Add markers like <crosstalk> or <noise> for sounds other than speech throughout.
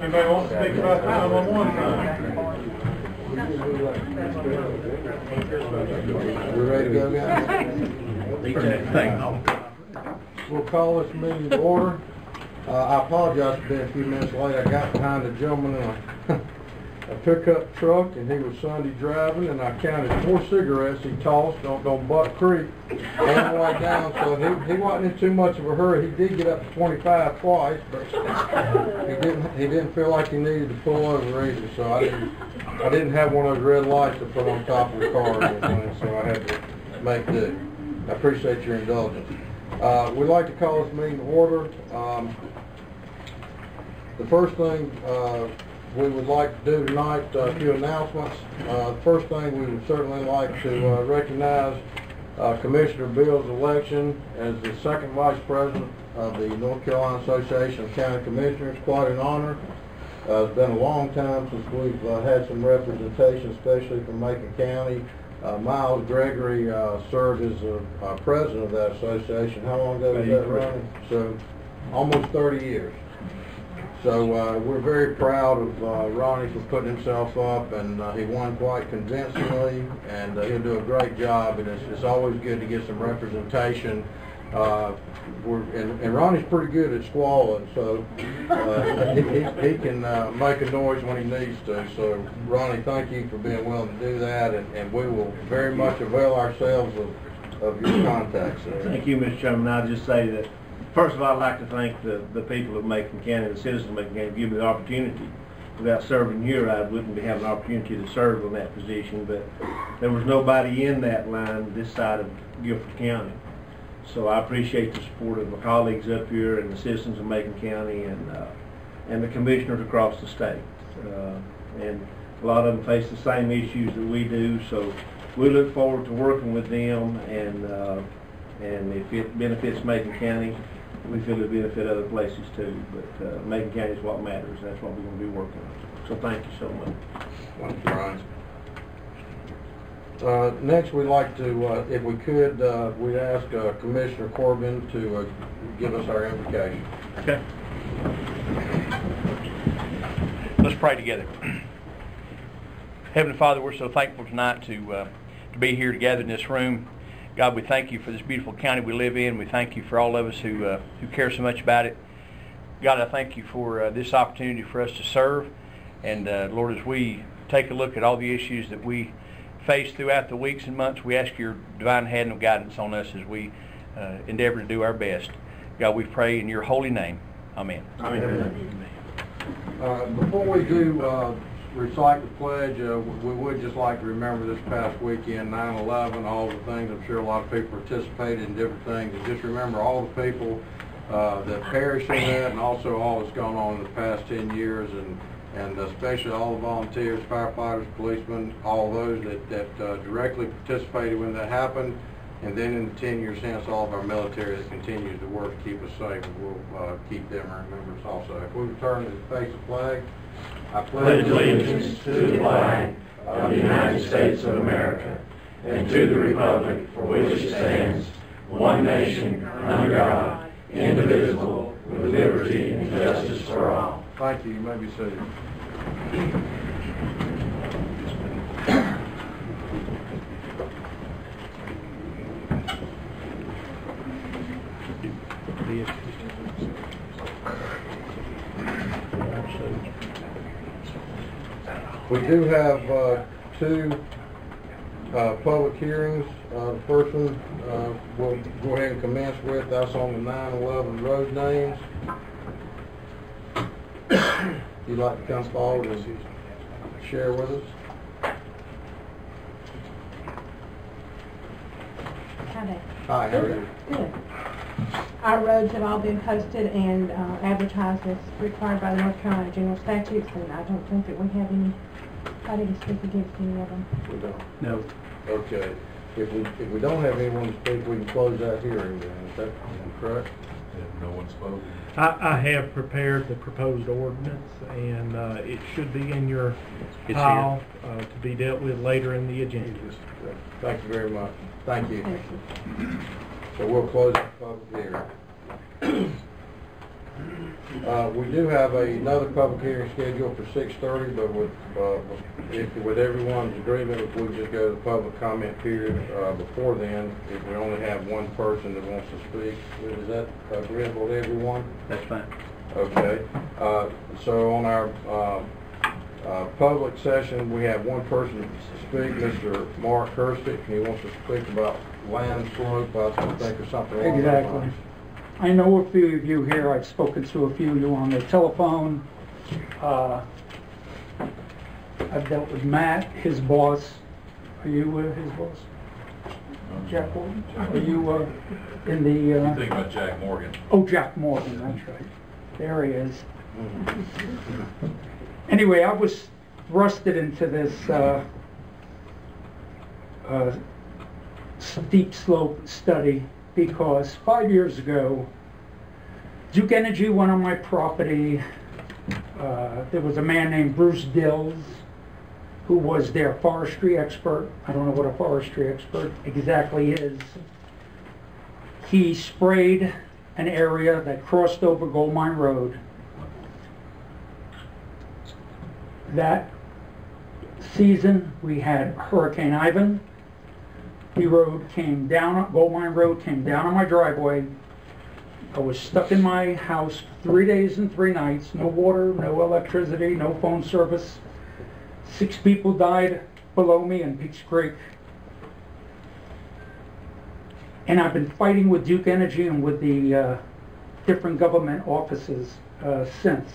Anybody want to speak about the nine-one-one sign? We ready to go, guys? We'll call this meeting to order. Uh, I apologize for being a few minutes late. I got behind a gentleman <laughs> a, pickup truck and he was Sunday driving and I counted four cigarettes he tossed on, on Buck Creek all the way down. So he, he wasn't in too much of a hurry. He did get up to 25 twice, but he didn't, he didn't feel like he needed to pull over either. So I didn't, I didn't have one of those red lights to put on top of the car or anything, so I had to make do. I appreciate your indulgence. Uh, we'd like to call this meeting to order. Um, the first thing, uh, we would like to do tonight, uh, a few announcements. Uh, the first thing, we would certainly like to, uh, recognize, uh, Commissioner Beale's election as the second vice president of the North Carolina Association of County Commissioners. Quite an honor. Uh, it's been a long time since we've, uh, had some representation, especially from Macon County. Uh, Miles Gregory, uh, served as, uh, president of that association. How long ago was that, Ronnie? So, almost thirty years. So uh, we're very proud of uh, Ronnie for putting himself up, and uh, he won quite convincingly, and uh, he'll do a great job. And it's, it's always good to get some representation. Uh, we're, and, and Ronnie's pretty good at squalling, so uh, he, he, can uh, make a noise when he needs to. So Ronnie, thank you for being willing to do that, and, and we will very much avail ourselves of, of your contacts. there. Thank you, Mr. Chairman. I'll just say that, first of all, I'd like to thank the, the people of Macon County, the citizens of Macon County, for giving me the opportunity. Without serving here, I wouldn't be having an opportunity to serve on that position, but there was nobody in that line this side of Guilford County. So I appreciate the support of my colleagues up here and the citizens of Macon County and, uh, and the commissioners across the state. Uh, and a lot of them face the same issues that we do, so we look forward to working with them and, uh, and if it benefits Macon County, we feel it'll benefit other places too. But, uh, Macon County is what matters, and that's what we're gonna be working on. So thank you so much. Thank you, Ryan. Uh, next, we'd like to, uh, if we could, uh, we'd ask uh, Commissioner Corbin to uh, give us our invocation. Okay. Let's pray together. Heavenly Father, we're so thankful tonight to, uh, to be here together in this room. God, we thank you for this beautiful county we live in. We thank you for all of us who, uh, who care so much about it. God, I thank you for uh, this opportunity for us to serve. And uh, Lord, as we take a look at all the issues that we face throughout the weeks and months, we ask your divine hand of guidance on us as we uh, endeavor to do our best. God, we pray in your holy name. Amen. Uh, Before we do uh, recite the pledge, uh, we would just like to remember this past weekend, 9/11, all the things, I'm sure a lot of people participated in different things, and just remember all the people uh, that perished in that, and also all that's gone on in the past 10 years, and and especially all the volunteers, firefighters, policemen, all those that that uh, directly participated when that happened, and then in the 10 years since, all of our military that continues to work to keep us safe, we'll uh, keep them remembrance also. If we return to the face the flag, I pledge allegiance to the flag of the United States of America and to the republic for which it stands, one nation, under God, indivisible, with liberty and justice for all. Thank you. You may be seated. We do have uh, two uh, public hearings. Uh, The first one, uh, we'll go ahead and commence with, that's on the 9/11 road names. <coughs> You'd like to come forward and share with us? Hi there. Hi, how are you? Good. Our roads have all been posted and uh, advertised as required by the North Carolina General Statutes, and I don't think that we have any, I didn't speak against any of them. We don't. No. Okay. If we, if we don't have anyone to speak, we can close that hearing then, is that correct? No one spoke. I, I have prepared the proposed ordinance, and uh, it should be in your here. pile uh, to be dealt with later in the agenda. Thank you very much. Thank you. Thank you. So we'll close the public hearing. Uh, we do have another public hearing scheduled for six thirty, but with, uh, if, with everyone's agreement, if we just go to the public comment period, uh, before then, if we only have one person that wants to speak, is that agreeable to everyone? That's fine. Okay, uh, so on our, uh, uh, public session, we have one person to speak, Mr. Mark Kirstick, he wants to speak about land slope, I think, or something along those Exactly. I know a few of you here, I've spoken to a few of you on the telephone. Uh, I've dealt with Matt, his boss. Are you uh, his boss? Jack Morgan? Are you uh, in the, uh, Think about Jack Morgan. oh, Jack Morgan, that's right. There he is. Anyway, I was thrusted into this uh, uh, steep slope study because five years ago, Duke Energy went on my property. Uh, there was a man named Bruce Dills who was their forestry expert. I don't know what a forestry expert exactly is. He sprayed an area that crossed over Gold Mine Road. That season, we had Hurricane Ivan. The road came down, Gold Mine Road came down on my driveway. I was stuck in my house three days and three nights, no water, no electricity, no phone service. Six people died below me in Peaks Creek. And I've been fighting with Duke Energy and with the uh, different government offices uh, since.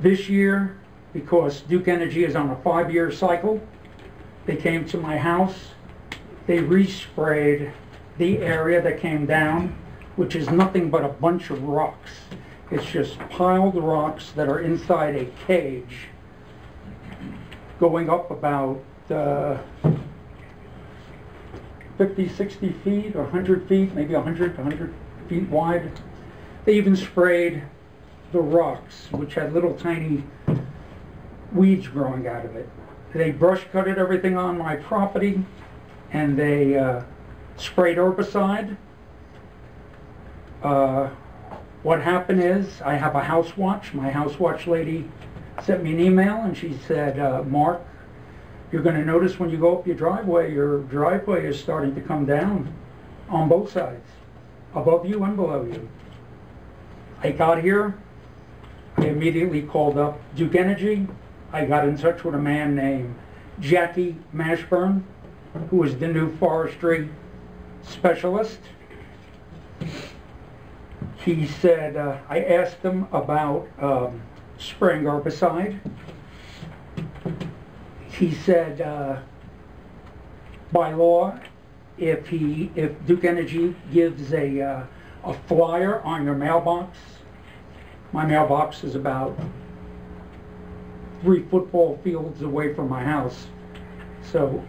This year, because Duke Energy is on a five-year cycle, they came to my house, they resprayed the area that came down, which is nothing but a bunch of rocks. It's just piled rocks that are inside a cage going up about uh, 50, 60 feet, or 100 feet, maybe 100, 100 feet wide. They even sprayed the rocks, which had little tiny weeds growing out of it. They brush cutted everything on my property, and they uh, sprayed herbicide. Uh, what happened is, I have a house watch. My house watch lady sent me an email, and she said, uh, Mark, you're going to notice when you go up your driveway, your driveway is starting to come down on both sides, above you and below you. I got here, I immediately called up Duke Energy. I got in touch with a man named Jackie Mashburn, who is the new forestry specialist. He said, uh, I asked him about um, spraying herbicide. He said, uh, by law, if he, if Duke Energy gives a, uh, a flyer on your mailbox, my mailbox is about three football fields away from my house. So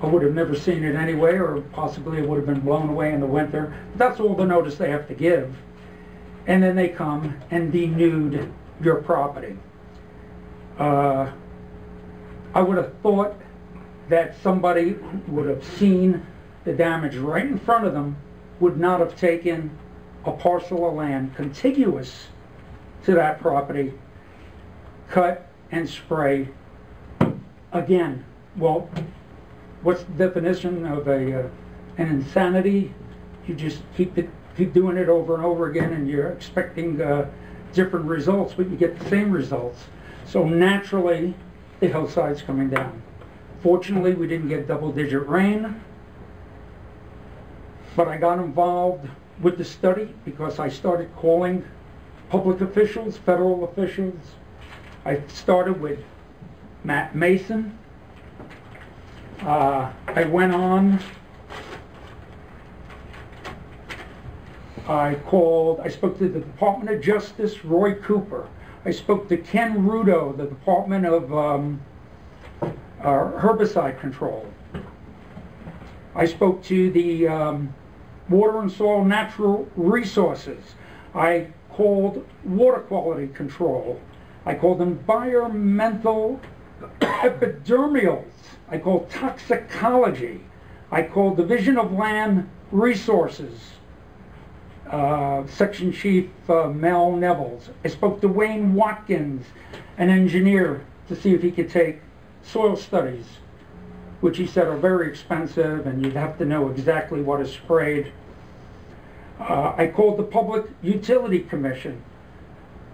I would have never seen it anyway, or possibly it would have been blown away in the winter. But That's all the notice they have to give. And then they come and denude your property. Uh, I would have thought that somebody would have seen the damage right in front of them, would not have taken a parcel of land contiguous to that property, cut and spray again. Well, what's the definition of a uh, an insanity? You just keep it keep doing it over and over again, and you're expecting uh, different results, but you get the same results. So naturally, the hillside's coming down. Fortunately, we didn't get double-digit rain, but I got involved with the study because I started calling public officials, federal officials. I started with Matt Mason. Uh, I went on. I called, I spoke to the Department of Justice, Roy Cooper. I spoke to Ken Rudo, the Department of um, uh, Herbicide Control. I spoke to the um, Water and Soil Natural Resources. I called Water Quality Control. I called Environmental Epidermals. I called Toxicology. I called the Division of Land Resources. uh, Section Chief uh, Mell Nevils. I spoke to Wayne Watkins, an engineer, to see if he could take soil studies, which he said are very expensive and you'd have to know exactly what is sprayed. Uh, I called the Public Utility Commission,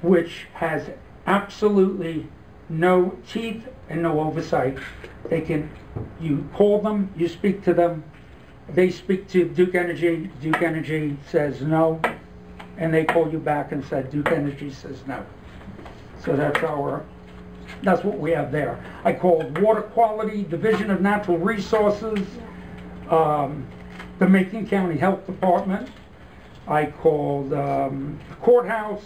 which has absolutely no teeth and no oversight. They can, you call them, you speak to them, they speak to Duke Energy, Duke Energy says no, and they call you back and said Duke Energy says no. So that's our, that's what we have there. I called Water Quality, Division of Natural Resources, um, the Macon County Health Department. I called um, the courthouse.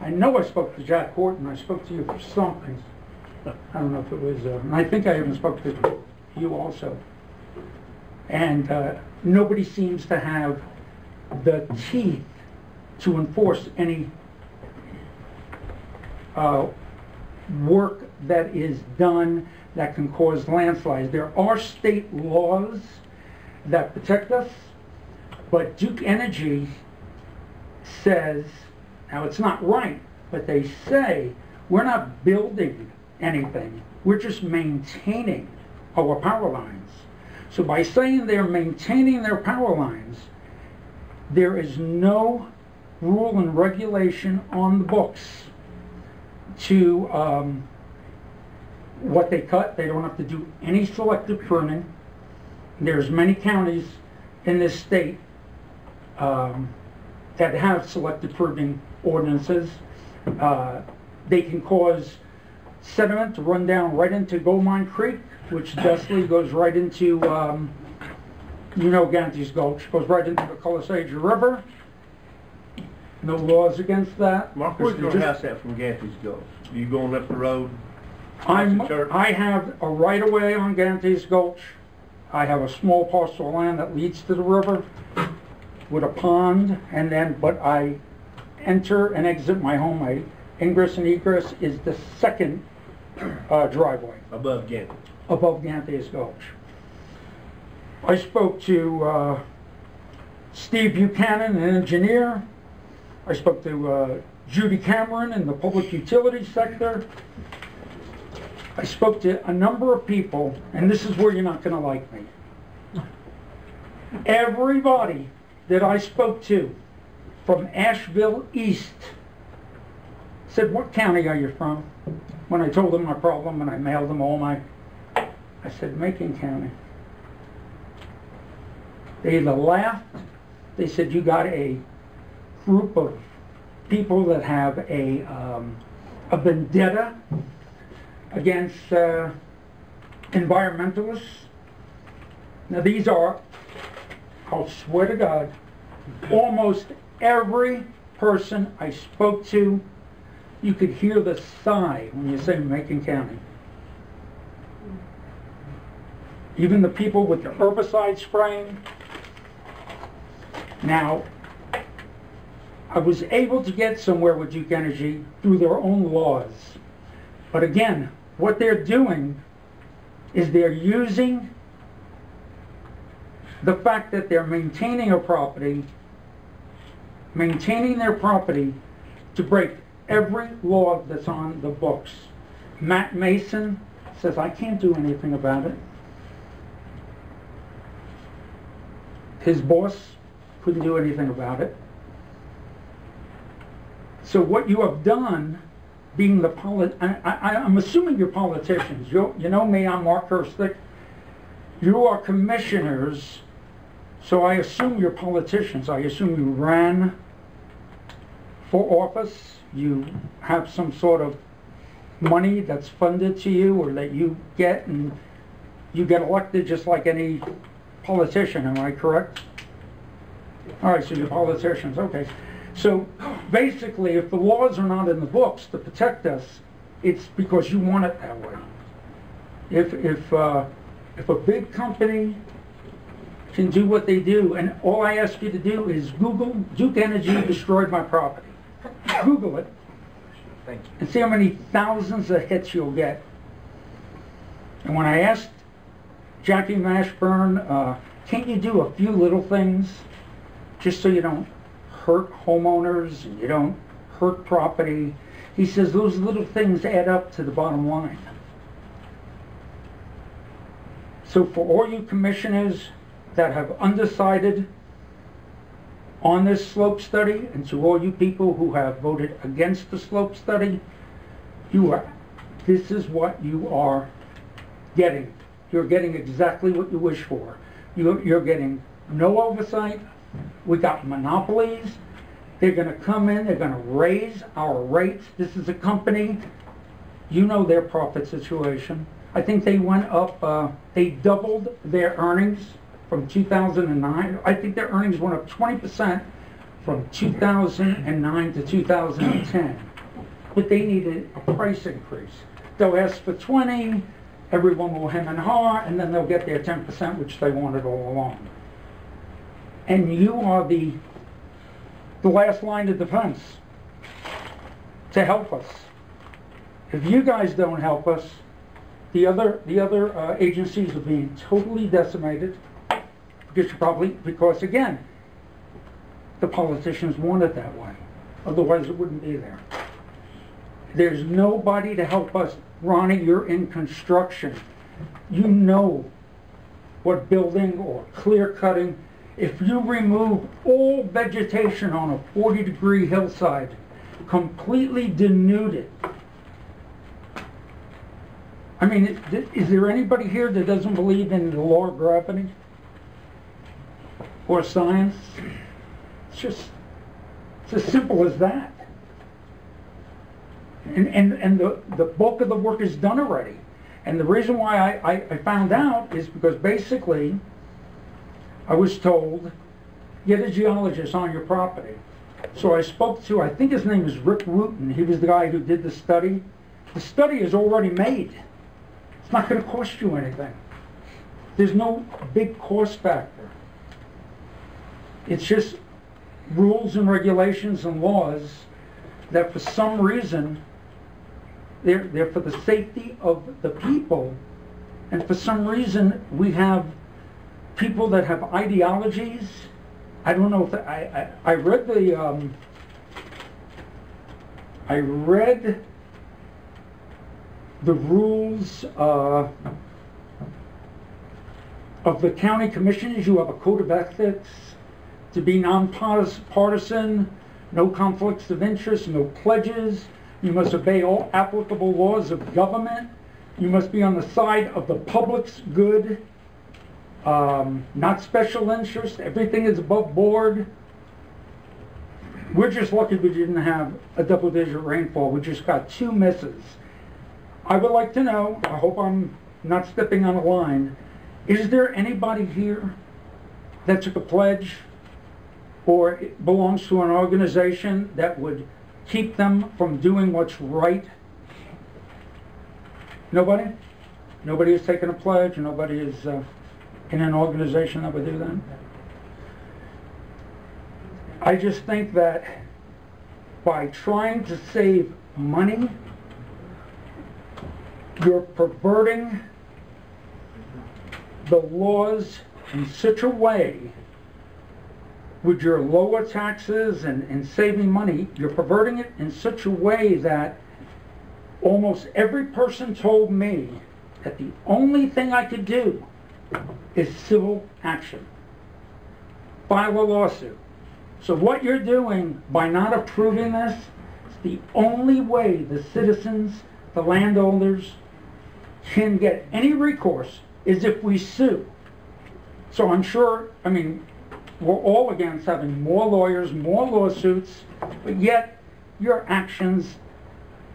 I know I spoke to Jack Horton. I spoke to you for something. I don't know if it was, uh, I think I even spoke to you also. And uh, nobody seems to have the teeth to enforce any uh, work that is done that can cause landslides. There are state laws that protect us, but Duke Energy says, now it's not right, but they say we're not building anything, we're just maintaining our power lines. So by saying they're maintaining their power lines, there is no rule and regulation on the books to um, what they cut. They don't have to do any selective pruning. There's many counties in this state um, that have selective pruning ordinances. Uh, they can cause sediment to run down right into Goldmine Creek, which justly goes right into, um, you know, Gantes Gulch, goes right into the Cullasaja River. No laws against that. Where's your house at from Gantes Gulch? You going up the road? I'm, the? I have a right of way on Gantes Gulch. I have a small parcel of land that leads to the river with a pond, and then, but I enter and exit my home. My ingress and egress is the second uh, driveway Above Gantes. above Gantes Gulch. I spoke to uh, Steve Buchanan, an engineer. I spoke to uh, Judy Cameron in the public utility sector. I spoke to a number of people, and this is where you're not going to like me. Everybody that I spoke to from Asheville East said, What county are you from? When I told them my problem and I mailed them all my I said, Macon County. They either laughed, they said, you got a group of people that have a, um, a vendetta against uh, environmentalists. Now these are, I'll swear to God, almost every person I spoke to, you could hear the sigh when you say Macon County. even the people with the herbicide spraying. Now, I was able to get somewhere with Duke Energy through their own laws. But again, what they're doing is they're using the fact that they're maintaining a property, maintaining their property to break every law that's on the books. Matt Mason says, I can't do anything about it. His boss couldn't do anything about it. So what you have done, being the polit, I, I'm assuming you're politicians. You, you know me, I'm Mark Herstick. You are commissioners, so I assume you're politicians. I assume you ran for office. You have some sort of money that's funded to you or that you get and you get elected just like any politician, am I correct? All right, so you're politicians, okay. So basically, if the laws are not in the books to protect us, it's because you want it that way. If, if, uh, if a big company can do what they do, and all I ask you to do is Google Duke Energy destroyed my property. Google it. Thank you. And see how many thousands of hits you'll get. And when I asked Jackie Mashburn, uh, can't you do a few little things just so you don't hurt homeowners, and you don't hurt property. He says those little things add up to the bottom line. So for all you commissioners that have undecided on this slope study, and to all you people who have voted against the slope study, you are, this is what you are getting. You're getting exactly what you wish for. You're, you're getting no oversight. We got monopolies. They're gonna come in, they're gonna raise our rates. This is a company, you know their profit situation. I think they went up, uh, they doubled their earnings from 2009. I think their earnings went up 20% from 2009 to 2010. But they needed a price increase. They'll ask for 20, everyone will hem and haw, and then they'll get their 10%, which they wanted all along. And you are the, the last line of defense to help us. If you guys don't help us, the other, the other uh, agencies are being totally decimated probably, because again, the politicians want it that way. Otherwise, it wouldn't be there. There's nobody to help us. Ronnie, you're in construction. You know what building or clear cutting, if you remove all vegetation on a 40 degree hillside, completely denuded. I mean, is there anybody here that doesn't believe in the law of gravity? Or science? It's just, it's as simple as that. And, and, and the, the bulk of the work is done already. And the reason why I, I, I found out is because basically, I was told, get a geologist on your property. So I spoke to, I think his name is Rick Wooten, he was the guy who did the study. The study is already made. It's not gonna cost you anything. There's no big cost factor. It's just rules and regulations and laws that for some reason, they're, they're for the safety of the people. And for some reason, we have people that have ideologies. I don't know if, I, I, I read the, um, I read the rules, uh, of the county commissioners. You have a code of ethics to be nonpartisan, no conflicts of interest, no pledges. You must obey all applicable laws of government. You must be on the side of the public's good, um, not special interest. Everything is above board. We're just lucky we didn't have a double-digit rainfall. We just got two misses. I would like to know, I hope I'm not stepping on a line, is there anybody here that took a pledge or it belongs to an organization that would keep them from doing what's right? Nobody? Nobody has taken a pledge, nobody is uh, in an organization that would do that? I just think that by trying to save money, you're perverting the laws in such a way with your lower taxes and, and saving money, you're perverting it in such a way that almost every person told me that the only thing I could do is civil action. File a lawsuit. So what you're doing by not approving this is the only way the citizens, the landowners, can get any recourse is if we sue. So I'm sure, I mean, we're all against having more lawyers, more lawsuits, but yet your actions,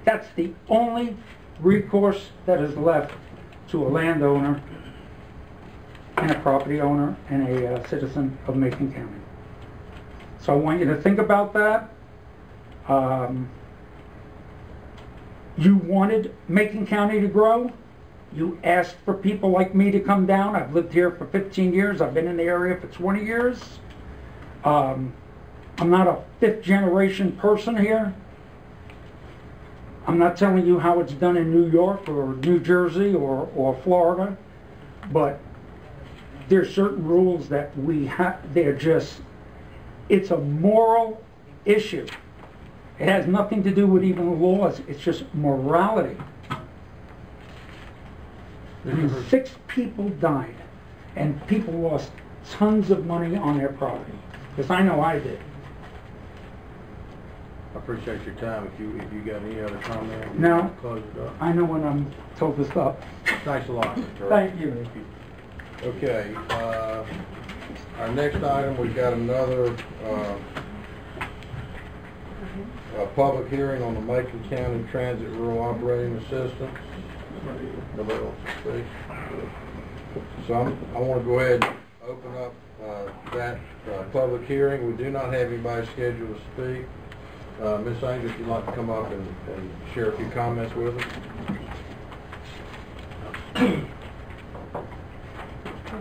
that's the only recourse that is left to a landowner and a property owner and a uh, citizen of Macon County. So I want you to think about that. Um, you wanted Macon County to grow. You asked for people like me to come down. I've lived here for 15 years. I've been in the area for 20 years. Um, I'm not a fifth generation person here. I'm not telling you how it's done in New York or New Jersey or, or Florida, but there's certain rules that we have, they're just, It's a moral issue. It has nothing to do with even laws, it's just morality. Six people died, and people lost tons of money on their property. Because I know I did. I appreciate your time. If you, if you got any other comment? No. Close it up. I know when I'm told to stop. Thanks a lot, Mr. <laughs> Thank you. Okay, uh, our next item, we've got another, uh, a public hearing on the Macon County Transit Rural Operating Assistance. Nobody wants to speak? So I'm, I want to go ahead and open up, uh, that, uh, public hearing. We do not have anybody scheduled to speak. Uh, Ms. Angel, if you'd like to come up and, and share a few comments with us. Good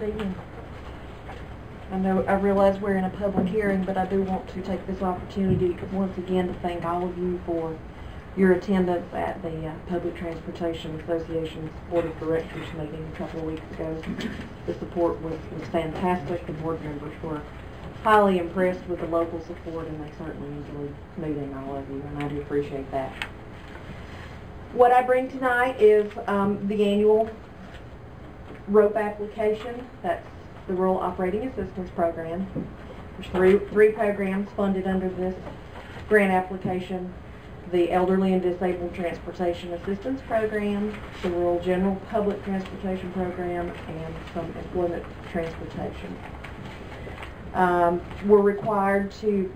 evening. I know, I realize we're in a public hearing, but I do want to take this opportunity once again to thank all of you for your attendance at the uh, Public Transportation Association's Board of Directors meeting a couple of weeks ago. The support was, was fantastic. The board members were highly impressed with the local support, and they certainly enjoyed meeting all of you, and I do appreciate that. What I bring tonight is um, the annual ROAP application. That's the Rural Operating Assistance Program. There's three, three programs funded under this grant application. The Elderly and Disabled Transportation Assistance Program, the Rural General Public Transportation Program, and some employment transportation. Um, we're required to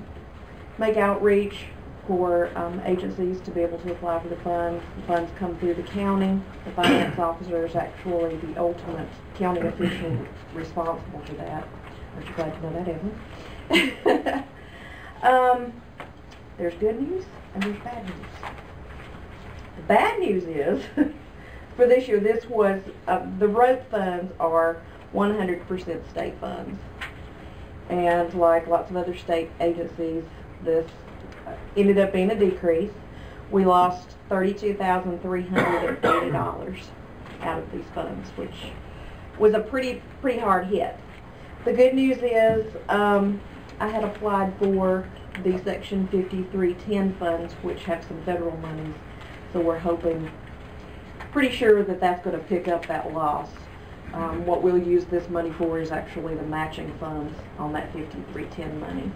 make outreach for um, agencies to be able to apply for the funds. The funds come through the county. The finance <coughs> officer is actually the ultimate county official responsible for that. Aren't you glad to know that, Evan? <laughs> um, there's good news and there's bad news. The bad news is, <laughs> for this year, this was, uh, the road funds are 100% state funds. And like lots of other state agencies, this uh, ended up being a decrease. We lost $32,380 <coughs> out of these funds, which was a pretty, pretty hard hit. The good news is, um, I had applied for the Section 5310 funds, which have some federal monies, so we're hoping, pretty sure that that's going to pick up that loss. Um, what we'll use this money for is actually the matching funds on that 5310 money.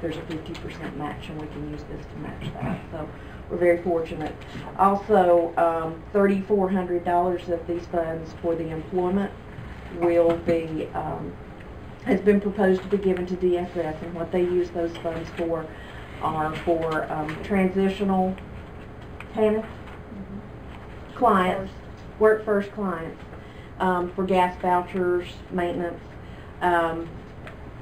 There's a 50% match, and we can use this to match that. So we're very fortunate. Also, um, $3,400 of these funds for the employment will be um, has been proposed to be given to DFS, and what they use those funds for are for um, transitional TANF clients, work first clients, um, for gas vouchers, maintenance, um,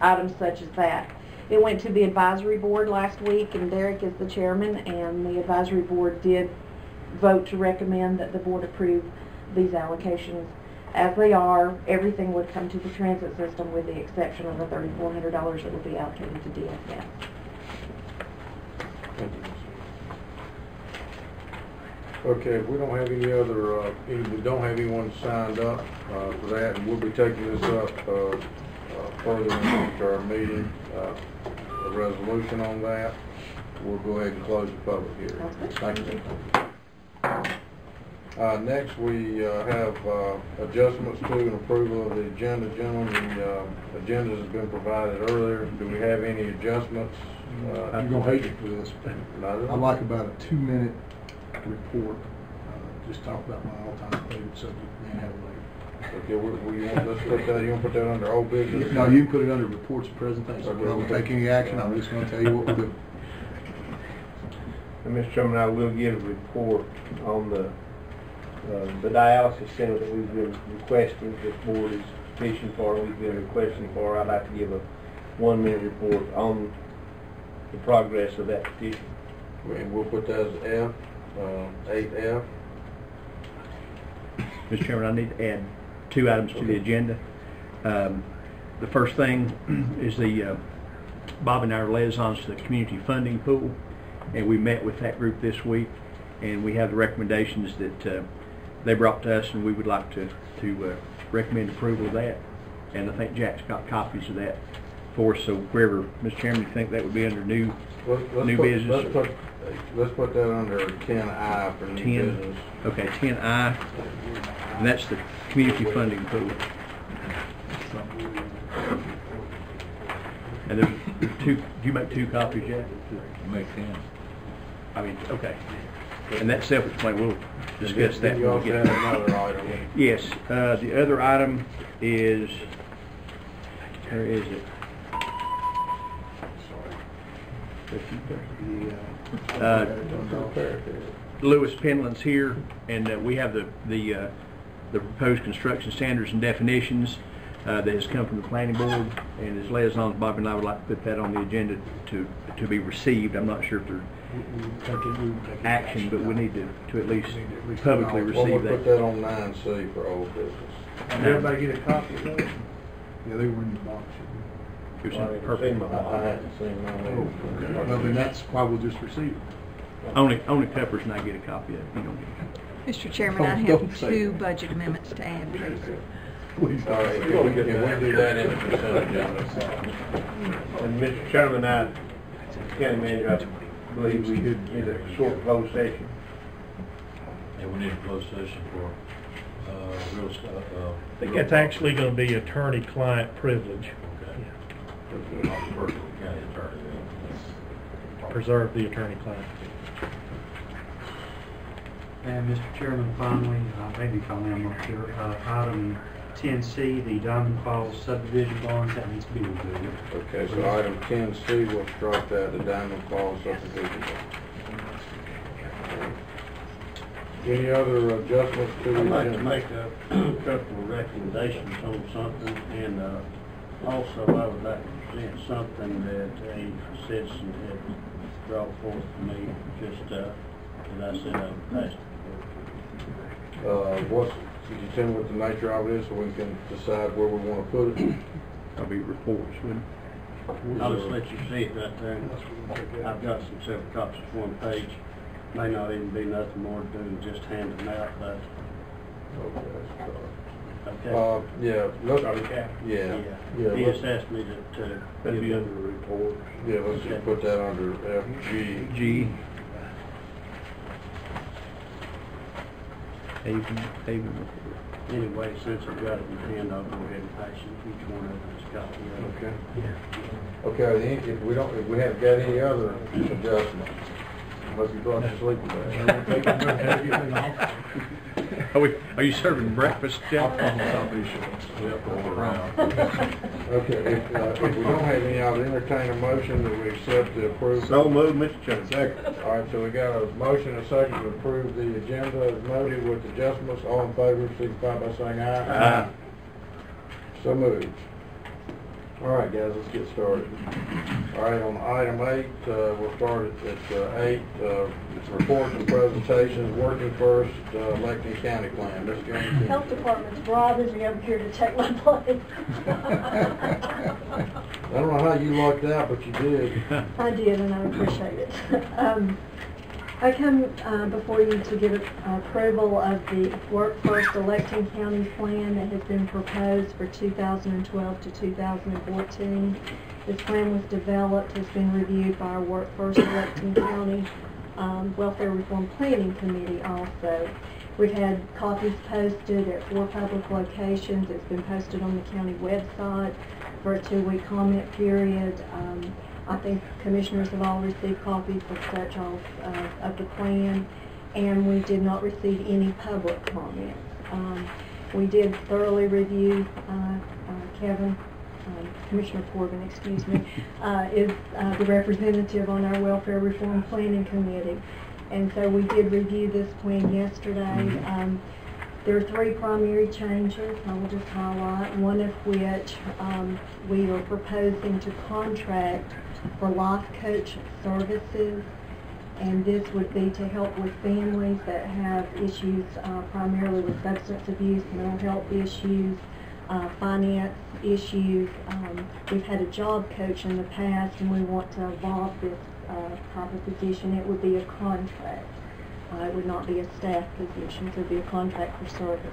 items such as that. It went to the advisory board last week, and Derek is the chairman, and the advisory board did vote to recommend that the board approve these allocations as they are. Everything would come to the transit system with the exception of the $3,400 that would be allocated to DFS. Thank you. Okay, if we don't have any other, uh, any- we don't have anyone signed up, uh, for that, and we'll be taking this up, uh, uh, further into our meeting, uh, a resolution on that. We'll go ahead and close the public hearing. Sounds good. Thank you. Uh, next, we, uh, have, uh, adjustments to and approval of the agenda. Gentlemen, the, uh, agendas have been provided earlier. Do we have any adjustments? Uh, You're gonna hate it for this. Not at all. I'd like about a two-minute report, uh, just talk about my all-time favorite subject, manhandle lane. Okay, we, we, want- let's put that, you want to put that under old business? No, you can put it under reports and presentations, we're not gonna take any action, I'm just gonna tell you what we're doing. Mr. Chairman, I will give a report on the, uh, the dialysis center that we've been requesting, this board is petitioning for, we've been requesting for. I'd like to give a one-minute report on the progress of that petition. And we'll put that as F, eight F. Mr. Chairman, I need to add two items to the agenda. Um, The first thing <clears throat> is the, uh, Bob and I are liaisons to the community funding pool, and we met with that group this week, and we have the recommendations that uh, they brought to us, and we would like to, to uh, recommend approval of that. And I think Jack's got copies of that for us, so wherever, Mr. Chairman, you think that would be under new, Let's, let's New put, business. let's put, let's put that under ten I for new 10, business. okay, 10I, and that's the community funding pool. And there's there's two, do you make two copies yet? Make ten. I mean, okay. And that's self-explanatory, we'll discuss that Then You when also had get. another item. Yes, uh, the other item is, where is it? Uh, Lewis Penland's here, and uh, we have the, the, uh, the proposed construction standards and definitions uh, that has come from the planning board, and as liaisons, Bobby and I would like to put that on the agenda to, to be received. I'm not sure if there's action, but we need to, to at least publicly Well, we'll receive put that. that on nine C for old business. Did everybody get a copy of those? Yeah, they were in the box. Here's Well, some purple. in my- I, I hadn't seen none. Oh, well, then that's why we'll just receive it. Only, only Kuppers and I get a copy of it, you don't get a copy. Mr. Chairman, oh, I Don't have say two that. budget amendments to add, please. Please. All right, can we, can we do that in the consent agenda? And Mr. Chairman, I, County Manager, I believe we should need a short closed session. And we need a closed session for, uh, real stuff, uh. I think that's actually gonna be attorney-client privilege, Okay. Personal county attorney. preserve the attorney-client. And Mr. Chairman, finally, uh, maybe finally, I'm not sure, uh, item ten C, the Diamond Falls subdivision bonds, that needs to be removed. Okay, so item ten C, we'll strike that, the Diamond Falls subdivision. Any other adjustments to the I'd like to agenda? make a <clears throat> couple of recommendations on something, and uh, also I would like to present something that a citizen had brought forth to me, just, uh, as I said, I would pass it. Uh, what's, could you tell me what the nature of it is so we can decide where we wanna put it? That'll be reports, wouldn't I'll just let you see it right there. I've got some several copies of one page. May not even be nothing more to do than just hand them out, but, Okay. okay. Uh, yeah, look, Sorry, Cap. yeah, He yeah, just asked me to, to. That'd be under the report. yeah, let's just put that under F, G. G. Haven, Haven report. Anyway, since I've got it in hand, I'll go ahead and pass you each one of them a copy of it. Okay. Okay, then if we don't, if we haven't got any other adjustments, unless you brought your sleeping bag. Are we, are you serving breakfast, Jeff? <laughs> Okay, if, uh, if we don't have any, I'll entertain a motion that we accept the approved. So moved, Mr. Chairman. Second. All right, so we got a motion and a second to approve the agenda as noted with adjustments. All in favor, signify by saying aye. Aye. So moved. All right, guys, let's get started. All right, on item eight, uh, we'll start at, at uh, eight, uh, reports and presentations, working first, uh, Electing County Plan. Ms. Jones. Health Department's Rob isn't over here to take my place. <laughs> I don't know how you lucked out, but you did. I did, and I appreciate it. <laughs> Um, I come uh, before you to give approval of the Workforce Electing County Plan that has been proposed for 2012 to 2014. This plan was developed, has been reviewed by our Workforce Electing County um, Welfare Reform Planning Committee also. We've had copies posted at four public locations. It's been posted on the county website for a two-week comment period. Um, I think commissioners have all received copies of such of, uh, of the plan, and we did not receive any public comments. Um, we did thoroughly review, uh, uh, Kevin, um, Commissioner Corbin, excuse me, uh, is uh, the representative on our Welfare Reform Planning Committee. And so we did review this plan yesterday. Um, there are three primary changes I will just highlight, one of which um, we are proposing to contract for life coach services. And this would be to help with families that have issues uh, primarily with substance abuse, mental health issues, uh, finance issues. Um, we've had a job coach in the past and we want to evolve this uh, type position. It would be a contract. Uh, it would not be a staff position, it would be a contract for services.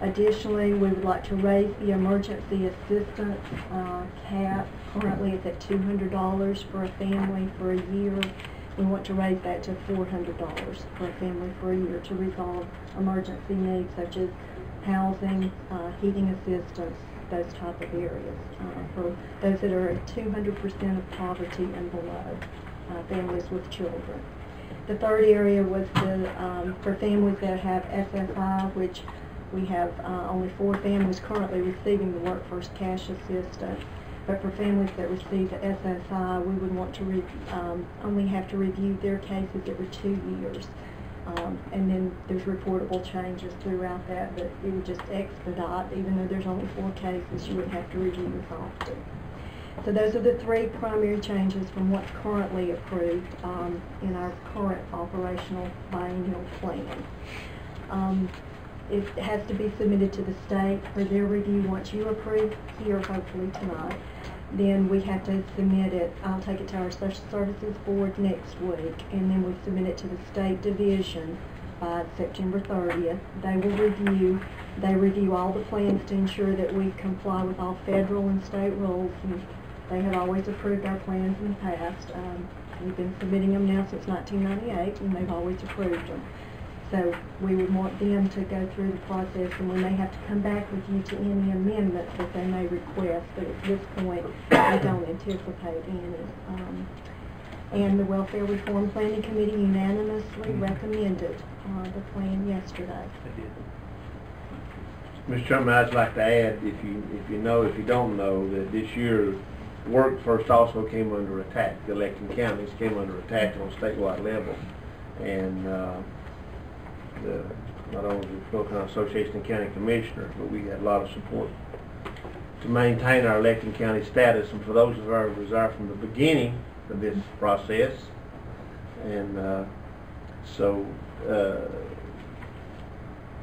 Additionally, we would like to raise the emergency assistance uh, cap. Currently, it's at $200 for a family for a year. We want to raise that to $400 for a family for a year to resolve emergency needs such as housing, uh, heating assistance, those type of areas. uh, For those that are at 200% of poverty and below, uh, families with children. The third area was the, um, for families that have SSI, which we have uh, only four families currently receiving the Work First cash assistance. But for families that receive the SSI, we would want to re- um, only have to review their cases every two years. Um, and then there's reportable changes throughout that, but it would just expedite, even though there's only four cases, you wouldn't have to review as often. So those are the three primary changes from what's currently approved um, in our current operational biennial plan. Um, It has to be submitted to the state for their review once you approve here, hopefully tonight. Then we have to submit it, I'll take it to our social services board next week, and then we submit it to the state division by September 30th. They will review, they review all the plans to ensure that we comply with all federal and state rules. And They have always approved our plans in the past. Um, We've been submitting them now since 1998, and they've always approved them. So we would want them to go through the process, and we may have to come back with you to any amendments that they may request, but at this point, we don't anticipate any. Um, And the Welfare Reform Planning Committee unanimously recommended uh, the plan yesterday. Mr. Chairman, I'd like to add, if you, if you know, if you don't know, that this year, work first also came under attack. The electing counties came under attack on a statewide level. And, uh, the, not only the County Association of County Commissioners, but we had a lot of support to maintain our electing county status. And for those of our there from the beginning of this process, and, uh, so, uh,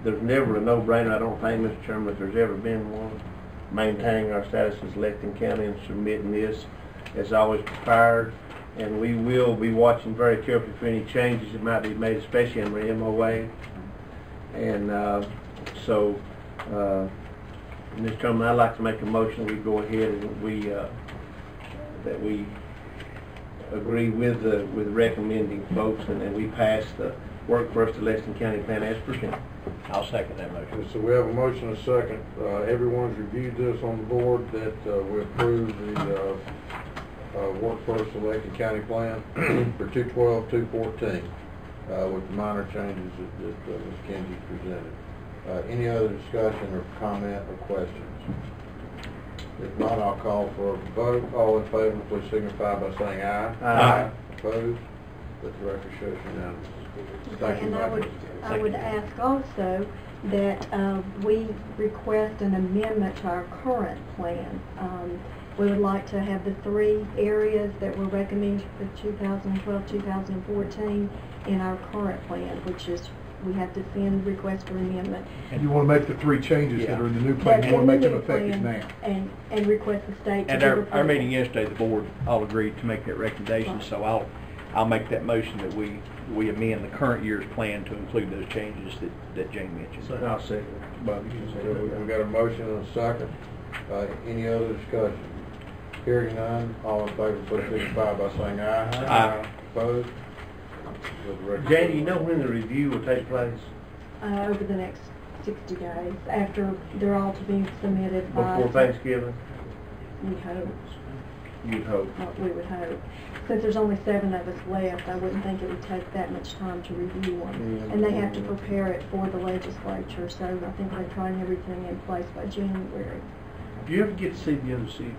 there's never a no-brainer, I don't think, Mr. Chairman, if there's ever been one, maintaining our status as electing county and submitting this as always prepared. And we will be watching very carefully for any changes that might be made, especially in the MOA. And, uh, so, uh, Mr. Chairman, I'd like to make a motion, that we go ahead and we, uh, that we agree with the, with recommending folks and, and we pass the Work First Election County Plan as presented. I'll second that motion. So we have a motion and a second. Uh, everyone's reviewed this on the board that, uh, we approve the, uh, uh, Work First elected county plan <clears throat> for two twelve, two fourteen, uh, with the minor changes that, that, uh, Ms. Kinsey presented. Uh, any other discussion or comment or questions? If not, I'll call for a vote. All in favor, please signify by saying aye. Aye. Opposed? Let the record show unanimous. Thank you, And I would, I would ask also that uh, we request an amendment to our current plan. Um, We would like to have the three areas that were recommended for 2012, 2014 in our current plan, which is, we have to send request for amendment. And you want to make the three changes that are in the new That's plan, you want to make them new effective plan, now. And, and request the state to And give our, our approval. meeting yesterday, the board all agreed to make that recommendation, so I'll, I'll make that motion that we, we amend the current year's plan to include those changes that, that Jane mentioned. I'll second. Bobby, you So second. we we got a motion and a second. Uh, any other discussion? Hearing none, all in favor, please signify by saying aye. Aye. Opposed? Let the record. Jane, do you know when the review will take place? Uh, over the next 60 days, after they're all to be submitted by... Before Thanksgiving? We hope. You'd hope. what we would hope. Since there's only seven of us left, I wouldn't think it would take that much time to review them. Yeah. And they have to prepare it for the legislature, so I think they're trying everything in place by January. Do you ever get to see the other six?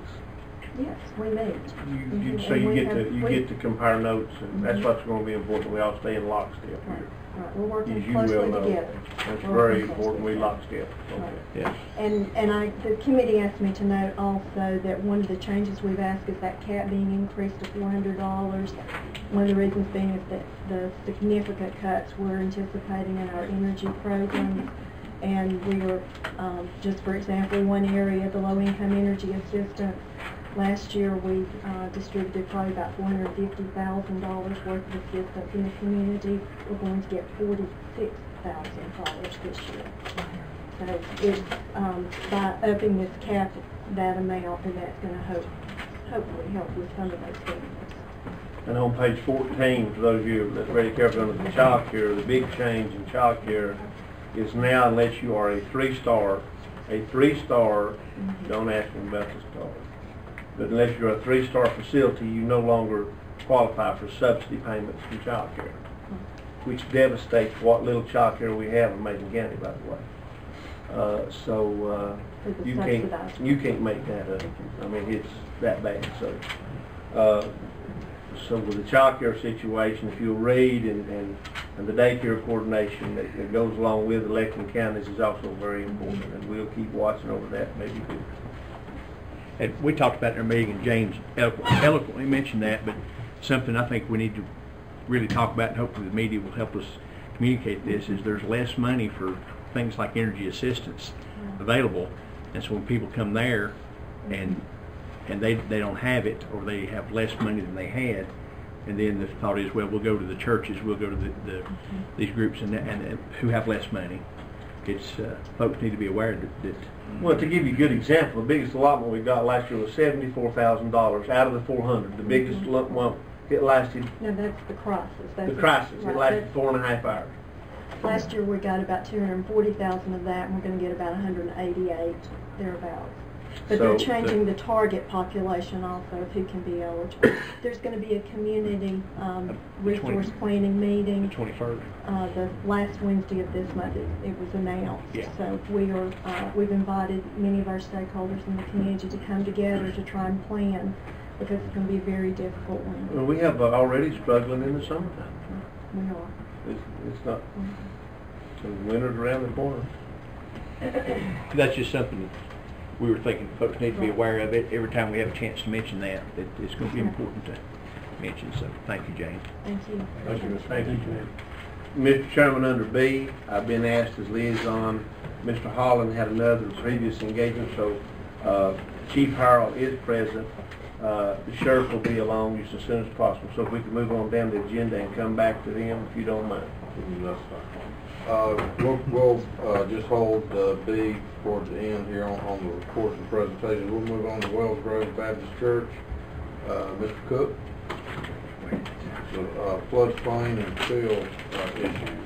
Yes, we meet. You, you, Mhm, so and you we get have- to, you we- get to compare notes, and that's Mhm. what's gonna be important, we all stay in lockstep Right, here. right, we're working As you well closely know. together. That's We're very working important, we together. lockstep. Right. Okay. Yes. And, and I, the committee asked me to note also that one of the changes we've asked is that cap being increased to four hundred dollars. One of the reasons being is that the significant cuts we're anticipating in our energy programs. And we are, um, just for example, one area, the low-income energy assistance, last year we, uh, distributed probably about four hundred and fifty thousand dollars worth of assistance in the community. We're going to get forty-six thousand dollars this year. So it, um, by upping this cap, that amount, and that's gonna hope, hopefully help with some of those things. And on page fourteen, for those of you that's very careful under the child care, the big change in child care is now unless you are a three-star, a three-star, don't ask me about the star. But unless you're a three-star facility, you no longer qualify for subsidy payments from child care, which devastates what little child care we have in Macon County, by the way. Uh, so, uh, you can't, you can't make that up. I mean, it's that bad, so. Uh, so with the childcare situation, if you'll read and, and, and the daycare coordination that, that goes along with electing counties is also very important, and we'll keep watching over that, maybe. And we talked about it in our meeting, and James eloquently mentioned that, but something I think we need to really talk about, and hopefully the media will help us communicate this, is there's less money for things like energy assistance available. And so when people come there mm-hmm. and, and they, they don't have it, or they have less money than they had, and then the thought is, well, we'll go to the churches, we'll go to the, the, mm-hmm. these groups and, and, and who have less money. It's, uh, folks need to be aware that, that Well, to give you a good example, the biggest allotment we got last year was seventy-four thousand dollars out of the four hundred. The biggest lump, well, it lasted, No, that's the crisis. That's the crisis, it right, lasted that's- four and a half hours. Last year, we got about two hundred and forty thousand of that, and we're gonna get about hundred and eighty-eight thereabouts. But So they're changing the target population also of who can be eligible. <coughs> There's gonna be a community, um, resource planning meeting. the meeting, twenty-first. uh, the last Wednesday of this month, it, it was announced. Yeah. So we are, uh, we've invited many of our stakeholders in the community to come together to try and plan, because it's gonna be a very difficult one. Well, we have uh, already struggling in the summertime. We are. It's, it's not, so winter's around the corner. <coughs> That's just something we were thinking folks need to be aware of it every time we have a chance to mention that, that it's going to be important to mention, so thank you, James. Thank you. Thank you, Thank you, Mr. Chairman, under B, I've been asked as liaison, Mr. Holland had another previous engagement, so, uh, Chief Harrell is present. Uh, the sheriff will be along just as soon as possible, so if we can move on down the agenda and come back to them, if you don't mind. That's fine. Uh, we'll, we'll, uh, just hold, uh, B towards the end here on, on the reports and presentations. We'll move on to Wells Grove Baptist Church. Uh, Mr. Cook? The, uh, floodplain and fill, uh, issues.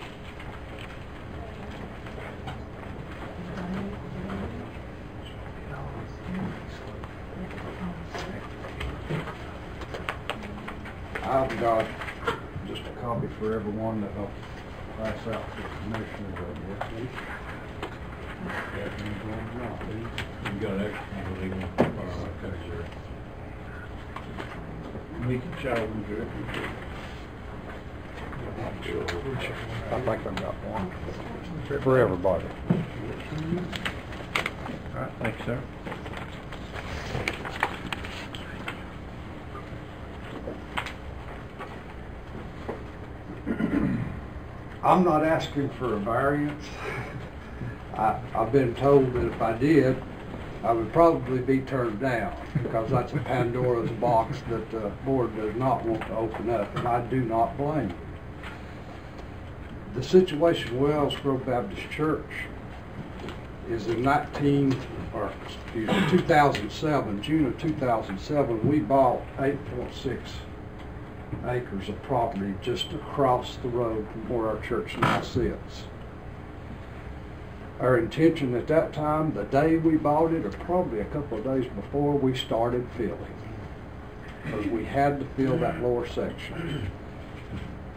I've got just a copy for everyone that pass out to the commissioners, I guess. Eh? You got an extra one, okay, sure. We can challenge it. I think I've got one for everybody. All right, thank you, sir. I'm not asking for a variance. I, I've been told that if I did, I would probably be turned down, because that's a Pandora's box that the board does not want to open up, and I do not blame you. The situation Wells Grove Baptist Church is in 19, or excuse me, 2007, June of 2007, we bought 8.6 acres of property just across the road from where our church now sits. Our intention at that time, the day we bought it, or probably a couple of days before, we started filling. Because we had to fill that lower section.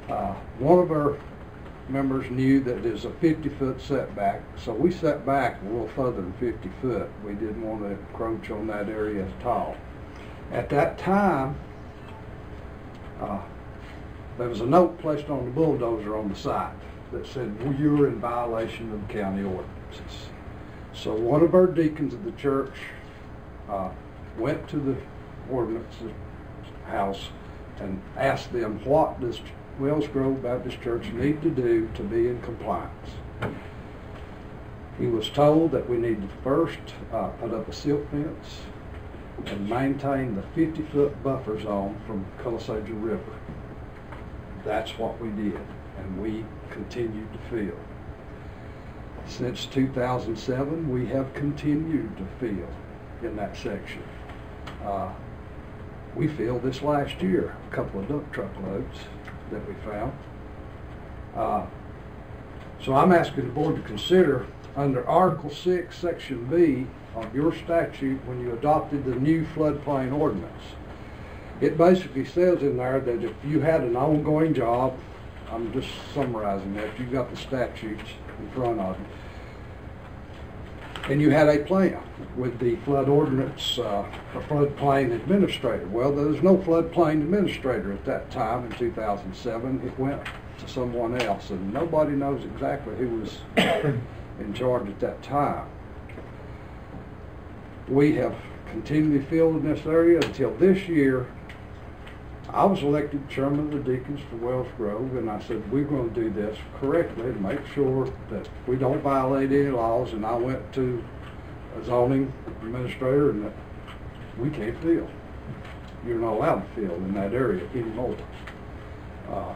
Uh, One of our members knew that there's a 50-foot setback, so we set back a little further than 50 foot. We didn't want to encroach on that area at all. At that time, uh, there was a note placed on the bulldozer on the site that said, well, you're in violation of county ordinances. So one of our deacons of the church uh, went to the ordinance house and asked them, what does Wells Grove Baptist Church need to do to be in compliance? He was told that we need to first uh, put up a silt fence and maintain the 50-foot buffer zone from Cullasaja River. That's what we did, and we continued to fill. Since 2007, we have continued to fill in that section. Uh, we filled this last year, a couple of dump truck loads that we found. Uh, So I'm asking the board to consider, under Article 6, Section B of your statute, when you adopted the new floodplain ordinance, it basically says in there that if you had an ongoing job, I'm just summarizing that, you've got the statutes in front of you, and you had a plan with the flood ordinance, uh, a floodplain administrator. Well, there was no floodplain administrator at that time in 2007. It went to someone else, and nobody knows exactly who was in charge at that time. We have continually filled in this area until this year. I was elected chairman of the Deacons for Wells Grove, and I said, we're gonna do this correctly and make sure that we don't violate any laws, and I went to a zoning administrator and we can't fill. You're not allowed to fill in that area anymore. Uh,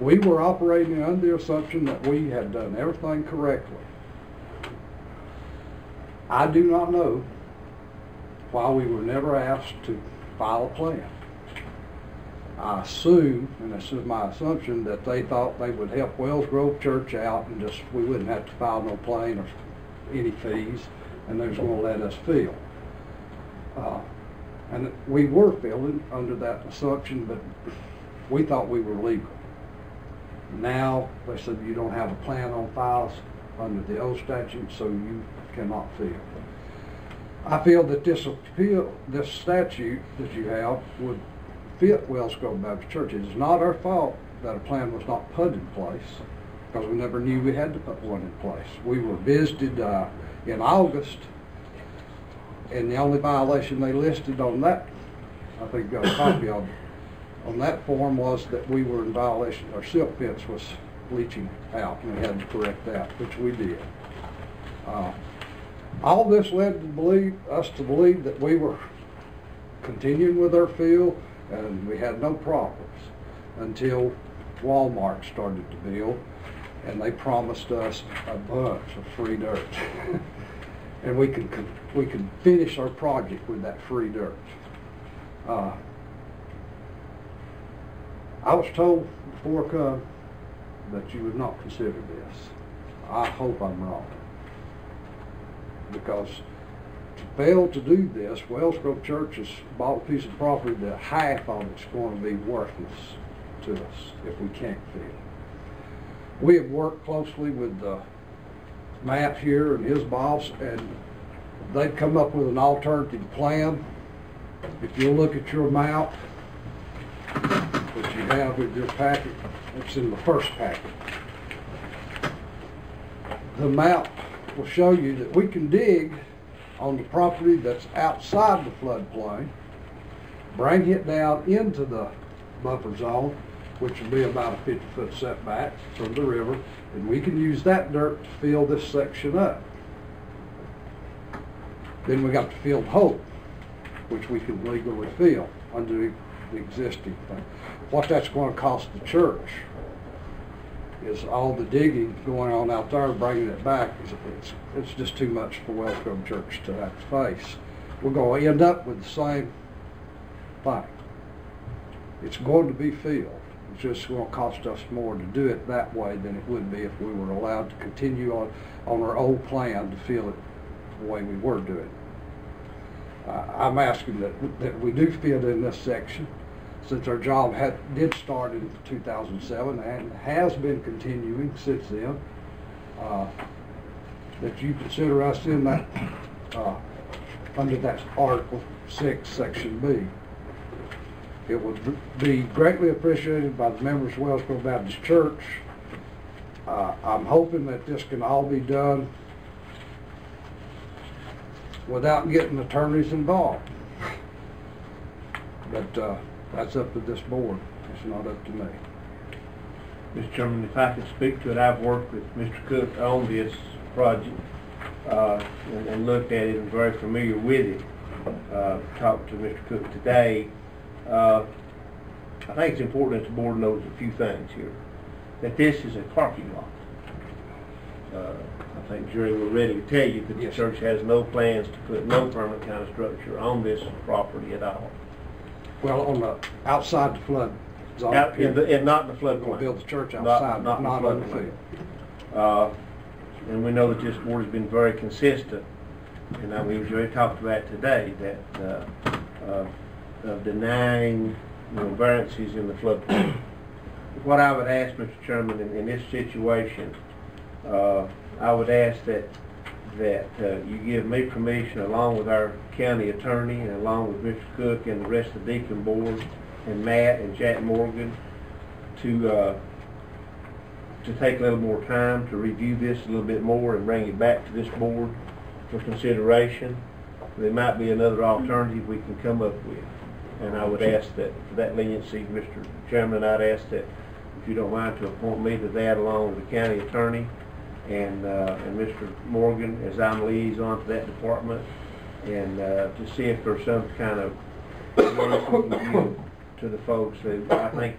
We were operating under the assumption that we had done everything correctly. I do not know why we were never asked to file a plan. I assume, and this is my assumption, that they thought they would help Wells Grove Church out and just, we wouldn't have to file no plan or any fees, and they was gonna let us fill. Uh, And we were filling under that assumption, but we thought we were legal. Now, they said you don't have a plan on files under the old statute, so you cannot fill. I feel that this appeal, this statute that you have would fit Wells Grove Baptist Church. It is not our fault that a plan was not put in place, because we never knew we had to put one in place. We were visited, uh, in August, and the only violation they listed on that, I think you got a copy of, on that form was that we were in violation, our silt fence was leaching out, and we had to correct that, which we did. Uh, all this led to believe, us to believe that we were continuing with our field and we had no problems until Walmart started to build and they promised us a bunch of free dirt. <laughs> and we could, we could finish our project with that free dirt. Uh, I was told before I come that you would not consider this. I hope I'm wrong because to fail to do this, Wells Grove Church has bought a piece of property that half of it's going to be worthless to us if we can't fill. We have worked closely with uh, Matt here and his boss, and they've come up with an alternative plan. If you'll look at your map that you have in your packet, it's in the first packet. The map will show you that we can dig on the property that's outside the floodplain, bring it down into the buffer zone, which will be about a 50-foot setback from the river, and we can use that dirt to fill this section up. Then we got the field hole, which we can legally fill under the existing thing. What that's going to cost the church is all the digging going on out there, bringing it back, it's, it's just too much for Wells Grove Church to have to face. We're going to end up with the same thing. It's going to be filled. It's just going to cost us more to do it that way than it would be if we were allowed to continue on, on our old plan to fill it the way we were doing it. Uh, I'm asking that, that we do fill in this section since our job had, did start in 2007 and has been continuing since then, uh, that you consider us in that, uh, under that Article 6, Section B. It would be greatly appreciated by the members of Wells Grove Baptist Church. Uh, I'm hoping that this can all be done without getting attorneys involved. But, uh, that's up to this board. It's not up to me. Mr. Chairman, if I could speak to it, I've worked with Mr. Cook on this project, uh, and, and looked at it and very familiar with it. Uh, talked to Mr. Cook today. Uh, I think it's important that the board knows a few things here. That this is a parking lot. Uh, I think Jerry will ready to tell you that the Yes. church has no plans to put no permanent kind of structure on this property at all. Well, on the, outside the flood zone. Out in the, and not in the We're gonna floodplain. build the church Not- outside, not not in the on the floodplain. field. Uh, and we know that this board has been very consistent, and I mean, we already talked about today, that, uh, uh, of denying, you know, variances in the floodplain. What I would ask, Mr. Chairman, in, in this situation, uh, I would ask that, that, uh, you give me permission, along with our county attorney, and along with Mr. Cook and the rest of the Deacon Board, and Matt and Jack Morgan, to, uh, to take a little more time to review this a little bit more and bring it back to this board for consideration. There might be another alternative we can come up with. And I would ask that, for that leniency, Mr. Chairman, I'd ask that, if you don't mind, to appoint me to that along with the county attorney and, uh, and Mr. Morgan, as I'm liaison to that department, and, uh, to see if there's some kind of, to the folks who, I think,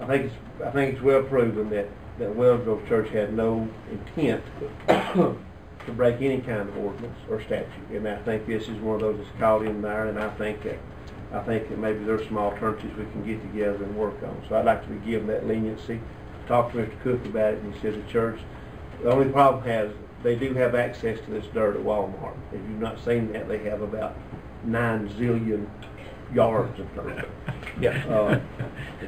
I think it's, I think it's well proven that, that Wells Grove Church had no intent to break any kind of ordinance or statute. And I think this is one of those that's caught in there, and I think that, I think that maybe there's some alternatives we can get together and work on. So I'd like to be given that leniency. Talked to Mr. Cook about it, and he said the church, the only problem has, they do have access to this dirt at Walmart. If you've not seen that, they have about nine zillion yards of dirt. <laughs> Yeah. Uh,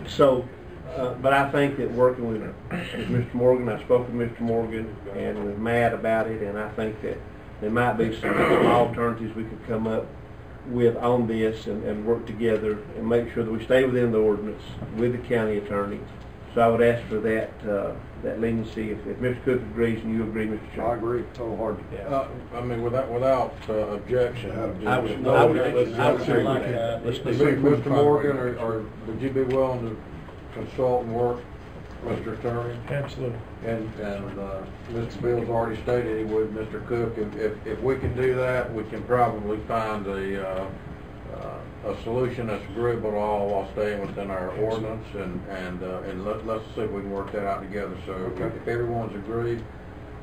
So, uh, but I think that working with with Mr. Morgan, I spoke with Mr. Morgan and with Matt about it, and I think that there might be some alternatives we could come up with on this and, and work together and make sure that we stay within the ordinance with the county attorney. So I would ask for that, uh, that leniency, if, if Mr. Cook agrees and you agree, Mr. I Chairman. agree, total hard. Uh, I mean, without, without uh, objection. I would- no, I would- let's- I would let's- say let's- like that. let's- Let's- let's- Mr. Morgan, or, or would you be willing to consult and work, Mr. Attorney? Absolutely. And, and, uh, Mr. Beale's already stated he would, Mr. Cook, if, if, if we can do that, we can probably find a, uh, uh, a solution that's agreeable to all while staying within our ordinance, and, and, uh, and let, let's see if we can work that out together, so if everyone's agreed,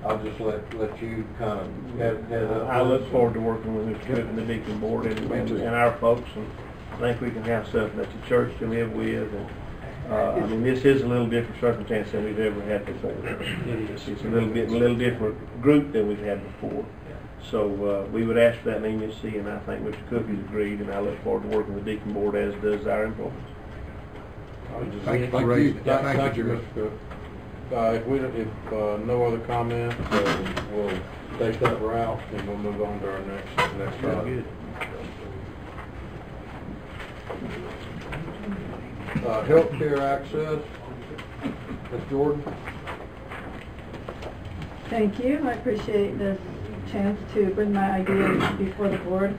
I'll just let, let you kind of head, head up. I look forward to working with Mr. Cook and the Deacon Board and, and and our folks, and I think we can have something that the church can live with, and, uh, I mean, this is a little different circumstance than we've ever had before. It's it's a little bit, a little different group than we've had before. So, uh, we would ask for that leniency, and I think Mr. Cook has agreed, and I look forward to working with the Deacon Board as does our employees. Thank you, thank you, thank you, Mr. Cook. Uh, if we, don't- if, uh, no other comments, uh, we'll take that route, and we'll move on to our next, next item. Uh, healthcare access, Ms. Jordan? Thank you. I appreciate this chance to bring my ideas before the board.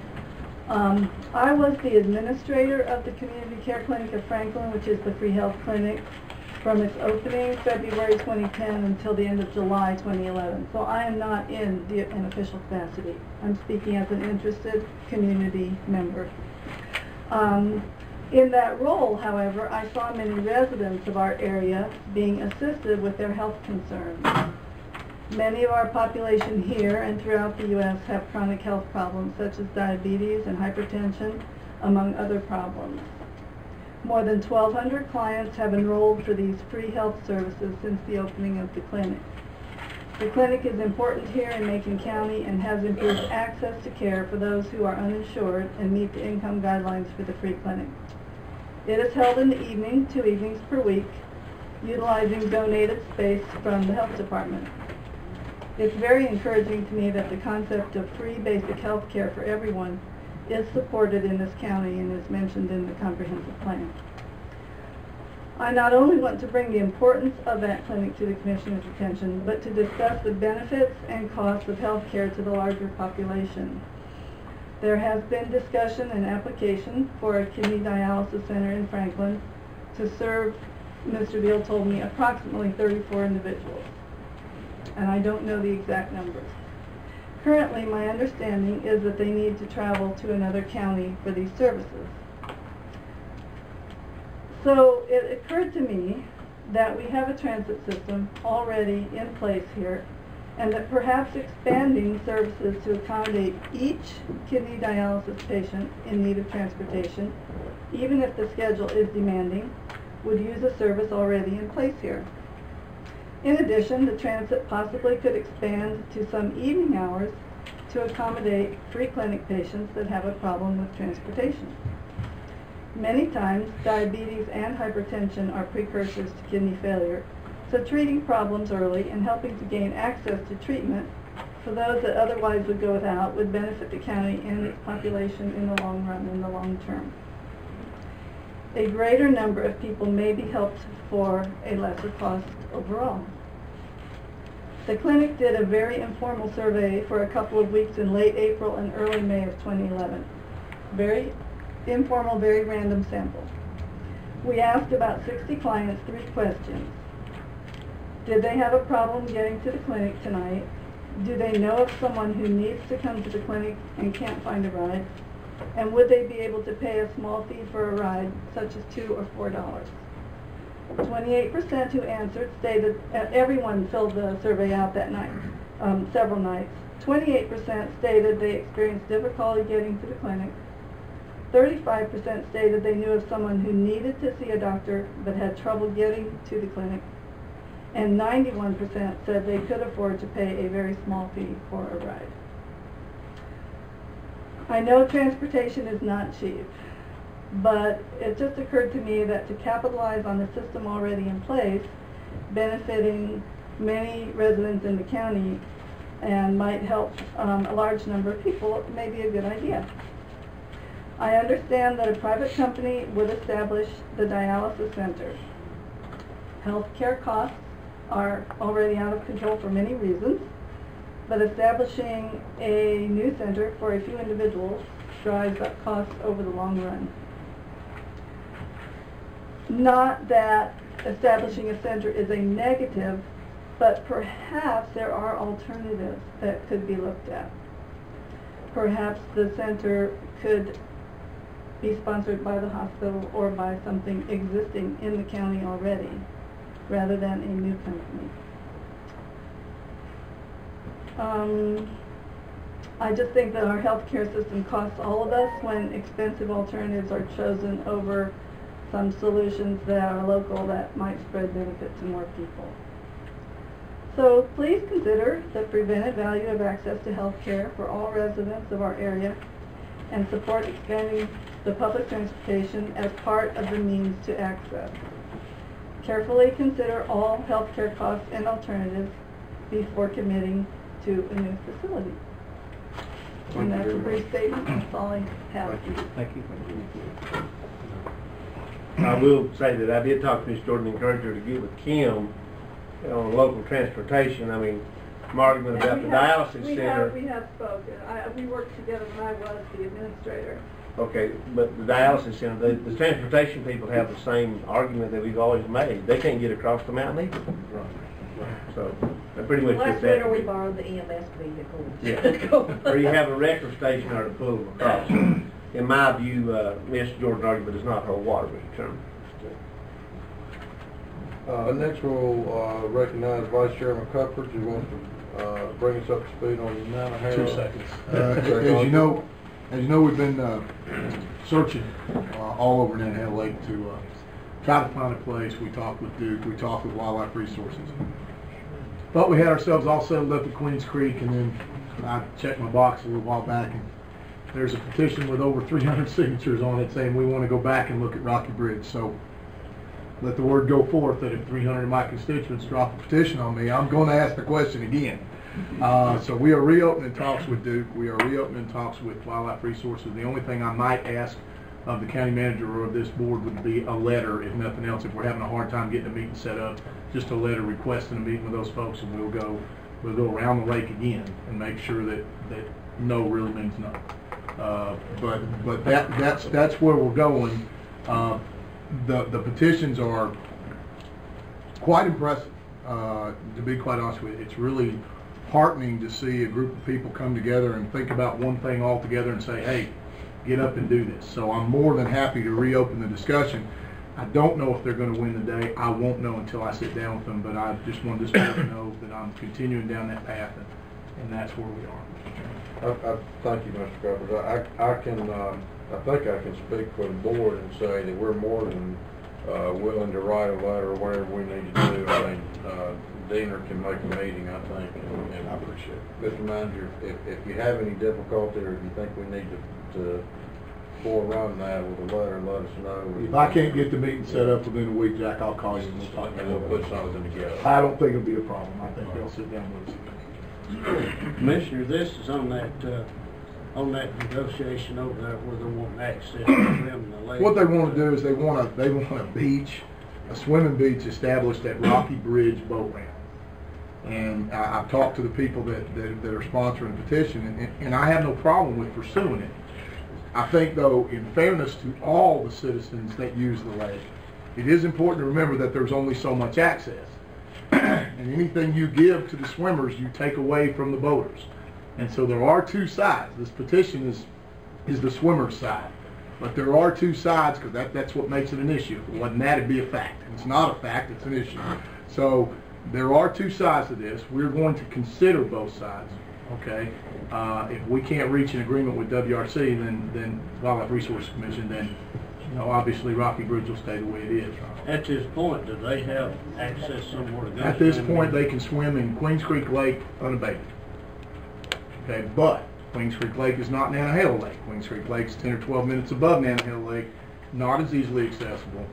Um, I was the administrator of the Community Care Clinic of Franklin, which is the free health clinic, from its opening February 2010 until the end of July 2011. So I am not in the, an official capacity. I'm speaking as an interested community member. Um, in that role, however, I saw many residents of our area being assisted with their health concerns. Many of our population here and throughout the U.S. have chronic health problems such as diabetes and hypertension, among other problems. More than 1,200 clients have enrolled for these free health services since the opening of the clinic. The clinic is important here in Macon County and has improved access to care for those who are uninsured and meet the income guidelines for the free clinic. It is held in the evening, two evenings per week, utilizing donated space from the health department. It's very encouraging to me that the concept of free basic health care for everyone is supported in this county and is mentioned in the comprehensive plan. I not only want to bring the importance of that clinic to the Commissioner's attention, but to discuss the benefits and costs of health care to the larger population. There has been discussion and application for a kidney dialysis center in Franklin to serve, Mr. Beale told me, approximately 34 individuals. And I don't know the exact numbers. Currently, my understanding is that they need to travel to another county for these services. So it occurred to me that we have a transit system already in place here and that perhaps expanding services to accommodate each kidney dialysis patient in need of transportation, even if the schedule is demanding, would use a service already in place here. In addition, the transit possibly could expand to some evening hours to accommodate free clinic patients that have a problem with transportation. Many times, diabetes and hypertension are precursors to kidney failure, so treating problems early and helping to gain access to treatment for those that otherwise would go without would benefit the county and its population in the long run, in the long term. A greater number of people may be helped for a lesser cost overall. The clinic did a very informal survey for a couple of weeks in late April and early May of 2011. Very informal, very random sample. We asked about 60 clients three questions. Did they have a problem getting to the clinic tonight? Do they know of someone who needs to come to the clinic and can't find a ride? And would they be able to pay a small fee for a ride, such as two or four dollars? 28% who answered stated, uh, everyone filled the survey out that night, um, several nights. 28% stated they experienced difficulty getting to the clinic. 35% stated they knew of someone who needed to see a doctor but had trouble getting to the clinic. And 91% said they could afford to pay a very small fee for a ride. I know transportation is not cheap, but it just occurred to me that to capitalize on the system already in place, benefiting many residents in the county and might help um, a large number of people may be a good idea. I understand that a private company would establish the dialysis center. Healthcare costs are already out of control for many reasons, but establishing a new center for a few individuals drives up costs over the long run. Not that establishing a center is a negative, but perhaps there are alternatives that could be looked at. Perhaps the center could be sponsored by the hospital or by something existing in the county already, rather than a new company. Um, I just think that our healthcare system costs all of us when expensive alternatives are chosen over some solutions that are local that might spread benefit to more people. So please consider the preventive value of access to health care for all residents of our area and support expanding the public transportation as part of the means to access. Carefully consider all healthcare costs and alternatives before committing to a new facility. And that's a brief statement, that's all I have. Thank you. I will say that I did talk to Ms. Jordan, encourage her to get with Kim on local transportation. I mean, some argument about the And we have- dialysis We center. have, we have spoken, I, we worked together when I was the administrator. Okay, but the dialysis center, the, the transportation people have the same argument that we've always made. They can't get across the mountain either. So, that pretty much Last gets that. winter, we borrowed the EMS vehicle. Yeah, <laughs> or you have a record station or to pull them across. In my view, uh, Ms. Jordan's argument does not hold water, Mr. Chairman. Uh, next we'll, uh, recognize Vice Chairman Cuthbert, who wants to, uh, bring us up to speed on the Nantahala. Two seconds. Uh, <laughs> As you know, as you know, we've been uh, searching uh, all over Nantahala Lake to uh, try to find a place. We talked with Duke, we talked with Wildlife Resources. Thought we had ourselves all settled up at Queens Creek, and then I checked my box a little while back, and there's a petition with over 300 <laughs> signatures on it saying we want to go back and look at Rocky Bridge. So let the word go forth that if 300 of my constituents drop a petition on me, I'm going to ask the question again. Uh, so we are reopening talks with Duke. We are reopening talks with Wildlife Resources. The only thing I might ask of the county manager or of this board would be a letter, if nothing else, if we're having a hard time getting a meeting set up, just a letter requesting a meeting with those folks, and we'll go, we'll go around the lake again and make sure that, that no really means no. Uh, but, but that, that's, that's where we're going. Uh, the, the petitions are quite impressive, uh, to be quite honest with you. It's really heartening to see a group of people come together and think about one thing all together and say, hey, get up and do this. So I'm more than happy to reopen the discussion. I don't know if they're gonna win the day. I won't know until I sit down with them, but I just wanted this board to know that I'm continuing down that path, and, and that's where we are. I, I, thank you, Mr. Kuppers. I, I can, um, I think I can speak for the board and say that we're more than, uh, willing to write a letter or whatever we need to do. I mean, uh, Diener can make a meeting, I think, and, and I appreciate it. Mr. Manager, if, if you have any difficulty or if you think we need to, to forerun that with a letter, let us know. If I can't get the meeting set up within a week, Jack, I'll call you and we'll talk. And we'll put something together. I don't think it'll be a problem. I think they'll sit down with us. Commissioner, this is on that, uh, on that negotiation over there where they want access to swim in the lake. What they want to do is they want a, they want a beach, a swimming beach established at Rocky Bridge Boat Ramp. And I, I've talked to the people that, that, that are sponsoring the petition, and, and I have no problem with pursuing it. I think, though, in fairness to all the citizens that use the lake, it is important to remember that there's only so much access. <clears throat> and anything you give to the swimmers, you take away from the boaters. And so there are two sides. This petition is, is the swimmer's side. But there are two sides, because that, that's what makes it an issue. If it wasn't that, it'd be a fact. If it's not a fact, it's an issue. So there are two sides to this. We're going to consider both sides, okay? Uh, if we can't reach an agreement with WRC, then, then Wildlife Resources Commission, then, you know, obviously Rocky Bridge will stay the way it is. At this point, do they have access somewhere to go? At this point, they can swim in Queens Creek Lake unabated. Okay, but Queens Creek Lake is not Nantahala Lake. Queens Creek Lake is 10 or 12 minutes above Nantahala Lake, not as easily accessible.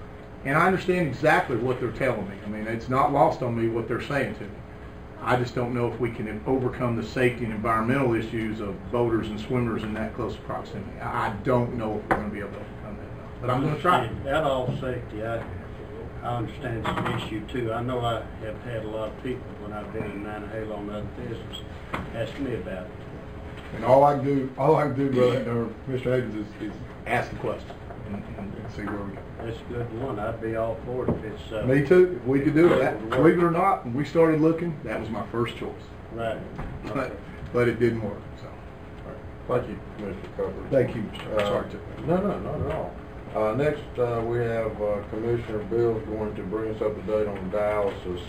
And I understand exactly what they're telling me. I mean, it's not lost on me what they're saying to me. I just don't know if we can overcome the safety and environmental issues of boaters and swimmers in that close proximity. I I don't know if we're going to be able to overcome that, but I'm going to try. That all safety, I, I understand it's an issue too. I know I have had a lot of people when I've been in Nantahala on other business ask me about it. And all I can do, all I can do, brother, or Mr. Higgins, is, is ask the question and, and and see where we go. That's a good one. I'd be all for it if it's, uh. Me too, if we could do that, believe it or not, when we started looking, that was my first choice. Right. But, but it didn't work, so. Thank you, Mr. Copeland. Thank you, Mr. Uh, Sorry to- No, no, not at all. Uh, next, uh, we have uh, Commissioner Beale's going to bring us up to date on dialysis.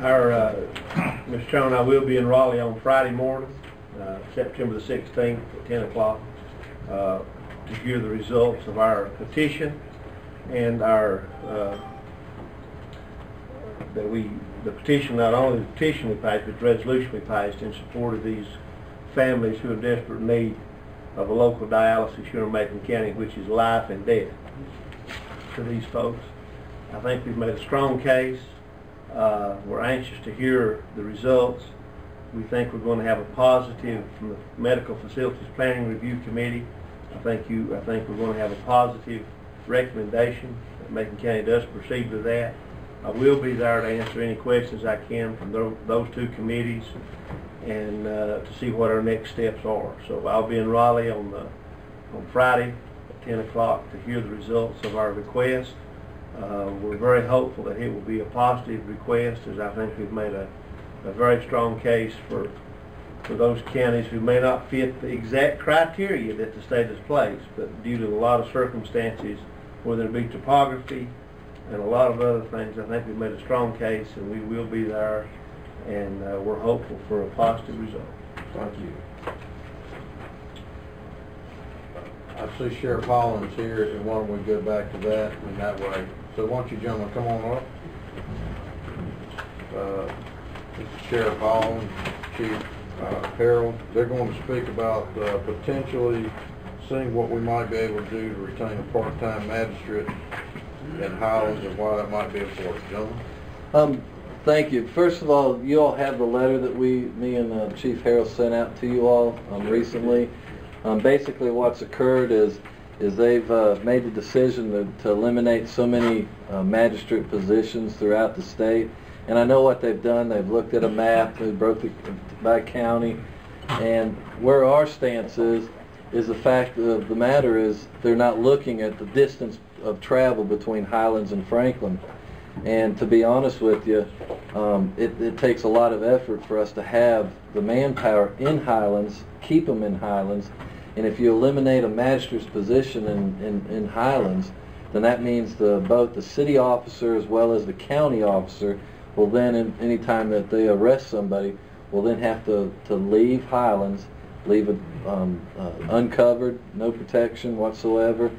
Our, uh, <clears throat> Mr. Chairman, I will be in Raleigh on Friday morning, uh, September the 16th at 10 o'clock, uh, to hear the results of our petition and our, uh, that we, the petition, not only the petition we passed, but the resolution we passed in support of these families who are in desperate need of a local dialysis here in Macon County, which is life and death to these folks. I think we've made a strong case. Uh, We're anxious to hear the results. We think we're going to have a positive from the Medical Facilities Planning Review Committee. I think you, I think we're going to have a positive recommendation Macon County does proceed with that. I will be there to answer any questions I can from tho- those two committees and uh, to see what our next steps are. So I'll be in Raleigh on the, on Friday at 10 o'clock to hear the results of our request. Uh, We're very hopeful that it will be a positive request, as I think we've made a, a very strong case for, for those counties who may not fit the exact criteria that the state has placed, but due to a lot of circumstances, whether it be topography and a lot of other things, I think we've made a strong case, and we will be there, and uh, we're hopeful for a positive result. Thank you. I see Sheriff Hollins here, and why don't we go back to that in that way? So why don't you gentlemen come on up? Uh, this is Sheriff Hollins, Chief uh, Harrell, they're going to speak about uh, potentially seeing what we might be able to do to retain a part-time magistrate in Highlands and why that might be important. Gentlemen? Um, thank you. First of all, you all have the letter that we, me and uh, Chief Harrell sent out to you all um, recently. Um, basically, what's occurred is is they've uh, made the decision to, to eliminate so many uh, magistrate positions throughout the state. And I know what they've done. They've looked at a map. They broke it by county. And where our stance is, is the fact of the matter is they're not looking at the distance of travel between Highlands and Franklin. And to be honest with you, um, it, it takes a lot of effort for us to have the manpower in Highlands, keep them in Highlands. And if you eliminate a magistrate's position in, in, in Highlands, then that means the, both the city officer as well as the county officer will then, in any time that they arrest somebody, will then have to, to leave Highlands, leave it um, uh, uncovered, no protection whatsoever.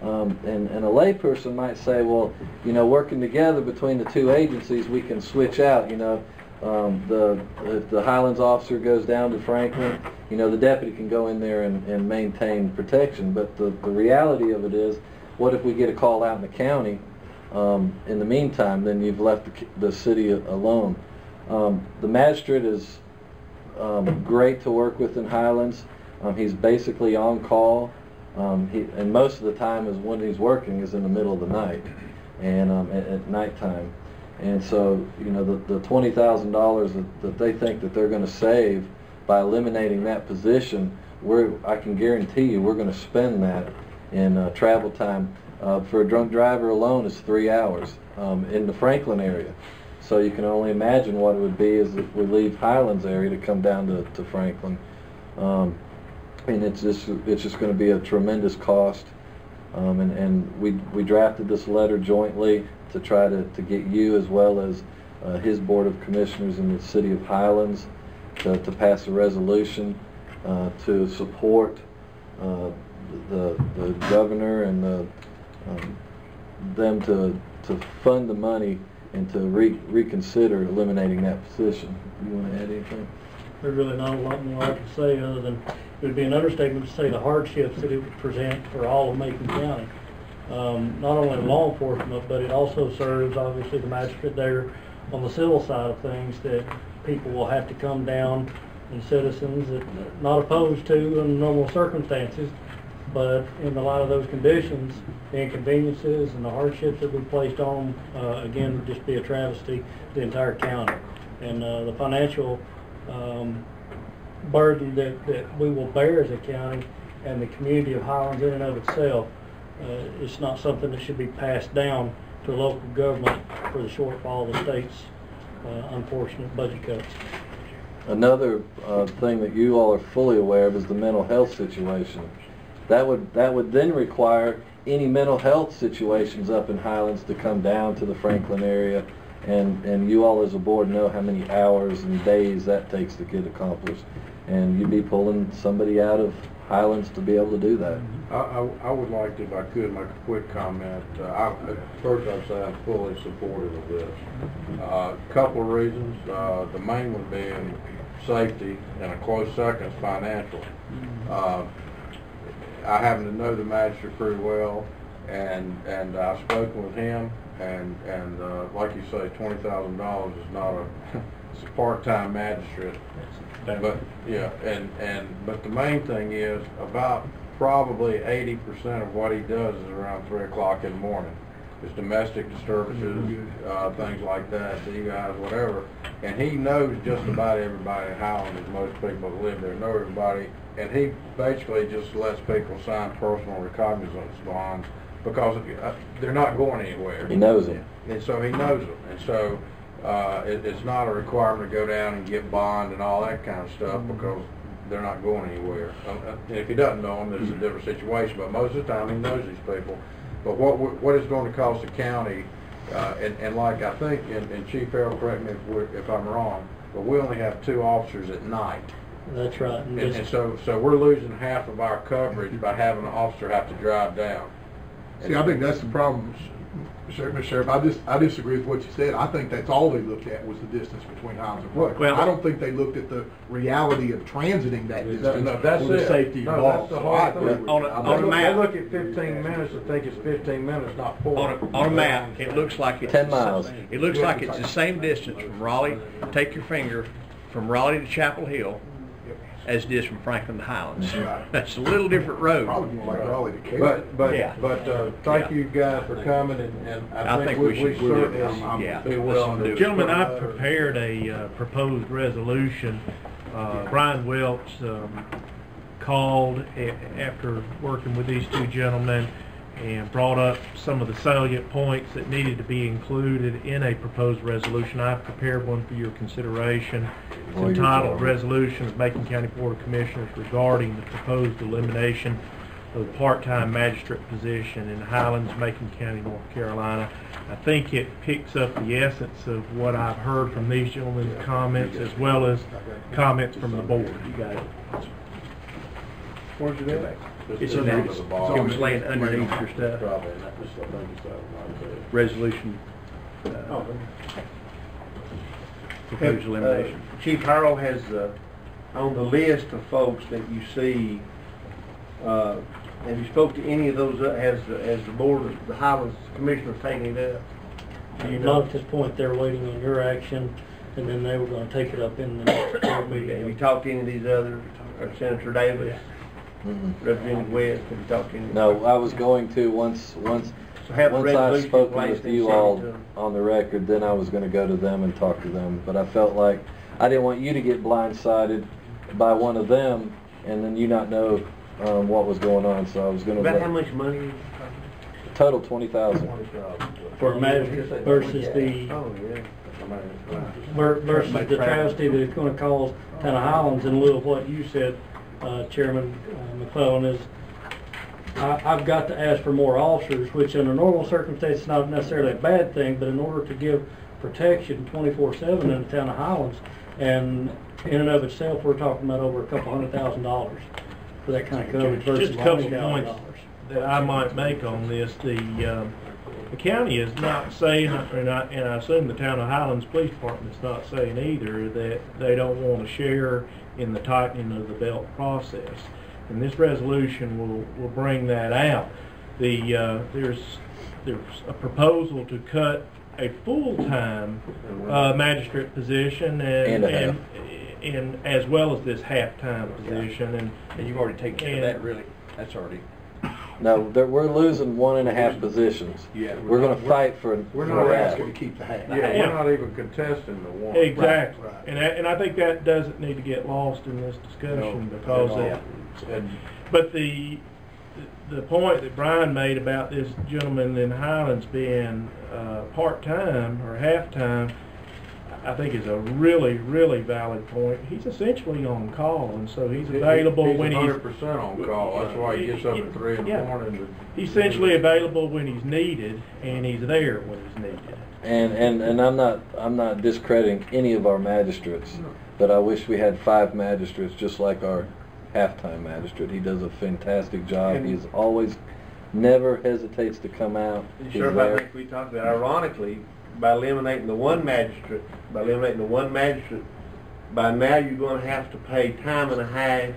Um, and, and a layperson might say, well, you know, working together between the two agencies, we can switch out, you know, um, the, if the Highlands officer goes down to Franklin, you know, the deputy can go in there and, and maintain protection. But the, the reality of it is, what if we get a call out in the county? Um, in the meantime, then you've left the, city alone. Um, the magistrate is um, great to work with in Highlands. Um, he's basically on call. Um, he, and most of the time is when he's working is in the middle of the night and um, at, at nighttime. And so, you know, the, the $20,000 that they think that they're going to save by eliminating that position, we're, I can guarantee you we're going to spend that in uh, travel time. Uh, for a drunk driver alone is three hours um, in the Franklin area. So you can only imagine what it would be as we leave Highlands area to come down to, to Franklin. Um, and it's just it's just going to be a tremendous cost. Um, and, and we we drafted this letter jointly to try to, to get you as well as uh, his board of commissioners in the city of Highlands to, to pass a resolution uh, to support uh, the the governor and the um, them to to fund the money and to re- reconsider eliminating that position. You want to add anything? There's really not a lot more I can say other than it would be an understatement to say the hardships that it would present for all of Macon County. Um, not only law enforcement, but it also serves obviously the magistrate there on the civil side of things that people will have to come down and citizens that are not opposed to in normal circumstances, but in a lot of those conditions, the inconveniences and the hardships that we placed on, uh, again, would just be a travesty to the entire county. And uh, the financial um, burden that, that we will bear as a county and the community of Highlands in and of itself, uh, it's not something that should be passed down to local government for the shortfall of the state's uh, unfortunate budget cuts. Another uh, thing that you all are fully aware of is the mental health situation. That would that would then require any mental health situations up in Highlands to come down to the Franklin area, and and you all as a board know how many hours and days that takes to get accomplished, and you'd be pulling somebody out of Highlands to be able to do that. I, I, I would like to, if I could, make a quick comment. Uh, I, first I'd say I'm fully supportive of this. Uh, couple of reasons, uh, the main one being safety, and a close second is financial. Uh, I happen to know the magistrate pretty well, and, and I've spoken with him, and, and, uh, like you say, twenty thousand dollars is not a, <laughs> it's a part-time magistrate. But, yeah, and, and, but the main thing is, about probably eighty percent of what he does is around three o'clock in the morning. It's domestic disturbances, uh, things like that, you guys, whatever. And he knows just about everybody in Highland, as most people that live there know everybody. And he basically just lets people sign personal recognizance bonds because uh, they're not going anywhere. He knows them. And so he knows them. And so, uh, it, it's not a requirement to go down and get bond and all that kind of stuff because they're not going anywhere. Uh, uh, and if he doesn't know them, it's a different situation, but most of the time he knows these people. But what, what is going to cost the county, uh, and, and like I think, and, and Chief Harrell, correct me if, we're, if I'm wrong, but we only have two officers at night. That's right. And, and so, so we're losing half of our coverage by having an officer have to drive down. See, I think that's the problem, Sheriff, Mr. Sheriff. I just, I disagree with what you said. I think that's all they looked at was the distance between Highlands and Franklin. Well- I don't think they looked at the reality of transiting that distance no, that's for the it. safety No, involved. that's the So whole I thing. On you. a- I'm on a not- map- They look at fifteen minutes and think it's fifteen minutes, not four. On a, on a map, it looks like it's 10 miles. It looks like it's the same distance from Raleigh. Take your finger from Raleigh to Chapel Hill as it is from Franklin to Highlands. That's a little different road. Probably more like Raleigh to Cape. But, but, Yeah. but, uh, thank Yeah. you guys for coming and, and I I think think we, we we should do certainly this. Yeah. be willing to. Gentlemen, I've prepared a uh, proposed resolution. Uh, Brian Welch um, called a- after working with these two gentlemen and brought up some of the salient points that needed to be included in a proposed resolution. I've prepared one for your consideration. It's entitled. Resolution of Macon County Board of Commissioners regarding the proposed elimination of the part-time magistrate position in Highlands, Macon County, North Carolina. I think it picks up the essence of what I've heard from these gentlemen's comments as well as comments from the board. You got it. Where's it at? It's in there. It's it's laying underneath your stuff. Resolution, uh, proposed elimination. Uh, Chief Harrell has, uh, on the list of folks that you see, uh, have you spoke to any of those, uh, has, has the board, of the Highlands Commissioner taken it up? Do you know? Not at this point, they're waiting on your action, and then they were gonna take it up in the next board Have you talked to any of these others, or Senator Davis. Representative West, have you to any? No, I was going to, once, once, So have the once I resolution spoken placed with and you sent it all to them. on the record, then I was gonna go to them and talk to them. But I felt like, I didn't want you to get blindsided by one of them, and then you not know, um, what was going on, so I was gonna About how let, much money? total twenty thousand. For a versus the, Oh, yeah. ver- versus the travesty that it's gonna cause town of Highlands in lieu of what you said, uh, Chairman uh, McClellan, is I, I've got to ask for more officers, which in a normal circumstance is not necessarily a bad thing, but in order to give protection twenty-four seven in the town of Highlands, and in and of itself, we're talking about over a couple hundred thousand dollars for that kind of coverage versus Just a couple of points that I might make on this. The, um, the county is not saying, and I, and I assume the town of Highlands Police Department is not saying either, that they don't want to share in the tightening of the belt process. And this resolution will, will bring that out. The, uh, there's, there's a proposal to cut a full-time, uh, magistrate position and, And a and, and as well as this half-time position and. And you've already taken care of that, really. That's already. No, there- we're losing one and a half positions. Yeah. We're gonna fight for, We're for not that. asking to keep the half. Yeah. Yeah, we're not even contesting the one. Exactly. Right. And I, and I think that doesn't need to get lost in this discussion No, because at of, all. And but the, the point that Brian made about this gentleman in Highlands being, uh, part-time or half-time, I think is a really, really valid point. He's essentially on call and so he's available when he's. hundred percent on call, that's why he gets up at three in the Yeah. morning to. He's essentially available when he's needed and he's there when he's needed. And, and, and I'm not, I'm not discrediting any of our magistrates, but I wish we had five magistrates, just like our halftime magistrate. He does a fantastic job. And- He's always, never hesitates to come out. He's Sure, I think we talked about, ironically, by eliminating the one magistrate, by eliminating the one magistrate, by now you're gonna have to pay time and a half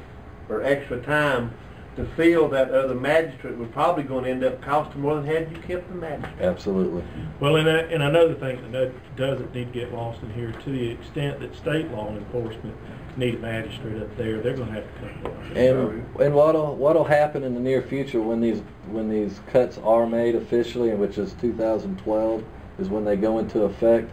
or extra time to fill that other magistrate, we're probably gonna end up costing more than had you kept the magistrate. Absolutely. Well, and, a- and another thing that does- doesn't need to get lost in here, to the extent that state law enforcement need a magistrate up there, they're gonna have to come down. And, and what'll, what'll happen in the near future when these, when these cuts are made officially, which is 2012, is when they go into effect.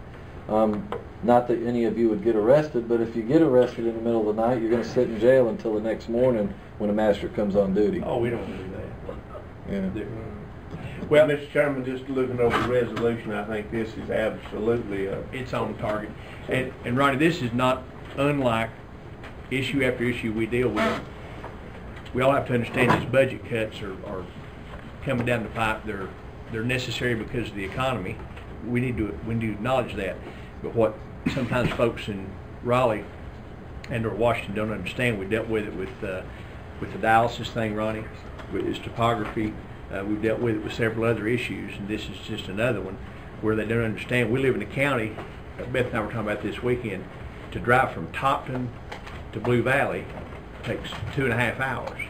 Um, not that any of you would get arrested, but if you get arrested in the middle of the night, you're gonna sit in jail until the next morning when a master comes on duty. Oh, we don't do that. Yeah. Well, Mr. Chairman, just looking over the resolution, I think this is absolutely, uh, It's on target. And, and Ronnie, this is not unlike issue after issue we deal with. We all have to understand these budget cuts are, are coming down the pipe. They're, they're necessary because of the economy. We need to, we need to acknowledge that. But what sometimes folks in Raleigh and or Washington don't understand, we dealt with it with, uh, with the dialysis thing, Ronnie, with its topography. Uh, we've dealt with it with several other issues, and this is just another one where they don't understand. We live in a county, uh, Beth and I were talking about this weekend, to drive from Topton to Blue Valley takes two and a half hours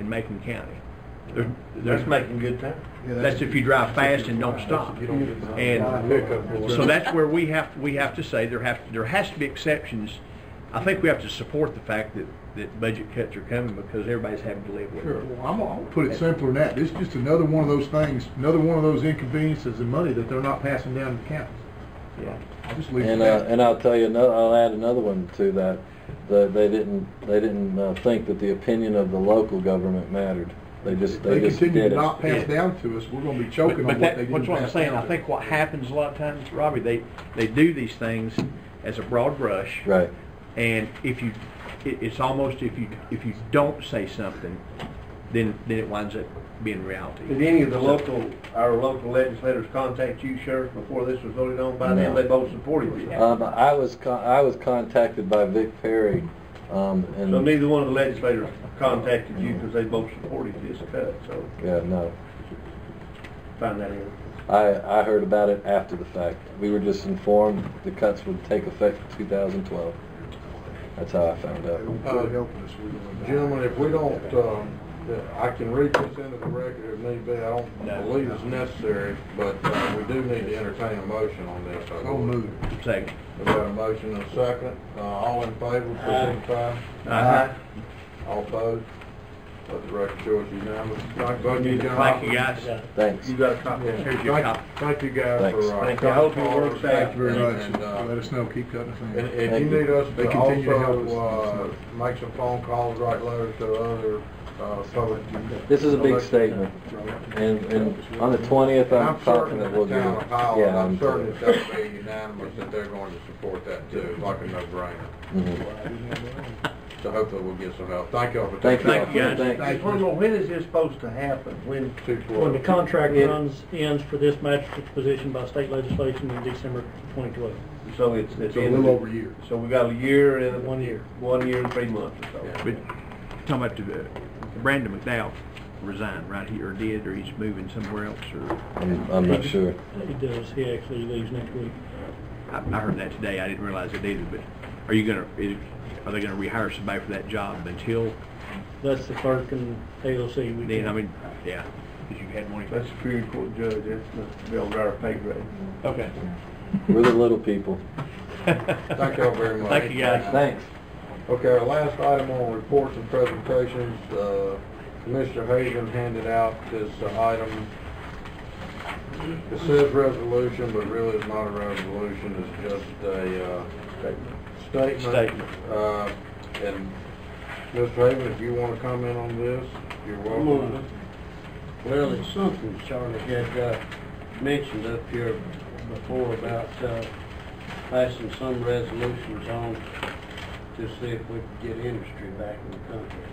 in Macon County. There- that's making good time. That's if you drive fast and don't stop. And so that's where we have, we have to say, there have, there has to be exceptions. I think we have to support the fact that, that budget cuts are coming because everybody's having to live with Sure, it. well, I'm, going to put it simpler than that. This is just another one of those things, another one of those inconveniences and money that they're not passing down to the counties. Yeah. I'll just leave it And, at uh, that. and I'll tell you another, I'll add another one to that. The, they didn't, they didn't uh, think that the opinion of the local government mattered. They just, they they just continue did to it. not pass Yeah. down to us, we're gonna be But, choking but on what that, they didn't what's what I'm pass saying, down I to think what happens a lot of times, Robbie, they, they do these things as a broad brush. Right. And if you, it, it's almost if you, if you don't say something, then, then it winds up being reality. Did any of the local, our local legislators contact you, Sheriff, before this was voted on by them? No. They both supported it. Um, I was, con- I was contacted by Vic Perry, um, and. So neither one of the legislators contacted you because they both supported this cut, so Yeah, no. find that in. I, I heard about it after the fact. We were just informed the cuts would take effect in 2012. That's how I found out. Uh, Gentlemen, if we don't, um, I can read this into the record if need be, I don't believe it's necessary, but, uh, we do need to entertain a motion on this. I So moved. Second. We got a motion and a second, uh, all in favor, please signify. Aye. All opposed? Let the record show it's unanimous. Thank you gentlemen. Thank you, guys. Thanks. You got a copy? Yeah. Here's your Thank- copy. Thank you guys Thanks. for, uh, Thank you. I hope you work coming Thank you very much. And, uh, Let us know, keep cutting us And in. if Thank you you. need us They to continue to help also, uh, us. make some phone calls, write letters to other, uh, public. This is a big statement. And, and on the 20th, I'm I'm certain confident that we'll the get town it. of Howard, Yeah, I'm I'm certain it's gonna be unanimous that they're going to support that too, It's like a no-brainer. Mhm. So hopefully we'll get some help. Thank y'all for Thank taking. you. Thank you, guys. Thanks. Just one more, when is this supposed to happen? When, Two When the twelve. contract Yeah. runs, ends for this magistrate's position by state legislation in December 2012. so it's, it's. It's a little over a year. So we got a year and. One year. One year and three months or so. But talking about the, Brandon McDowell resigned right here, or did, or he's moving somewhere else, or, I'm, I'm not sure. He does, he actually leaves next week. I, I heard that today, I didn't realize it either, but are you gonna, is, are they gonna rehire somebody for that job until That's the clerk and AOC. We then, I mean, yeah, because you had one. That's Superior Court judge, that's the, the old our pay grade. Okay. We're the little people. <laughs> Thank y'all very much. Thank you, guys. Thanks. Okay, our last item on reports and presentations, uh, Commissioner Haven handed out this uh, item. It says resolution, but really it's not a resolution, it's just a, uh, statement. Statement. Uh, and Mr. Haven, if you wanna comment on this, you're welcome. Well, it's something Charlie had uh, mentioned up here before about uh, passing some resolutions on to see if we could get industry back in the country.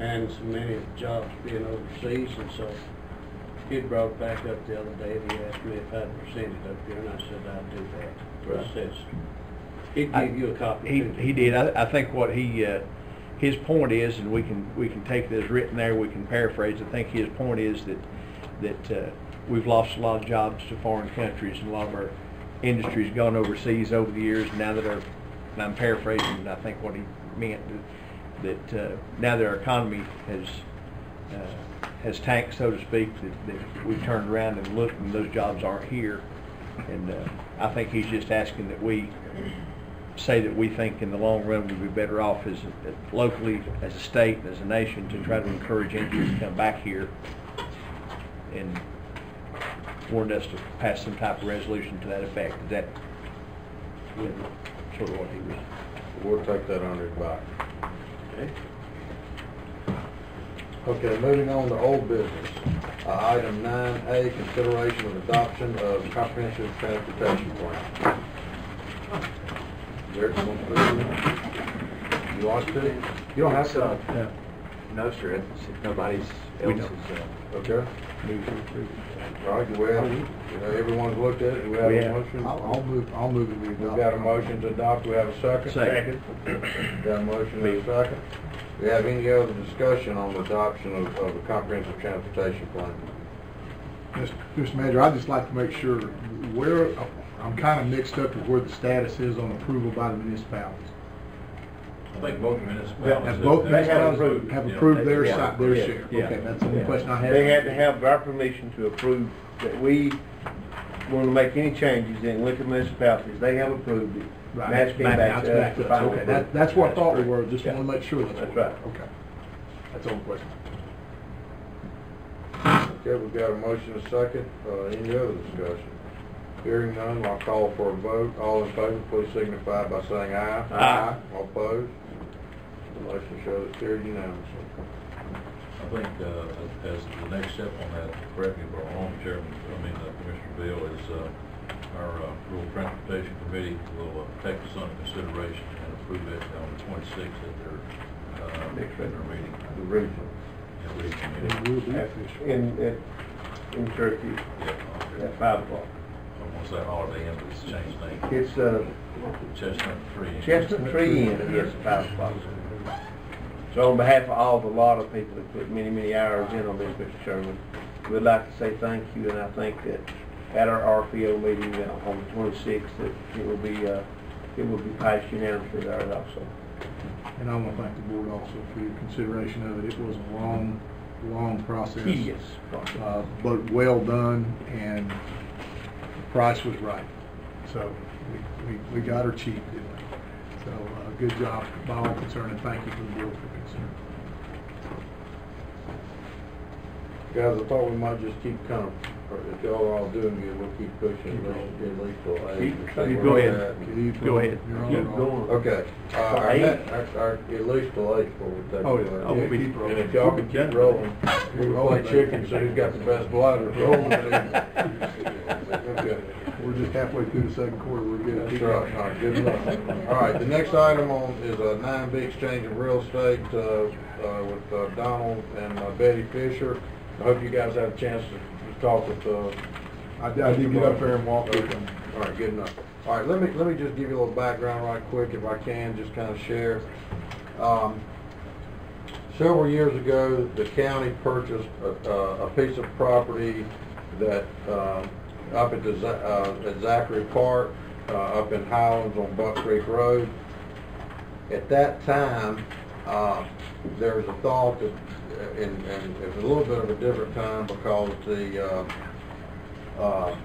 And so many jobs being overseas, and so he brought it back up the other day, and he asked me if I'd present it up here, and I said I'd do that. Right. Says, he'd give you a copy. He, he did, I, I think what he, uh, his point is, and we can, we can take it as written there, we can paraphrase, I think his point is that, that, uh, we've lost a lot of jobs to foreign countries, and a lot of our industry's gone overseas over the years, now that our, and I'm paraphrasing, I think what he meant, that, that, uh, now that our economy has, uh, has tanked, so to speak, that, that we've turned around and looked, and those jobs aren't here. And, uh, I think he's just asking that we say that we think in the long run we'd be better off as, locally, as a state, as a nation, to try to encourage industry to come back here. And wanted us to pass some type of resolution to that effect. Is that sort of what he? We'll take that under advisement. Okay, Okay, moving on to old business. Uh, item nine A, consideration of adoption of comprehensive transportation plan. Derek, you want to put it in? You want to? You don't have to. No. No, sir, it's, nobody's We is, uh, Okay. Move to approve right, do we have, you know, everyone's looked at it, do we have We a have. motion? I'll, I'll move, I'll move it. we We've adopt. got a motion to adopt, we have a second? Second. Got a motion and a second. Do we have any other discussion on the adoption of, of the comprehensive transportation plan? Mr. Mr. Manager, I'd just like to make sure where, I'm kind of mixed up with where the status is on approval by the municipalities. I think both municipalities. Have both They have municipalities approved. have approved they- their yeah, side, their yeah, share? yeah. Okay, that's the only Yeah. question I had. They had to have our permission to approve that we want to make any changes in liquor municipalities. They have approved it. Right. Match came Back- back that's to us back to to us. final Okay, approval. that- that's what I thought we correct. were, just Yeah. want to make sure that's That's what. right. Okay. That's the only question. Okay, we've got a motion and a second, uh, any other discussion? Hearing none, I'll call for a vote, all in favor, please signify by saying aye. Aye. All opposed? The motion shows carried unanimously. I think, uh, as the next step on that, correct me if I'm wrong, Chairman, I mean, uh, Commissioner Beale, is, uh, our, uh, Rural Transportation Committee will uh, take this under consideration and approve it on the twenty-sixth at their, uh, Next regular meeting. The regional. Yeah, regional meeting. In, in, in Cherokee Yeah, at five o'clock. Once that holiday ends, it's changed name. It's, uh, Chestnut Tree. Chestnut Tree Inn, yes, at five o'clock. So on behalf of all the lot of people that put many, many hours in on this, Mr. Sherman, we'd like to say thank you, and I think that at our RPO meeting uh, on the twenty-sixth, that it will be, uh, it will be passed unanimously there also. And I want to thank the board also for your consideration of it. It was a long, long process. Tedious process. Uh, but well done, and the price was right. So we, we, we got her cheap, didn't we? So, uh, good job by all concerned, and thank you for the board for considering. Guys, I thought we might just keep kind of, or if y'all are all doing good, we'll keep pushing it at least till eight. Keep- or you go like ahead. that. Keep Go ahead. You're on Keep going. Okay, uh, our, Eight? net- our, our, at least till eight before we take. Oh, yeah. break. Oh, we'll be- And if y'all can keep rolling, we will play chicken, so who's got the best bladder rolling. <laughs> Okay. We're just halfway through the second quarter, we're good. That's right, all right, good enough. All right, the next item on is a nine B exchange of real estate, uh, uh, with uh, Donald and uh, Betty Fisher. I hope you guys had a chance to to talk with, uh. I did- I did get up there and walk with them. All right, good enough. All right, let me, let me just give you a little background right quick if I can, just kind of share. Um, Several years ago, the county purchased a, a a piece of property that, um, up at the, Za- uh, at Zachary Park, uh, up in Highlands on Buck Creek Road. At that time, uh, there was a thought that, uh, and, and it was a little bit of a different time because the, uh, uh,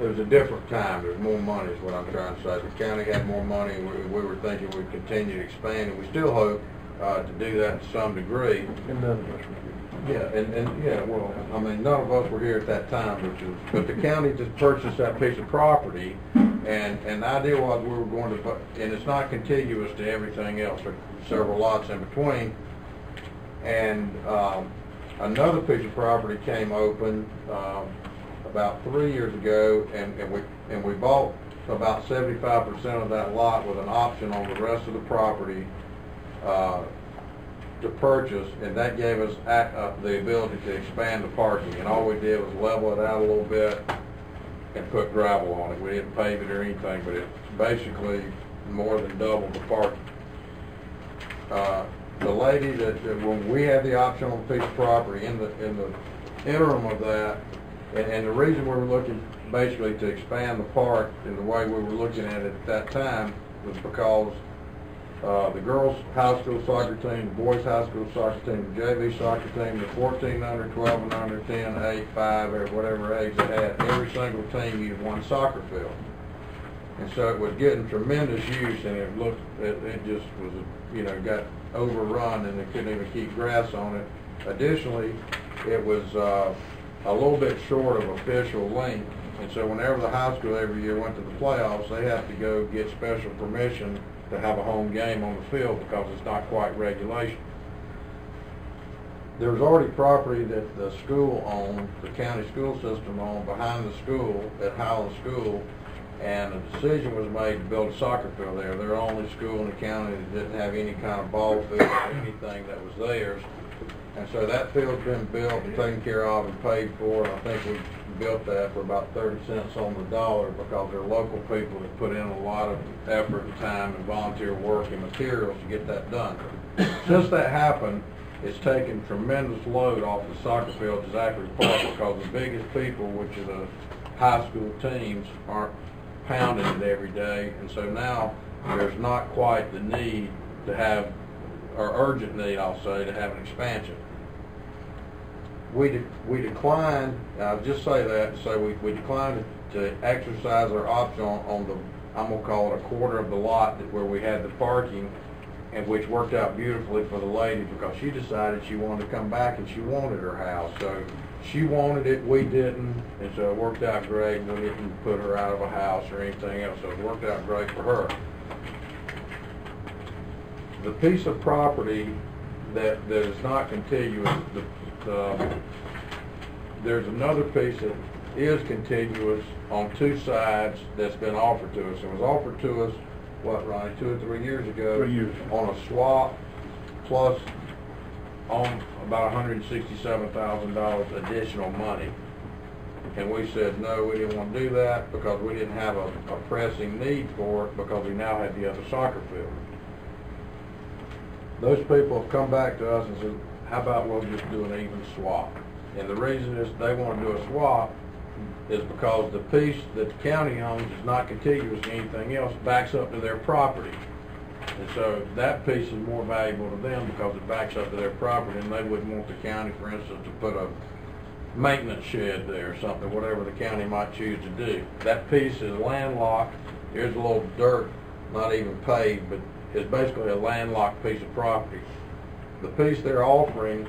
it was a different time, there was more money is what I'm trying to say. The county had more money, and we, we were thinking we'd continue to expand, and we still hope, uh, to do that to some degree. And none of us were Yeah, and, and, yeah, well, I mean, none of us were here at that time, which is, but the county just purchased that piece of property, and, and the idea was we were going to, put- and it's not contiguous to everything else, there are several lots in between. And, um, another piece of property came open, um, about three years ago, and, and we, and we bought about seventy-five percent of that lot with an option on the rest of the property, uh, to purchase, and that gave us ac- uh, the ability to expand the parking. And all we did was level it out a little bit and put gravel on it. We didn't pave it or anything, but it basically more than doubled the parking. Uh, The lady that, that when we had the option on a piece of property in the, in the interim of that, and, and the reason we were looking basically to expand the park in the way we were looking at it at that time was because uh, the girls' high school soccer team, the boys' high school soccer team, the JV soccer team, the 14 under, 12 and under, 10, 8, 5, or whatever age they had, every single team used one soccer field. And so it was getting tremendous use and it looked, it, it just was, you know, got overrun and they couldn't even keep grass on it. Additionally, it was, uh, a little bit short of official length. And so whenever the high school every year went to the playoffs, they have to go get special permission to have a home game on the field because it's not quite regulation. There was already property that the school owned, the county school system owned behind the school at Highlands School, and a decision was made to build a soccer field there. They're the only school in the county that didn't have any kind of ball field or anything that was theirs. And so that field's been built and taken care of and paid for, and I think we built that for about thirty cents on the dollar because they're local people that put in a lot of effort and time and volunteer work and materials to get that done. Since that happened, it's taken tremendous load off the soccer field at Zachary Park because the biggest people, which are the high school teams, aren't pounding it every day. And so now there's not quite the need to have, or urgent need, I'll say, to have an expansion. We, de- we declined, I'll just say that, so we, we declined to exercise our option on, on the, I'm gonna call it a quarter of the lot that where we had the parking, and which worked out beautifully for the lady because she decided she wanted to come back and she wanted her house. So she wanted it, we didn't, and so it worked out great. We didn't put her out of a house or anything else, so it worked out great for her. The piece of property that, that is not contiguous, the, the, there's another piece that is contiguous on two sides that's been offered to us. It was offered to us what, Ronnie, two or three years ago? Three years. On a swap, plus on about hundred and sixty-seven thousand dollars additional money. And we said, no, we didn't want to do that because we didn't have a, a pressing need for it because we now had the other soccer field. Those people have come back to us and said, how about we'll just do an even swap? And the reason is they want to do a swap is because the piece that the county owns is not contiguous to anything else, backs up to their property. And so that piece is more valuable to them because it backs up to their property and they wouldn't want the county, for instance, to put a maintenance shed there or something, whatever the county might choose to do. That piece is landlocked. Here's a little dirt, not even paved, but it's basically a landlocked piece of property. The piece they're offering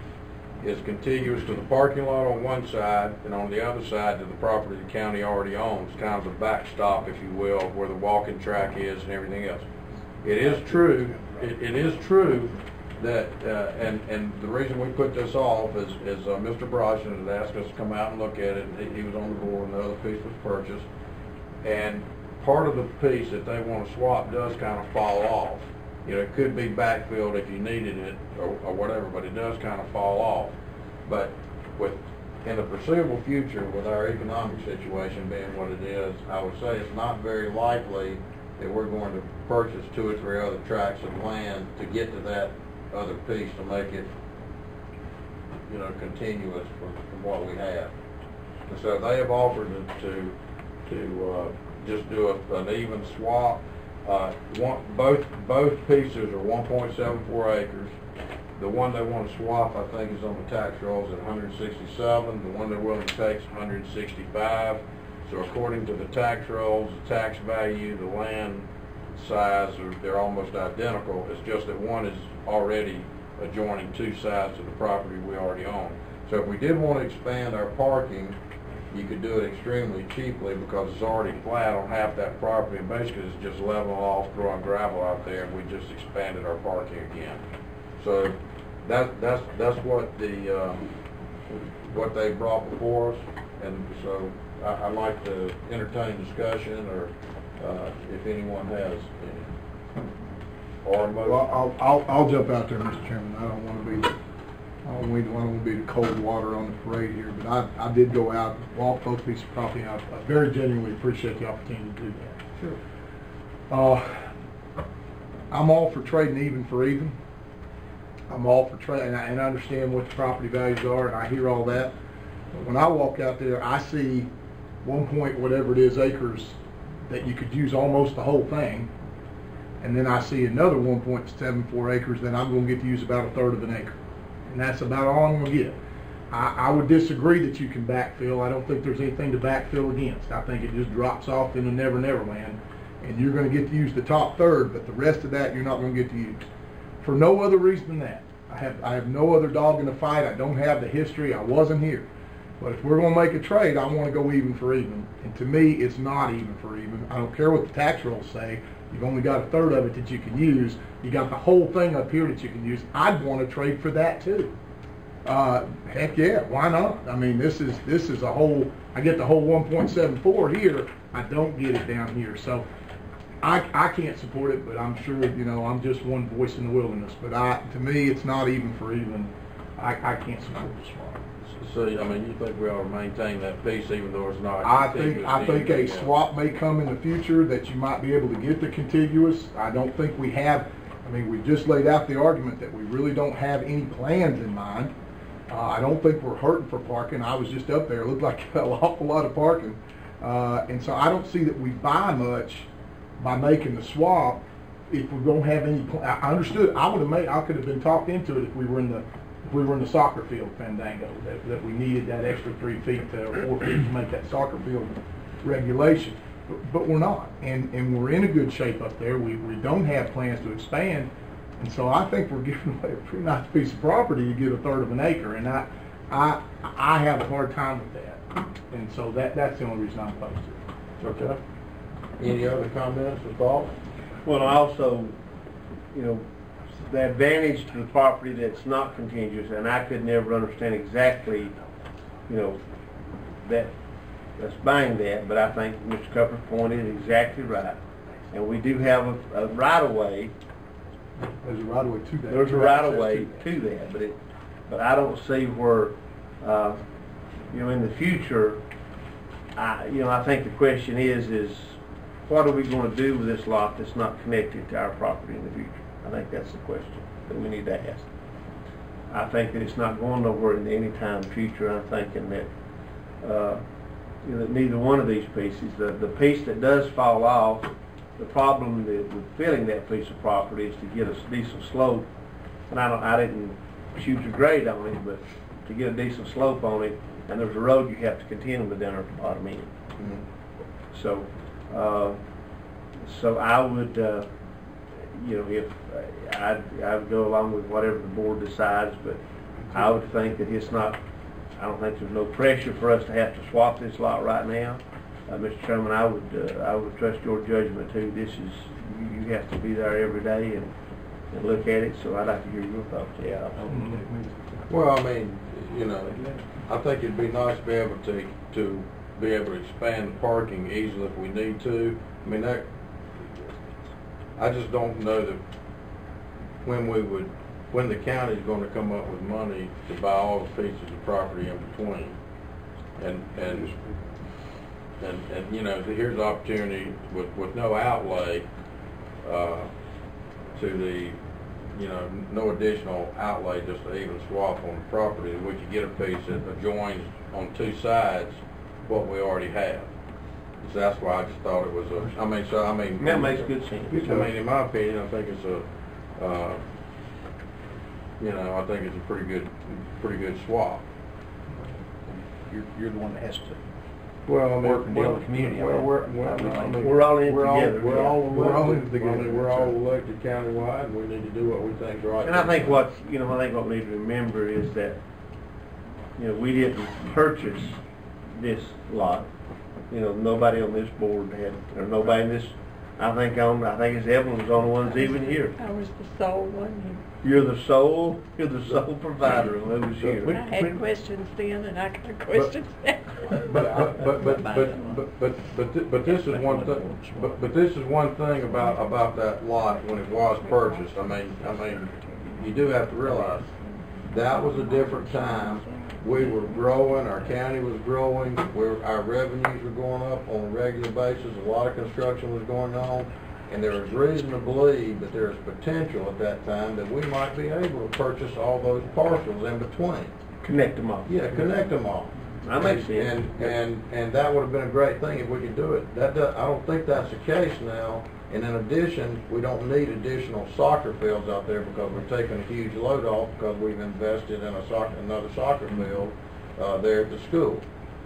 is contiguous to the parking lot on one side and on the other side to the property the county already owns, kind of a backstop, if you will, where the walking track is and everything else. It is true, it, it is true that, uh, and, and the reason we put this off is, is uh, Mr. Brosnan had asked us to come out and look at it, he, he was on the board and the other piece was purchased. And part of the piece that they want to swap does kind of fall off. You know, it could be backfilled if you needed it or, or whatever, but it does kind of fall off. But with, in the foreseeable future, with our economic situation being what it is, I would say it's not very likely that we're going to purchase two or three other tracts of land to get to that other piece to make it, you know, continuous from, from what we have. And so they have offered to, to, uh, just do a, an even swap. Uh, one, both, both pieces are one point seven four acres. The one they want to swap, I think, is on the tax rolls at hundred and sixty-seven. The one they're willing to take is hundred and sixty-five. So according to the tax rolls, the tax value, the land size, are, they're almost identical. It's just that one is already adjoining two sides to the property we already own. So if we did want to expand our parking, you could do it extremely cheaply because it's already flat on half that property and basically it's just level off, throwing gravel out there and we just expanded our parking again. So that, that's, that's what the, um, what they brought before us and so I, I'd like to entertain discussion or, uh, if anyone has any. Or a motion. Well, I'll, I'll, I'll jump out there, Mr. Chairman. I don't want to be, I don't want to, I don't want to be the cold water on the parade here, but I, I did go out, walk both pieces of property, and I I very genuinely appreciate the opportunity to do that. Sure. Uh, I'm all for trading even for even. I'm all for trade, and I, and I understand what the property values are, and I hear all that. But when I walk out there, I see one point whatever it is acres that you could use almost the whole thing, and then I see another 1.74 acres that I'm going to get to use about a third of an acre, and that's about all I'm going to get. I, I would disagree that you can backfill. I don't think there's anything to backfill against. I think it just drops off in the never never land, and you're going to get to use the top third, but the rest of that you're not going to get to use. For no other reason than that. I have I have no other dog in the fight. I don't have the history. I wasn't here. But if we're going to make a trade, I want to go even for even. And to me, it's not even for even. I don't care what the tax rolls say. You've only got a third of it that you can use. You got the whole thing up here that you can use. I'd want to trade for that too. Uh, heck yeah, why not? I mean, this is this is a whole. I get the whole 1.74 here. I don't get it down here. So I I can't support it, but I'm sure you know I'm just one voice in the wilderness. But I to me, it's not even for even. I I can't support the swap. So, I mean, you think we ought to maintain that piece even though it's not I think, contiguous I to think a anything else? swap may come in the future that you might be able to get the contiguous. I don't think we have, I mean, we just laid out the argument that we really don't have any plans in mind. Uh, I don't think we're hurting for parking. I was just up there, it looked like <laughs> an awful lot of parking. Uh, and so I don't see that we buy much by making the swap if we're gonna have any, pl- I I understood, I would have made, I could have been talked into it if we were in the, we were in the soccer field fandango, that, that we needed that extra three feet to, or four feet to make that soccer field regulation. But, but we're not, and, and we're in a good shape up there. We, we don't have plans to expand, and so I think we're giving away a pretty nice piece of property to get a third of an acre, and I, I, I have a hard time with that. And so that, that's the only reason I'm opposed to it. Okay. Any other comments or thoughts? Well, I also, you know, the advantage to the property that's not contiguous, and I could never understand exactly, you know, that, that's buying that, but I think Mr. Kuppers' point is exactly right. and we do have a, a right-of-way. There's a right of way to that. There's a right-of-way to that, but it, but I don't see where, uh, you know, in the future, I, you know, I think the question is, is what are we gonna do with this lot that's not connected to our property in the future? I think that's the question that we need to ask. I think that it's not going nowhere in any time future. I'm thinking that, uh, you know, that neither one of these pieces, the, the piece that does fall off, the problem that with filling that piece of property is to get a decent slope. And I don't, I didn't shoot a grade on it, but to get a decent slope on it, and there's a road you have to contend with down at the bottom end. So, uh, so I would, uh, you know, if, I'd, I'd go along with whatever the board decides, but I would think that it's not, I don't think there's no pressure for us to have to swap this lot right now. Uh, Mr. Chairman, I would, uh, I would trust your judgment too. This is, you, you have to be there every day and, and look at it, so I'd like to hear your thoughts. Yeah. Well, I mean, you know, I think it'd be nice to be able to, to be able to expand the parking easily if we need to. I mean, that, I just don't know that when we would, when the county's gonna come up with money to buy all the pieces of property in between. And, and, and, and, you know, here's the opportunity with, with no outlay, uh, to the, you know, no additional outlay, just to even swap on the property, we could get a piece that adjoins on two sides what we already have. So that's why I just thought it was a, I mean, so, I mean. That makes good sense. I mean, in my opinion, I think it's a, uh, you know, I think it's a pretty good, pretty good swap. You're, you're the one that has to. Well, I mean, Work and deal with the community. Well, we're, we're, I mean, We're all in we're all- together, We're yeah. all We're all in it elected, I together, mean, we're all elected countywide, and we need to do what we think's right. And I think what, you know, I think what we need to remember is that, you know, we didn't purchase this lot. You know, nobody on this board had, or nobody in this, I think on, I think it's Evelyn was on the ones even here. I was the sole one. You're the sole, you're the sole provider of those here. I had questions then and I got questions now. But, but, but, but, but, but, but, but, thi- but this is one thing, but, but this is one thing about, about that lot when it was purchased. I mean, I mean, you do have to realize, that was a different time. We were growing, our county was growing, where our revenues were going up on a regular basis, a lot of construction was going on. And there was reason to believe that there was potential at that time that we might be able to purchase all those parcels in between. Connect them all. Yeah, connect them all. That makes sense. And, and, and that would have been a great thing if we could do it. That, does- I don't think that's the case now. And in addition, we don't need additional soccer fields out there because we're taking a huge load off because we've invested in a soccer, another soccer field, uh, there at the school.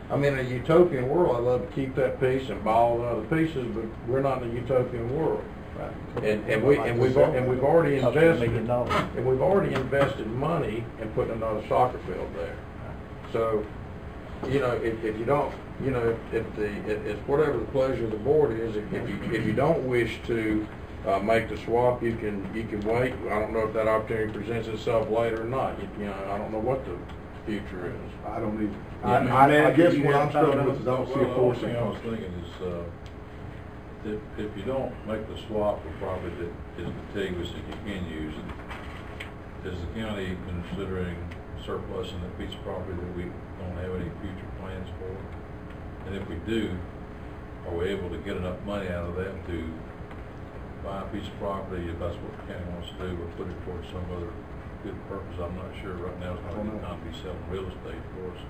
I mean, in a utopian world, I'd love to keep that piece and buy all the other pieces, but we're not in a utopian world. And, and we, and we've, and we've already invested, and we've already invested money in putting another soccer field there. So, you know, if, if you don't, you know, if, if the, if, it's whatever the pleasure of the board is, if, if you, if you don't wish to, uh, make the swap, you can, you can wait. I don't know if that opportunity presents itself later or not. You, you know, I don't know what the future is. I don't either. Yeah, I, man, I, I man, guess what I'm struggling with is I don't see Well, a the only forcing thing I was thinking is, uh, if, if you don't make the swap for property that is contiguous that you can use, is the county considering surplusing that piece of property that we don't have any future plans for? And if we do, are we able to get enough money out of that to buy a piece of property, if that's what the county wants to do, or put it towards some other good purpose? I'm not sure. Right now, it's not a good time to be selling real estate for us,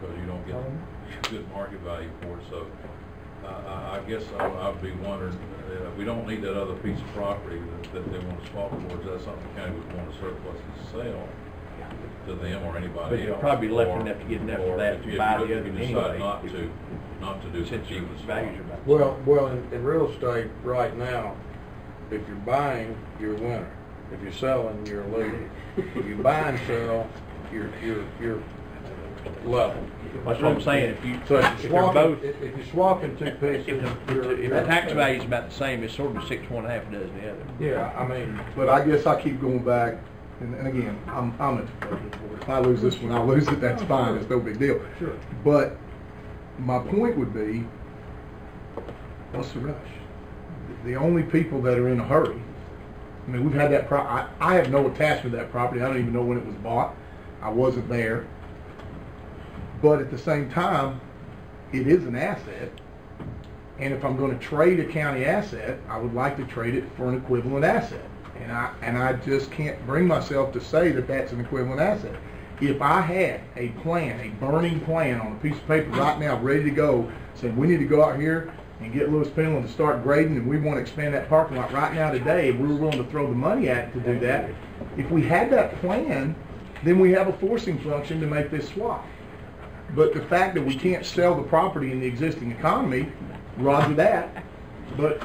because you don't get good market value for it, so I, I, guess I, I'd be wondering, uh, we don't need that other piece of property that, that they want to swap for, is that something the county would want to surplus and sell to them or anybody else? But you'll probably be left Or- enough to get enough or that if to buy the if you other decide anyway, not if- to, not to do Since your continuous values swap. are about. Well, well, in, in real estate right now, if you're buying, you're a winner. If you're selling, you're a loser. If you buy and sell, you're, you're, you're level. That's what I'm saying, if you, So if if you're you're swapping, both, if, if you're swapping two if pieces, you're, if you're. the tax value's about the same, it's sort of six, one half dozen the other. Yeah, I mean, But I guess I keep going back, and, and again, I'm, I'm at the pleasure for it. If I lose this one, I lose it, that's fine, it's no big deal. Sure. But my point would be, what's the rush? the only people that are in a hurry, I mean, we've had that pro, I, I have no attachment to that property, I don't even know when it was bought, I wasn't there. But at the same time, it is an asset, and if I'm gonna trade a county asset, I would like to trade it for an equivalent asset. And I, and I just can't bring myself to say that that's an equivalent asset. If I had a plan, a burning plan on a piece of paper right now, ready to go, saying we need to go out here and get Lewis Penland to start grading and we want to expand that parking lot right now today, and we were willing to throw the money at it to do that, if we had that plan, then we have a forcing function to make this swap. But the fact that we can't sell the property in the existing economy, roger that, but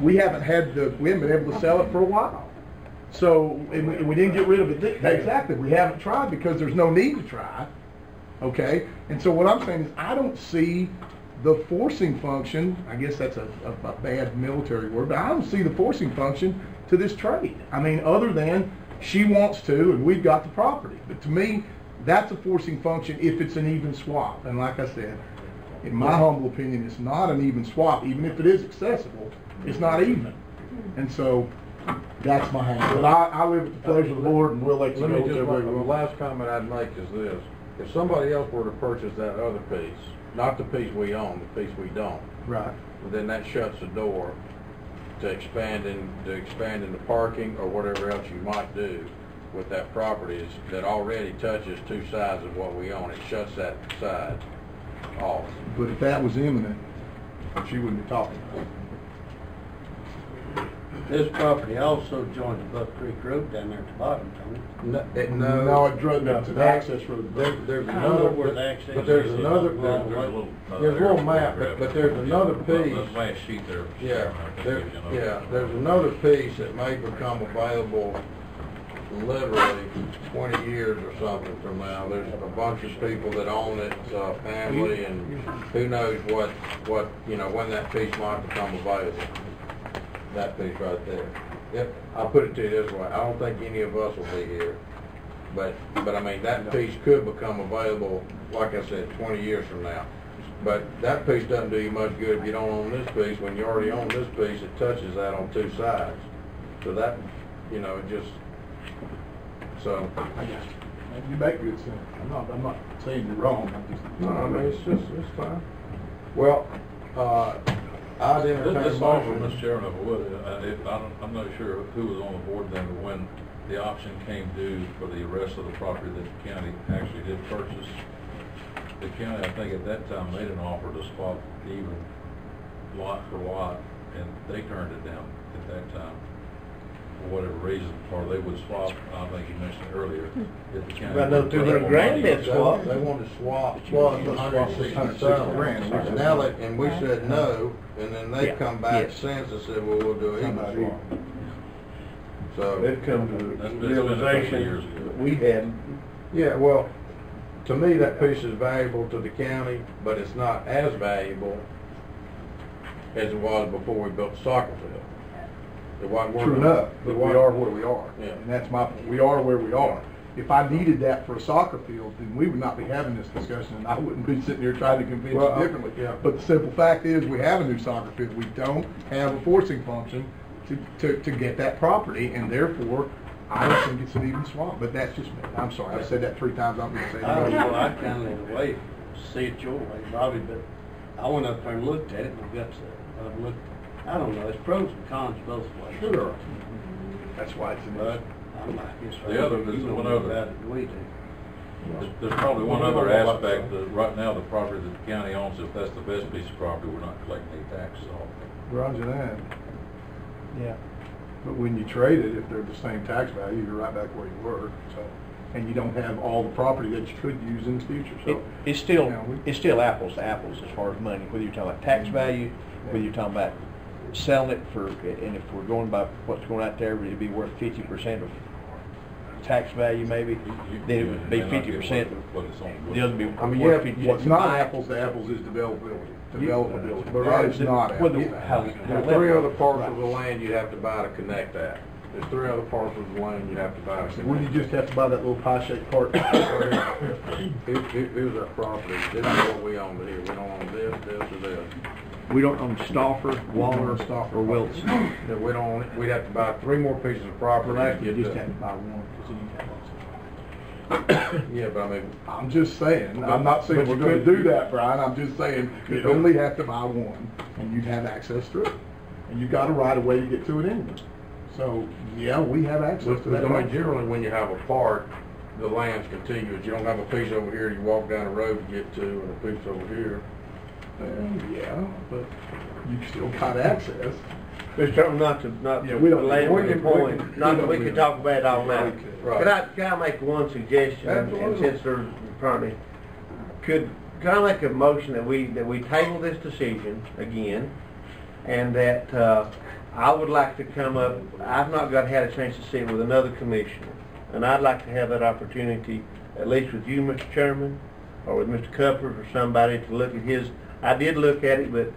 we haven't had the, we haven't been able to sell it for a while. So, and we, and we didn't get rid of it, exactly, we haven't tried because there's no need to try, okay? And so what I'm saying is, I don't see the forcing function, I guess that's a, a, a bad military word, but I don't see the forcing function to this trade. I mean, other than she wants to and we've got the property. But to me, that's a forcing function if it's an even swap. And like I said, in my humble opinion, it's not an even swap. Even if it is accessible, it's not even. And so, that's my hand. But I, I live at the pleasure of the board and we'll let you Let know me just, the last comment I'd make is this. If somebody else were to purchase that other piece, not the piece we own, the piece we don't, Right. then that shuts the door to expanding, to expanding the parking or whatever else you might do with that property is- that already touches two sides of what we own. It shuts that side off. But if that was imminent, she wouldn't be talking about it. This property also joins the Buck Creek Road down there at the bottom, Tony. No, it, No, no. it drove up to the access road. There, there's I don't know another, where the access but there's is. another, There's there's There's a little. uh, there's a little map, grab but, but there's another That- piece. That last sheet there. Yeah, there, gives you an yeah, there's another piece that may become available literally twenty years or something from now. There's a bunch of people that own it, uh, family, and who knows what, what, you know, when that piece might become available. That piece right there. Yep, I'll put it to you this way, I don't think any of us will be here, but, but I mean, that piece could become available, like I said, twenty years from now. But that piece doesn't do you much good if you don't own this piece. When you already own this piece, it touches that on two sides. So that, you know, it just, so. You make good sense. I'm not, I'm not saying you're wrong, I'm just. No, I mean, it's just, it's fine. Well, uh, I'd This, entertain a this offer, motion. Mr. Chairman, if I would, uh, if, I don't, I'm not sure who was on the board then, but when the option came due for the rest of the property that the county actually did purchase, the county, I think at that time, made an offer to swap even lot for lot, and they turned it down at that time. For whatever reason, or they would swap, I think you mentioned earlier, if the county. About another would put 200 grand money they'd They swap. they wanted to swap Well, a hundred and sixty 160 grand. And now they, and we said no, and then they Yeah, come back yes. since and said, well, we'll do it Come even swap. So. They've come to That's- the that's been a couple of realization years ago. that we had, Yeah, well, to me, that piece is valuable to the county, but it's not as valuable as it was before we built the soccer field. It wasn't True enough, It but we are where we are. Yeah. And that's my point. We are where we are. If I needed that for a soccer field, then we would not be having this discussion, and I wouldn't be sitting here trying to convince Well, you differently. yeah. But the simple fact is, we have a new soccer field. We don't have a forcing function to, to, to get that property, and therefore, I don't think it's an even swap, but that's just me. I'm sorry, I've said that three times, I'm gonna say it I don't again. I kinda in a way see it your way, Bobby, but I went up there and looked at it, and I've got to, I've looked, I don't know, it's pros and cons both ways. Sure. That's why it's an But, I'm not, guess. The other- there's one other- About it we do. There's- There's probably one other aspect, that right now, the property that the county owns, if that's the best piece of property, we're not collecting any taxes on. Roger that. yeah. But when you trade it, if they're the same tax value, you're right back where you were, so. And you don't have all the property that you could use in the future, It, so. it's still, Yeah, we- it's still apples to apples as far as money, whether you're talking about tax mm-hmm. value, whether you're talking about selling it for, and if we're going by what's going out there, it'd be worth fifty percent of tax value maybe, then it would be You fifty percent, what- what it's on. the other would be I mean, you worth have, fifty. what's not apples to apples is developability, developability, but is not apples. to how- apples. There's three other parcels of the land you'd have to buy to connect that. There's three other parcels of land you'd have to buy to Wouldn't you just have to buy that little pie-shaped part? Here- here- Here's our property, this is what we own here, we don't own this, this, or this. We don't own Stauffer, Waller, or Wilson. That we don't, we'd have to buy three more pieces of property. You just uh, have to buy one, 'cause then you have lots. <coughs> Yeah, but I mean, I'm just saying, I'm not saying But we're you gonna could- do that, Brian, I'm just saying, you'd only have to buy one, and you'd have access to it. And you got a right of way to get to it anyway. So, yeah, we have access But, to but that. I mean, right. generally, when you have a park, the land's contiguous. You don't have a piece over here you walk down the road to get to, and a piece over here. Well, yeah, but you still got access. Mr. Chairman, not to, not Yeah, to we don't- belabor we the can- we point, can- not we that we don't- talk about it all night. Right. Could I, could I make one suggestion, and Absolutely. since there's, apparently, could, could I make a motion that we, that we table this decision again, and that, uh, I would like to come up, I've not got, had a chance to sit with another commissioner, and I'd like to have that opportunity, at least with you, Mr. Chairman, or with Mr. Kuppers or somebody, to look at his, I did look at it, but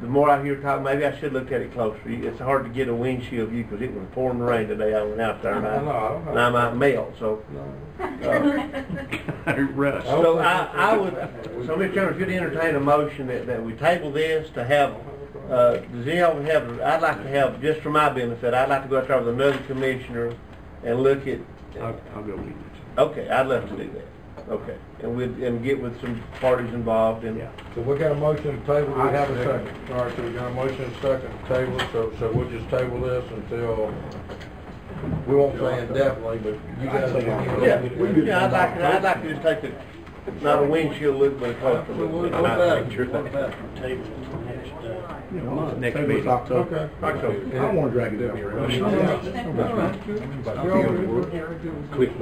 the more I hear talk, maybe I should look at it closer. It's hard to get a windshield view because it was pouring rain today. I went out there and, I, No, no, I don't have- and I'm out melt. So, <laughs> Russ. so I, I would, so Mr. Chairman, if you'd entertain a motion that, that we table this to have, uh, does anyone have, I'd like to have, just for my benefit, I'd like to go out there with another commissioner and look at, I'll, I'll go with you. okay, I'd love to do that. Okay, and we and get with some parties involved and. So we got a motion to table, we have a second. All right, so we got a motion and second to table, so, so we'll just table this until, we won't say indefinitely, but you guys. Yeah, yeah, I'd like, to- I'd like to just take a, not a windshield look, but a closer look. What about- think what about- Table it next, uh, You know. Next meeting. October. Okay. October. I don't wanna drag it out. Quick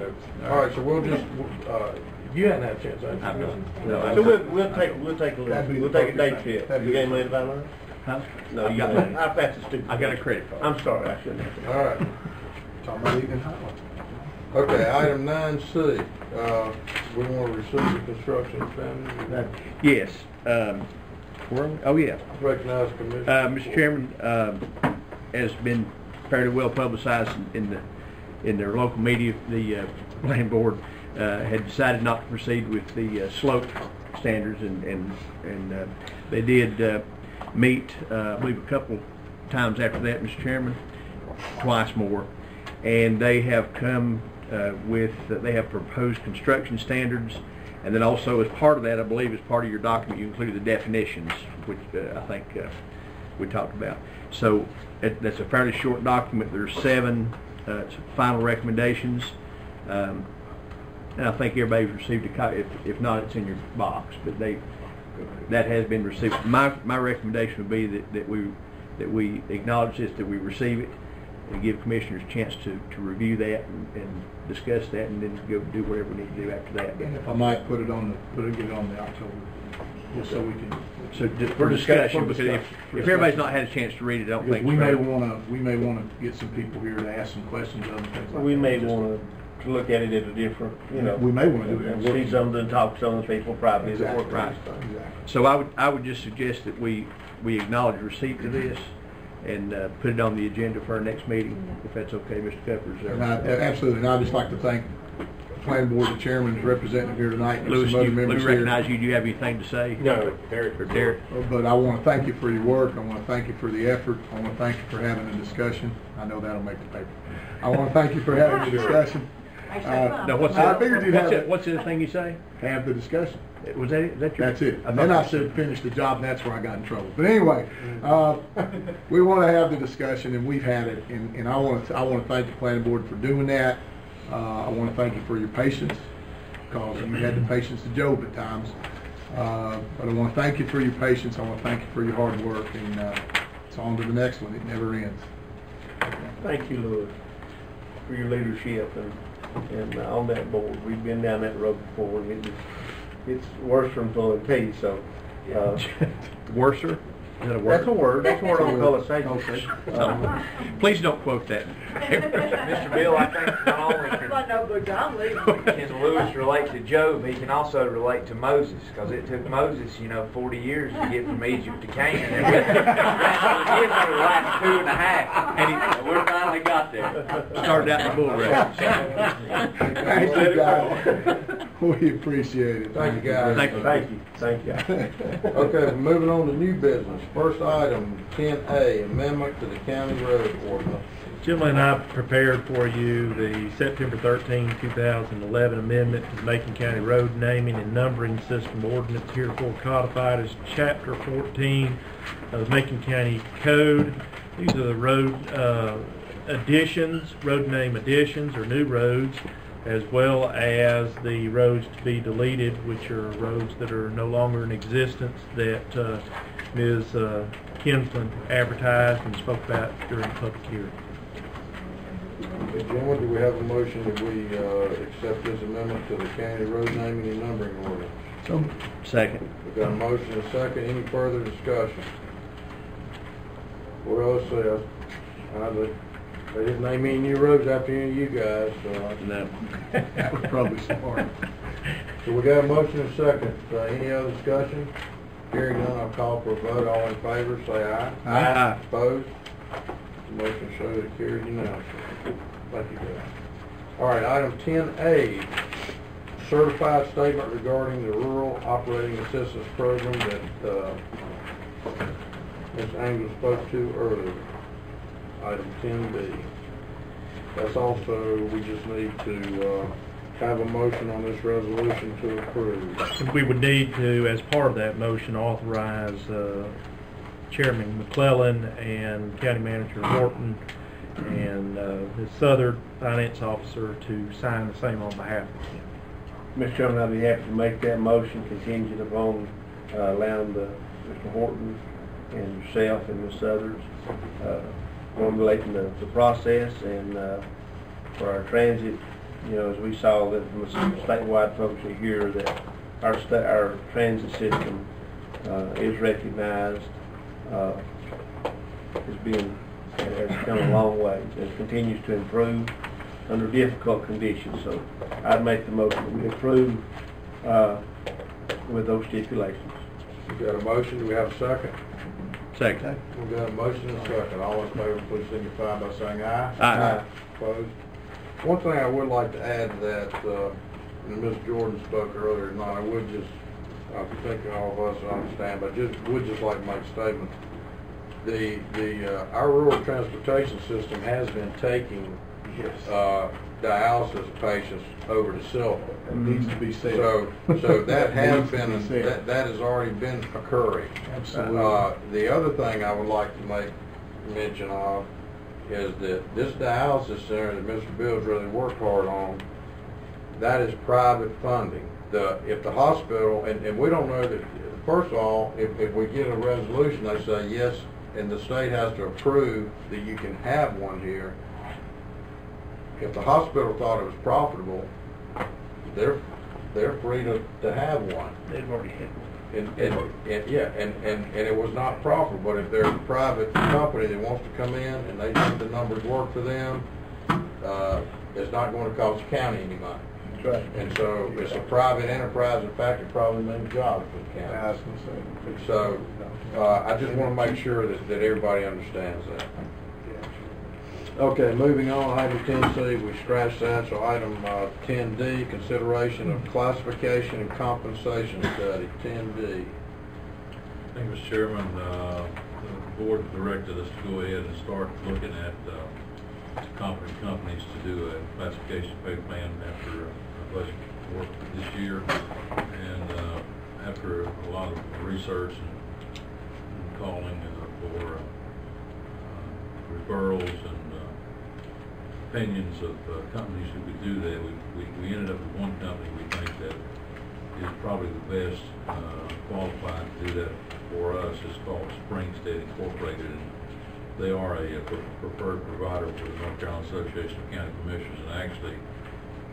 All right, so we'll just, uh, you hadn't had a chance, have you? I've done. So we'll, we'll take, we'll take a look, That'd be we'll the take a date perfect check. time. You gave me the five hundred? Huh? No, you I've got, got I, that's a stupid. I got a credit card. I'm sorry, I shouldn't have. All right. Talking about Eaton Highland. Okay, item nine C, uh, we want to receive the construction spending, Yes, um, where are we? oh, yeah. recognize commission. Uh, Mr. Chairman, um, has been fairly well publicized in- in the, in their local media, the uh, land board had decided not to proceed with the uh, slope standards, and, and, and uh, they did uh, meet, uh, I believe, a couple times after that, Mr. Chairman, twice more, and they have come uh, with, they have proposed construction standards, and then also as part of that, I believe as part of your document, you included the definitions, which uh, I think uh, we talked about. So it, that's a fairly short document. There's seven uh, final recommendations. Um, and I think everybody's received a copy. If, if not, it's in your box. But they that has been received. My my recommendation would be that, that we that we acknowledge this, that we receive it, and give commissioners a chance to, to review that and, and discuss that, and then go do whatever we need to do after that. And if I might put it on the, put it, get it on the October, just so we can. So just For for discussion, discussion, because for if, discussion. if everybody's not had a chance to read it, I don't Because think we may so. wanna, we may wanna get some people here to ask some questions of them, things like that. We may want to look at it at a different, you know. We may wanna do that. and See something and talk to some of the people privately. that Exactly, work right, exactly. So I would, I would just suggest that we, we acknowledge receipt of this and uh, put it on the agenda for our next meeting, if that's okay, Mr. Kuppers. And I, absolutely, and I'd just like to thank the planning board, the chairman's representative here tonight, and Louis, some do other you, let members me here. recognize you. Do you have anything to say? No, Derek. Or Derek? But I want to thank you for your work, I want to thank you for the effort, I want to thank you for having a discussion. I know that'll make the paper. I want to thank you for having the discussion. Uh, No, what's I the, figured you'd what's have the, it. what's the thing you say? Have the discussion. Was that, is that your? That's it. I And then I that- said, finish the job, and that's where I got in trouble. But anyway, uh, <laughs> we want to have the discussion, and we've had it, and, and I want to, I want to thank the planning board for doing that. Uh, I want to thank you for your patience, because you had the patience to Job at times. Uh, But I want to thank you for your patience, I want to thank you for your hard work, and uh, it's on to the next one, it never ends. Thank you, Louis, for your leadership and, and uh, on that board. We've been down that road before and it was, it's worse from pulling teeth, so. uh, <laughs> Worser? Is that a word? That's a word, that's a word on color <laughs> safety. So, uh, Please don't quote that. Mr. Beale, I think <laughs> not only can, no good, I'm leaving. can Lewis relate to Job, he can also relate to Moses, because it took Moses, you know, forty years to get from Egypt to Canaan. And we did for the last two and a half, and he, we finally got there. Started out in the bull race. Thank you, guys. We appreciate it. Thank you, guys. Thank you, thank you, thank you. <laughs> Okay, moving on to new business. First item, ten A, amendment to the county road ordinance. Gentlemen, I prepared for you the September 13, 2011 amendment to the Macon County Road Naming and Numbering System Ordinance here, heretofore codified as Chapter 14 of the Macon County Code. These are the road uh, additions, road name additions or new roads, as well as the roads to be deleted, which are roads that are no longer in existence that uh, Ms. uh, Kinsland advertised and spoke about during the public hearing. Okay, Gentlemen, do we have a motion that we, uh, accept this amendment to the county road naming and numbering ordinance? So, second. We've got a motion and a second. Any further discussion? Well, let's see, I, I, they didn't name any new roads after any of you guys, so. I- No. That <laughs> was probably smart. So we got a motion and a second. Uh, any other discussion? Hearing none, I'll call for a vote. All in favor, say aye. Aye. Opposed? The motion shows it carried unanimously. Thank you, guys. All right, item ten A, certified statement regarding the Rural Operating Assistance Program that, uh, Ms. Angel spoke to earlier. Item ten B. That's also, we just need to, uh, have a motion on this resolution to approve. We would need to, as part of that motion, authorize uh, Chairman McClellan and County Manager Horton and uh, Ms. Southard, Finance Officer, to sign the same on behalf of him. Mr. Chairman, I'd be happy to make that motion contingent upon uh, allowing the, Mr. Horton and yourself and Ms. Southers, uh, formulating the, the process and, uh, for our transit, you know, as we saw that from the statewide folks are here, that our sta, our transit system, uh, is recognized, uh, as being, has come a long way, and continues to improve under difficult conditions. So I'd make the motion we approve uh, with those stipulations. We've got a motion, do we have a second? Second. We got a motion and a second. All in favor, please signify by saying aye. Aye. Opposed? One thing I would like to add to that, uh, and Ms. Jordan spoke earlier tonight, I would just, I think all of us understand, but just, would just like to make a statement. The, the, uh, our rural transportation system has been taking, Yes. uh, dialysis patients over to Sylva. That needs to be said. So, so <laughs> that has been, be that, that has already been occurring. Absolutely. Uh, the other thing I would like to make mention of is that this dialysis center that Mr. Bills really worked hard on, that is private funding. The, if the hospital, and, and we don't know that, first of all, if, if we get a resolution, they say yes, and the state has to approve that you can have one here. If the hospital thought it was profitable, they're, they're free to, to have one. They've already had one. And, and, and, yeah, and, and, and it was not profitable, but if there's a private company that wants to come in and they think the numbers work for them, uh, it's not gonna cost the county any money. Right. And so it's a private enterprise, in fact, it probably means jobs for the county. I was say. So, uh, I just wanna make sure that, that everybody understands that. Okay, moving on, item ten C, we scratched that, so item, uh, ten D, consideration of classification and compensation study, ten D. Thank you, Mr. Chairman. Uh, The board directed us to go ahead and start looking at uh, competent companies to do a classification pay plan after uh, budget work this year. And uh, after a lot of research and calling uh, for uh, referrals and opinions of uh, companies who could do that, we, we, we ended up with one company we think that is probably the best uh, qualified to do that for us. It's called Springsted Incorporated, and they are a pre- preferred provider for the North Carolina Association of County Commissioners. And actually,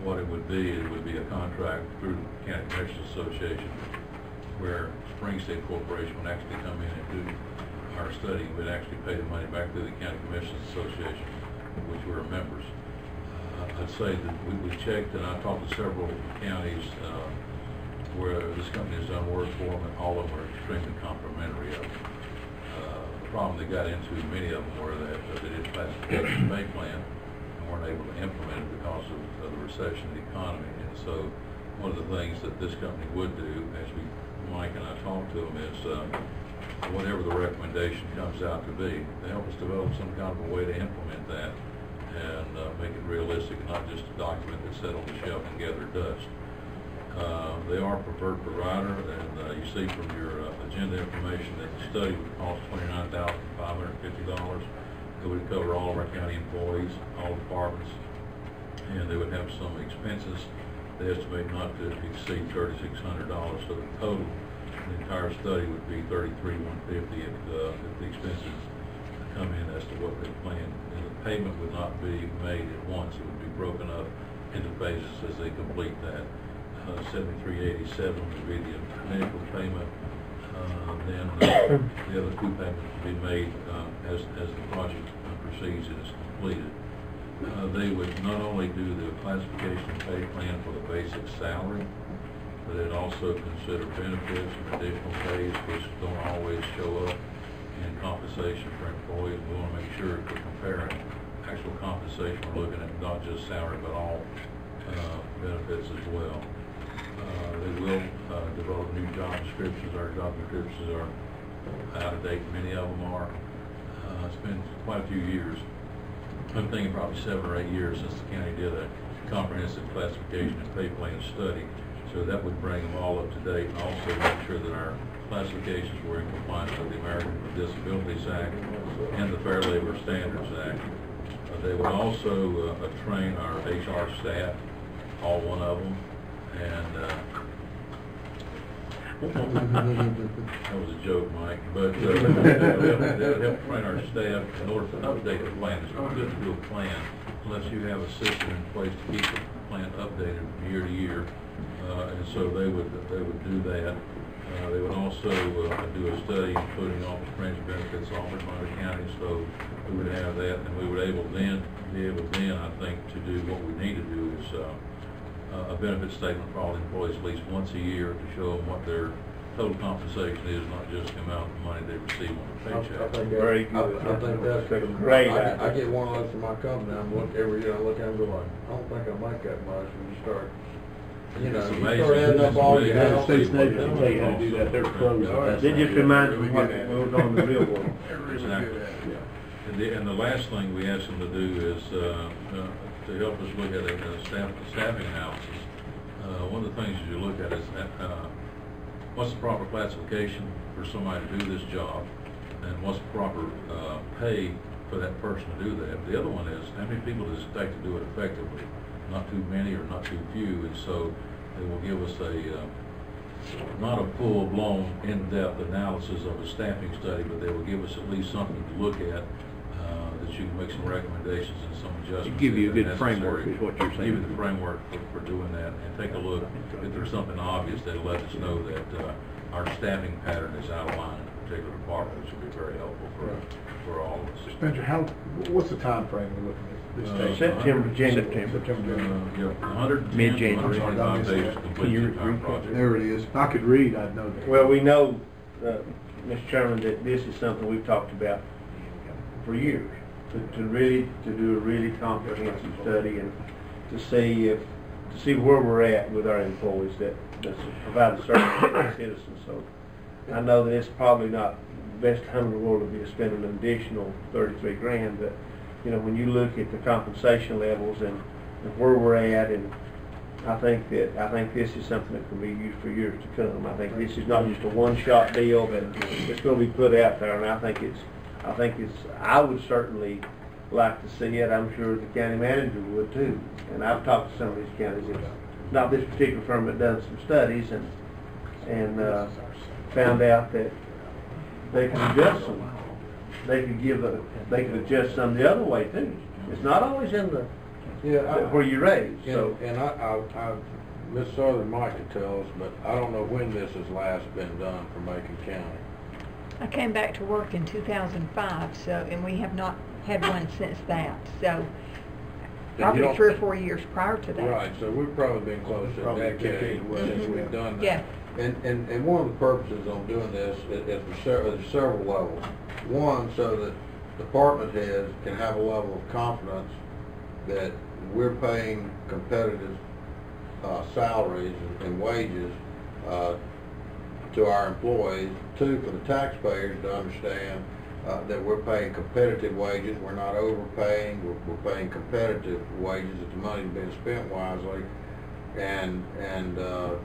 what it would be, it would be a contract through the County Commissioners Association where Springsted Corporation would actually come in and do our study. We'd actually pay the money back to the County Commissioners Association, which we're members. Uh, I'd say that we, we checked, and I talked to several counties, uh, where this company has done work for them, and all of them are extremely complimentary of them. Uh, The problem they got into, many of them were that uh, they didn't pass the pay plan and weren't able to implement it because of of the recession of the economy. And so one of the things that this company would do, as we, Mike and I talked to them, is, uh, whatever the recommendation comes out to be, to help us develop some kind of a way to implement that and, uh, make it realistic, and not just a document that's set on the shelf and gather dust. Uh, They are a preferred provider, and uh, you see from your uh, agenda information that the study would cost twenty-nine thousand five hundred and fifty dollars. It would cover all of our county employees, all departments, and they would have some expenses. They estimate not to exceed thirty-six hundred dollars, so the total, the entire study would be thirty-three one fifty if, uh, if the expenses come in as to what they plan. And the payment would not be made at once, it would be broken up into phases as they complete that. Uh, seventy-three eighty-seven would be the initial payment, uh, then uh, the other two payments would be made, uh, as, as the project proceeds and is completed. Uh, they would not only do the classification pay plan for the basic salary, but they'd also consider benefits and additional pays which don't always show up in compensation for employees. We want to make sure we're comparing actual compensation, we're looking at not just salary, but all uh, benefits as well. Uh, They will uh, develop new job descriptions. Our job descriptions are out of date, many of them are. Uh, It's been quite a few years. I'm thinking probably seven or eight years since the county did a comprehensive classification and pay plan study. So that would bring them all up to date and also make sure that our classifications were in compliance with the American Disabilities Act and the Fair Labor Standards Act. Uh, They would also uh, train our HR staff, all one of them, and uh, that was a joke, Mike, but uh, that would help train our staff in order to update the plan. It's not good to do a plan unless you have a system in place to keep the plan updated year to year. Uh, And so they would, they would do that. Uh, They would also uh, do a study including all the fringe benefits offered by the county, so we would have that, and we would able then, be able then, I think, to do what we need to do is uh, uh, a benefit statement for all employees at least once a year to show them what their total compensation is, not just the amount of money they receive on their I paycheck. think that- Very I- good. I think that's. That's great I get- I get one of those from my company, I'm look, every year, I look at them, and go like, I don't think I make that much, when you start, you know, you amazing. start up all It's your amazing. States Navy will tell you how to do that. They're pros at that. It just reminds me what goes on in the real world. Exactly. And the, and the last thing we asked them to do is, uh, uh, to help us look at a a staff, staffing analysis. Uh, one of the things you look at is, uh, what's the proper classification for somebody to do this job? And what's the proper, uh, pay for that person to do that? The other one is, how many people does it take to do it effectively? Not too many or not too few, and so they will give us a, uh, not a full-blown, in-depth analysis of a staffing study, but they will give us at least something to look at, uh, that you can make some recommendations and some adjustments. Give you a good necessary. framework is what you're saying. Give you the framework for, for doing that, and take a look. If there's something obvious, that'll let us know that, uh, our staffing pattern is out of line in a particular department, which would be very helpful for, for all of us. Spencer, how, what's the time frame we're looking at this Uh, stage? September, January. September, January. Uh, yeah, 110 Mid-January. to 125 days to complete the entire project. There it is. If I could read, I'd know that. Well, we know, uh, Mr. Chairman, that this is something we've talked about for years. To, to really, to do a really comprehensive study and to see if, to see where we're at with our employees that, that provide a service to our citizens. So I know that it's probably not the best time in the world to be spending an additional thirty-three grand, but, you know, when you look at the compensation levels and, and where we're at and I think that, I think this is something that can be used for years to come. I think this is not just a one-shot deal, but it's gonna be put out there, and I think it's, I think it's, I would certainly like to see it, I'm sure the county manager would too. And I've talked to some of these counties, it's not this particular firm, but done some studies and, and, uh, found out that they can adjust some, they could give a, they could adjust some the other way too. It's not always in the, Yeah, I- where you raise, so. And, and I, I, I, Ms. Southern might could tell us, but I don't know when this has last been done for Macon County. I came back to work in 2005, so, and we have not had one since that, so probably three or four years prior to that. Right, so we've probably been close to a Probably a decade decade, well, since Mhm. we've done that. Yeah. And, and, and one of the purposes on doing this is, is for several, there's several levels. One, so that department heads can have a level of confidence that we're paying competitive uh, salaries and wages, uh, to our employees. Two, for the taxpayers to understand, uh, that we're paying competitive wages, we're not overpaying, we're, we're paying competitive wages, that the money's being spent wisely. And, and, uh,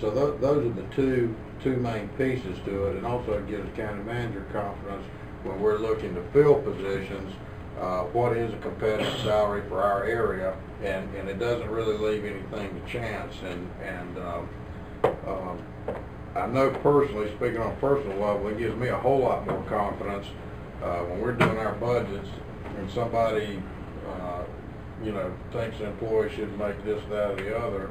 so tho- those are the two, two main pieces to it, and also it gives county manager confidence when we're looking to fill positions, uh, what is a competitive salary for our area, and, and it doesn't really leave anything to chance, and, and, um, um, I know personally, speaking on a personal level, it gives me a whole lot more confidence, uh, when we're doing our budgets, when somebody, uh, you know, thinks the employee should make this, that, or the other,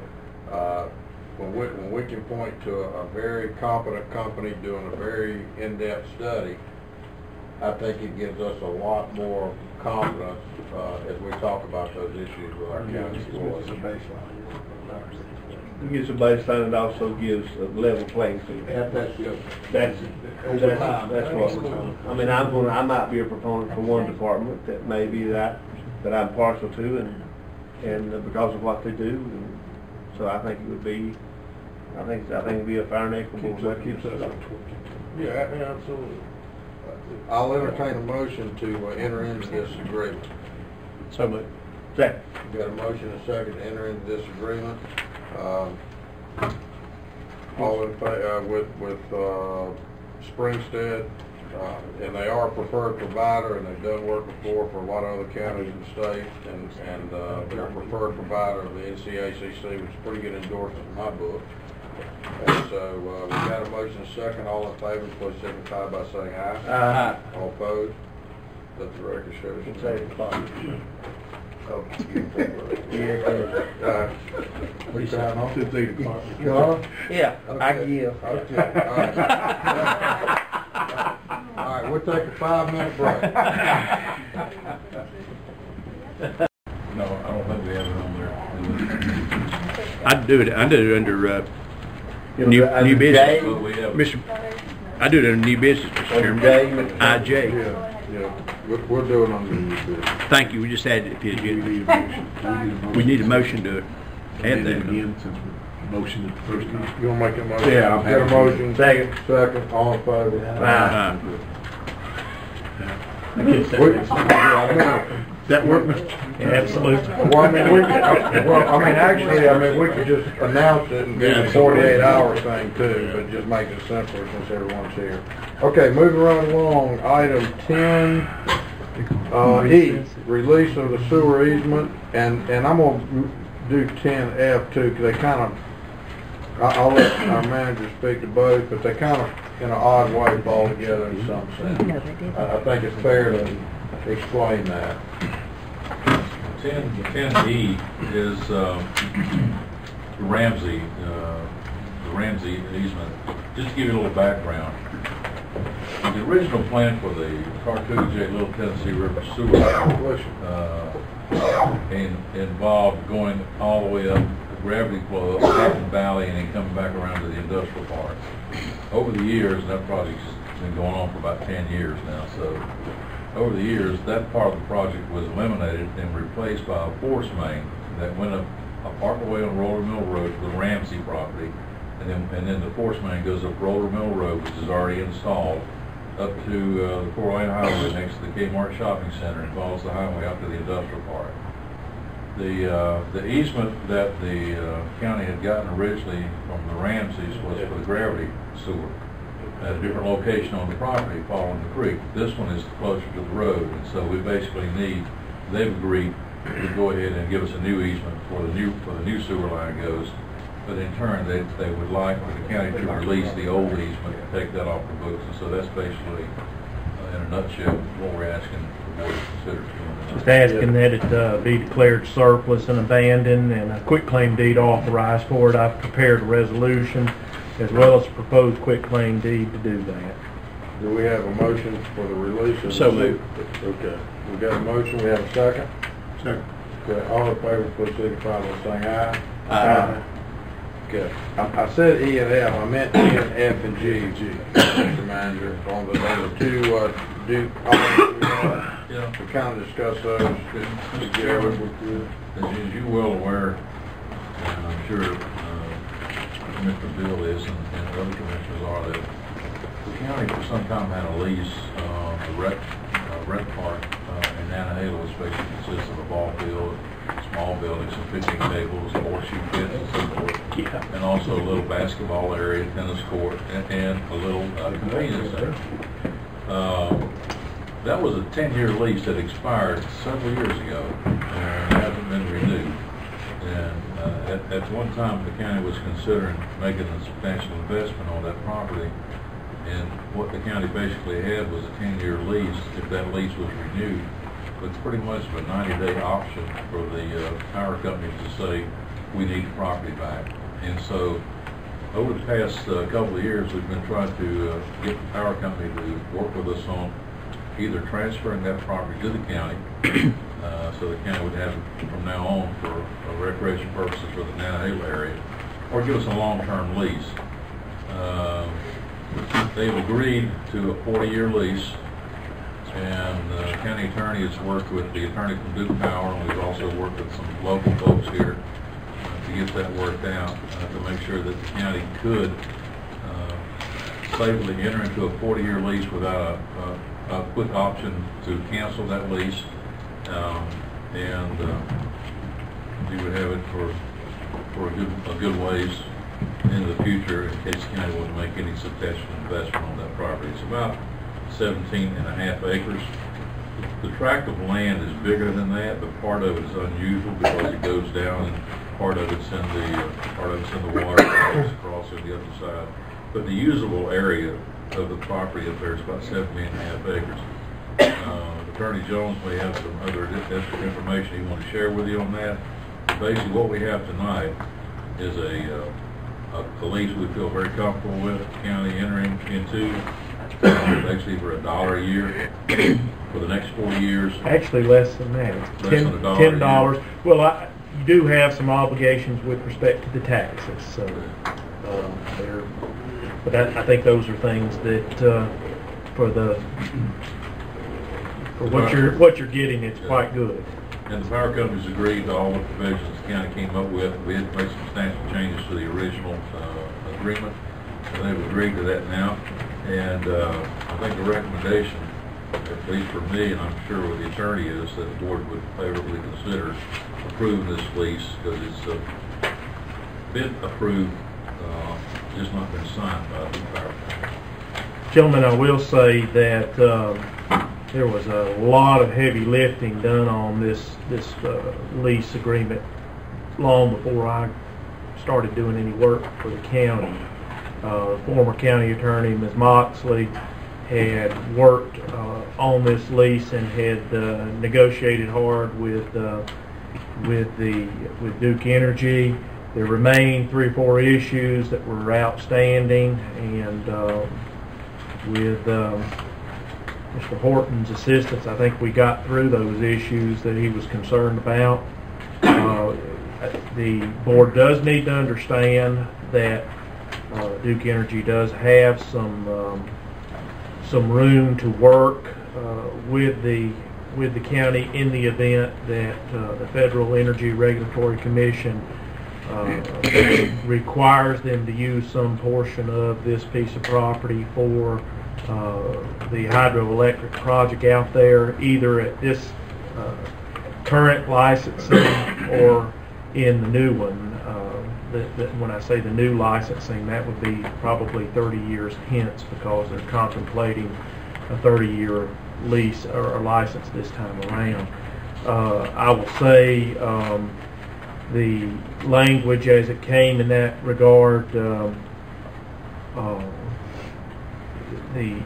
uh, when we, when we can point to a, a very competent company doing a very in-depth study, I think it gives us a lot more confidence, uh, as we talk about those issues with our county employees. It gives a baseline, it also gives a level playing field. That's good. That's, Over that's, time. that's what, I mean, I'm gonna, I might be a proponent for one department that may be that, that I'm partial to and, and uh, because of what they do. and So I think it would be, I think, I think it'd be a fair and equitable. Keeps us, keeps us. Yeah, absolutely. I'll entertain a motion to uh, enter into this agreement. So moved. Second. We Got a motion and a second to enter into this agreement. Um, All in fa, uh, with, with, uh, Springstead, uh, and they are a preferred provider, and they've done work before for a lot of other counties in the state, and, and, uh, they're a preferred provider of the NCACC, which is a pretty good endorsement in my book. And so, uh, we got a motion and a second, all in favor, please signify by saying aye. Aye. All opposed? Let the record show. It's eight o'clock. Oh, you Yeah. Uh, What you saying, on? It's eight o'clock. Carl? Yeah, I Okay. give. Okay, all right. <laughs> All right, we'll take a five-minute break. No, I don't think we have it on there. I'd do it, I'd do it under, uh, new, under new business. But we have- Mr. I do it under new business, Mr. Under J, Chairman. Mr. IJ. Yeah, yeah, we'll, we'll do it on the new business. Thank you, we just added it to the agenda. We need a motion to add that. Again, since we motioned it the first time. You wanna make a motion? Yeah, I'm Get a happy. motion? Second. Second, all in favor? Uh, We- That work, Mr. Absolutely. Well, I mean, we, well, I mean, actually, I mean, we could just announce it and do the forty-eight hour thing too, but just make it simpler since everyone's here. Okay, moving right along, item ten, uh, E, release of the sewer easement, and, and I'm gonna do ten F too, cause they kind of, I- I'll let our manager speak to both, but they kind of, in an odd way, fall together in some sense. I, I think it's fair to explain that. Ten, ten E is, um, Ramsey, uh, the Ramsey easement. Just to give you a little background. The original plan for the Cartoogechaye Little Tennessee River Sewer, uh, in, involved going all the way up, the gravity flow up Patton Valley and then coming back around to the industrial park. Over the years, that project's been going on for about ten years now, so over the years, that part of the project was eliminated and replaced by a force main that went up a part way on Roller Mill Road to the Ramsey property. And then, and then the force main goes up Roller Mill Road, which is already installed, up to, uh, the four highway next to the Kmart Shopping Center and follows the highway out to the industrial park. The, uh, the easement that the, uh, county had gotten originally from the Ramseys was for the gravity sewer at a different location on the property following the creek. This one is closer to the road, and so we basically need, they've agreed to go ahead and give us a new easement for the new, for the new sewer line goes. But in turn, they, they would like for the county to release the old easement, and take that off the books, and so that's basically, uh, in a nutshell, what we're asking the board to consider. Just asking that it uh, be declared surplus and abandoned and a quitclaim deed authorized for it. I've prepared a resolution as well as a proposed quitclaim deed to do that. Do we have a motion for the release of? the So moved. Okay, we got a motion, we have a second? Second. Okay, all in favor, please signify by saying aye. Aye. Okay, I, I said E and F, I meant E and F and G, Mr. Manager, on the, on the two, uh, do, items we have. Yeah. We kind of discussed those Mr. Chairman, as you- as you well aware, and I'm sure uh, Mr. Beale is and and other commissioners are, that the county for some time had a lease, uh, the rec, uh, rec park uh, in Nantahala, which basically consists of a ball field, small buildings, some picnic tables, horseshoe pits and so forth. And also a little basketball area, tennis court, and, and a little uh, convenience center. Uh, That was a ten-year lease that expired several years ago, and hasn't been renewed. And uh, at, at one time, the county was considering making a substantial investment on that property. And what the county basically had was a ten-year lease, if that lease was renewed, with pretty much a ninety-day option for the uh, power company to say, we need the property back. And so, over the past uh, couple of years, we've been trying to uh, get the power company to work with us on either transferring that property to the county, <coughs> uh, so the county would have it from now on for recreation purposes for the Nantahala area, or give us a long-term lease. Uh, They've agreed to a 40-year lease, and the county attorney has worked with the attorney from Duke Power, and we've also worked with some local folks here to get that worked out, uh, to make sure that the county could uh, safely enter into a 40-year lease without a, a, a quick option to cancel that lease. Um, and, uh, you would have it for, for a good, a good ways into the future in case the county wanted to make any substantial investment on that property. It's about 17 and a half acres. The tract of land is bigger than that, but part of it is unusual because it goes down and part of it's in the, part of it's in the water, part of it's across on the other side. But the usable area of the property up there is about 17 and a half acres. Uh, Attorney Jones may have some other information he wants to share with you on that. Basically, what we have tonight is a, uh, a- a lease we feel very comfortable with, the county entering into, uh, basically for a dollar a year for the next four years. Actually, less than that. Less ten- than a dollar. Ten dollars. Well, I, do have some obligations with respect to the taxes, so, um, there, but that, I think those are things that, uh, for the, for what you're, what you're getting, it's quite good. And the power companies agreed to all the provisions the county came up with. We had to make substantial changes to the original uh, agreement, and they've agreed to that now. And uh, I think the recommendation, at least for me, and I'm sure with the attorney, is that the board would favorably consider approving this lease because it's uh, been approved, uh, just not been signed by the company. Gentlemen, I will say that um, there was a lot of heavy lifting done on this this uh, lease agreement long before I started doing any work for the county. Uh, former county attorney Ms. Moxley had worked uh, on this lease and had uh, negotiated hard with uh, with the with Duke Energy. There remained three or four issues that were outstanding, and uh, with um, Mr. Horton's assistance, I think we got through those issues that he was concerned about. Uh, The board does need to understand that uh, Duke Energy does have some, um, some room to work uh, with the, with the county in the event that uh, the Federal Energy Regulatory Commission uh, requires them to use some portion of this piece of property for uh, the hydroelectric project out there, either at this uh, current licensing or in the new one. Uh, When I say the new licensing, that would be probably 30 years hence because they're contemplating a 30-year lease or a license this time around. Uh, I will say, um, the language as it came in that regard, um, uh, the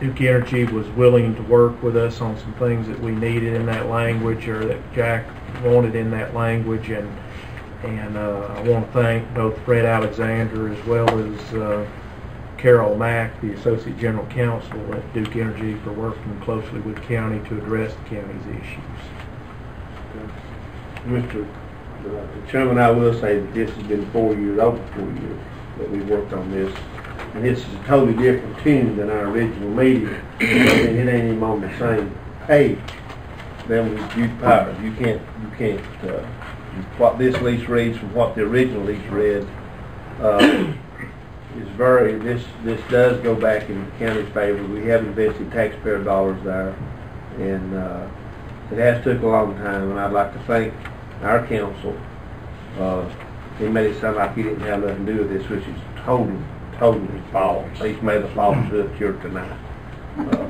Duke Energy was willing to work with us on some things that we needed in that language or that Jack wanted in that language and and uh, I want to thank both Fred Alexander as well as uh, Carol Mack, the Associate General Counsel at Duke Energy for working closely with county to address the county's issues. Mr. uh, Chairman, I will say that this has been four years, over four years, that we've worked on this. And this is a totally different tune than our original meeting. I mean, it ain't even on the same page than with Duke Power. You can't, you can't, uh, what this lease reads from what the original lease read, uh, is very, this, this does go back in the county's favor. We have invested taxpayer dollars there, and, uh, it has took a long time, and I'd like to thank our counsel. Uh, he made it sound like he didn't have nothing to do with this, which is totally, totally false. He's made a falsehood here tonight. Uh,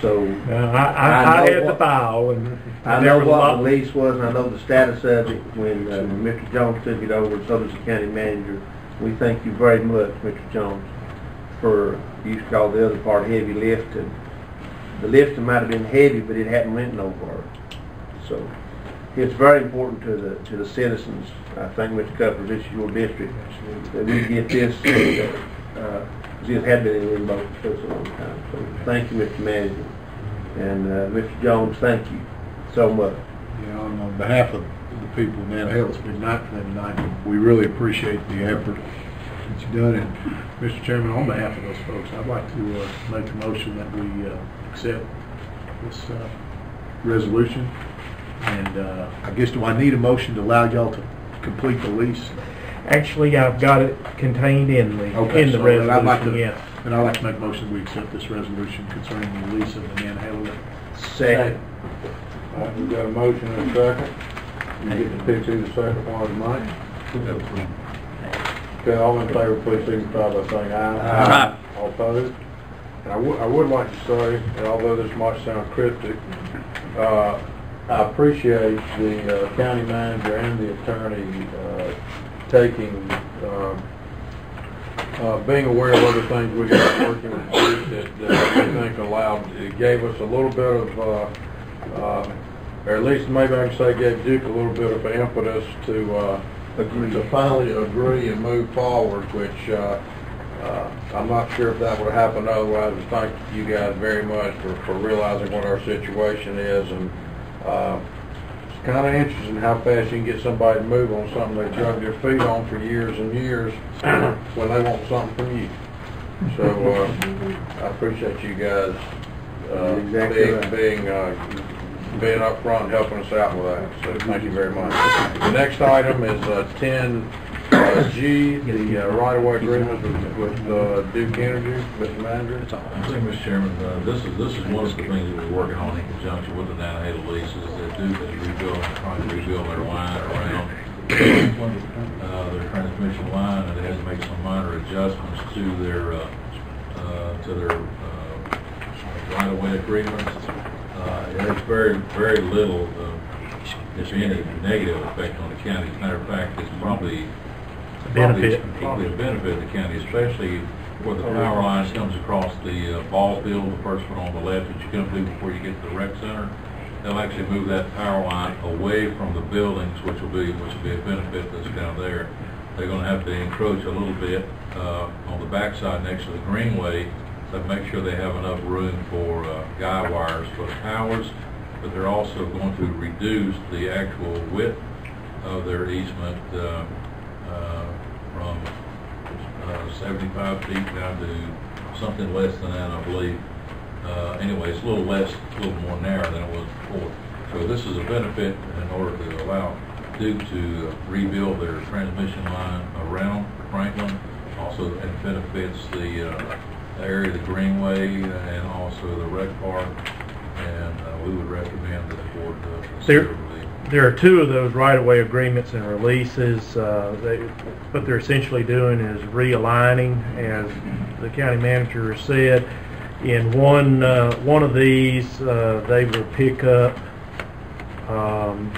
So. Uh, I, I, I know had the what- file and. I there know was a what lot- the lease was, and I know the status of it when, uh, when Mr. Jones took it over, so does the county manager. We thank you very much, Mr. Jones, for, you call the other part heavy lifting. The lifting might have been heavy, but it hadn't went nowhere. So, it's very important to the, to the citizens. I think, Mr. Kupper, this is your district, that we get this, uh, this had been in limbo for a long time. So, thank you, Mr. Manager. And, uh, Mr. Jones, thank you so much. And on behalf of people in that Hell, it's for them tonight. We really appreciate the effort that you've done. And Mr. Chairman, on behalf of those folks, I'd like to, uh, make a motion that we, uh, accept this, uh, resolution. And, uh, I guess, do I need a motion to allow y'all to complete the lease? Actually, I've got it contained in the, Okay, in the so then I'd like resolution, to- yes. And I'd like to make a motion, we accept this resolution concerning the lease of the Nantahala. Second. All right, we got a motion and a second. You get to pick who the second one tonight. Okay, all in favor, please signify by saying aye. Aye. All opposed? And I would, I would like to say, and although this might sound cryptic, uh, I appreciate the uh, county manager and the attorney, uh, taking, uh, uh, being aware of other things we got working with that, that we think allowed, it gave us a little bit of, uh, uh, or at least maybe I can say gave Duke a little bit of impetus to, uh, agree, to finally agree and move forward, which, uh, uh, I'm not sure if that would have happened otherwise, but thank you guys very much for, for realizing what our situation is and, uh, it's kind of interesting how fast you can get somebody to move on something they drug their feet on for years and years <clears throat> when they want something from you. So, uh, I appreciate you guys, uh, Exactly being, right. being, uh, being upfront and helping us out with that. So thank you very much. The next item is, uh, ten, uh, G, the uh, right-of-way agreement with, with, uh, Duke Energy, Mr. Manager. I think, Mr. Chairman, uh, this is, this is one of the things that we're working on in conjunction with the Nantahala leases, that Duke is rebuilding, trying to rebuild their line around, uh, their transmission line, and they had to make some minor adjustments to their, uh, uh, to their, uh, right-of-way agreements. Uh, it has very, very little, uh, if any, negative effect on the county. As a matter of fact, it's probably, probably, benefit. probably a benefit to the county, especially where the power line comes across the uh, ball field, the first one on the left that you come to before you get to the rec center. They'll actually move that power line away from the buildings, which will be, which will be a benefit that's down there. They're gonna have to encroach a little bit, uh, on the backside next to the greenway to make sure they have enough room for, uh, guy wires for the towers. But they're also going to reduce the actual width of their easement, uh, uh, from uh, 75 feet down to something less than that, I believe. Uh, Anyway, it's a little less, a little more narrow than it was before. So this is a benefit in order to allow Duke to rebuild their transmission line around Franklin. Also, it benefits the uh, area the Greenway and also the rec park. And uh, we would recommend that the board uh, consider There, the there are two of those right-of-way agreements and releases. Uh, they, what they're essentially doing is realigning, as the county manager said. In one, uh, one of these, uh, they will pick up, um,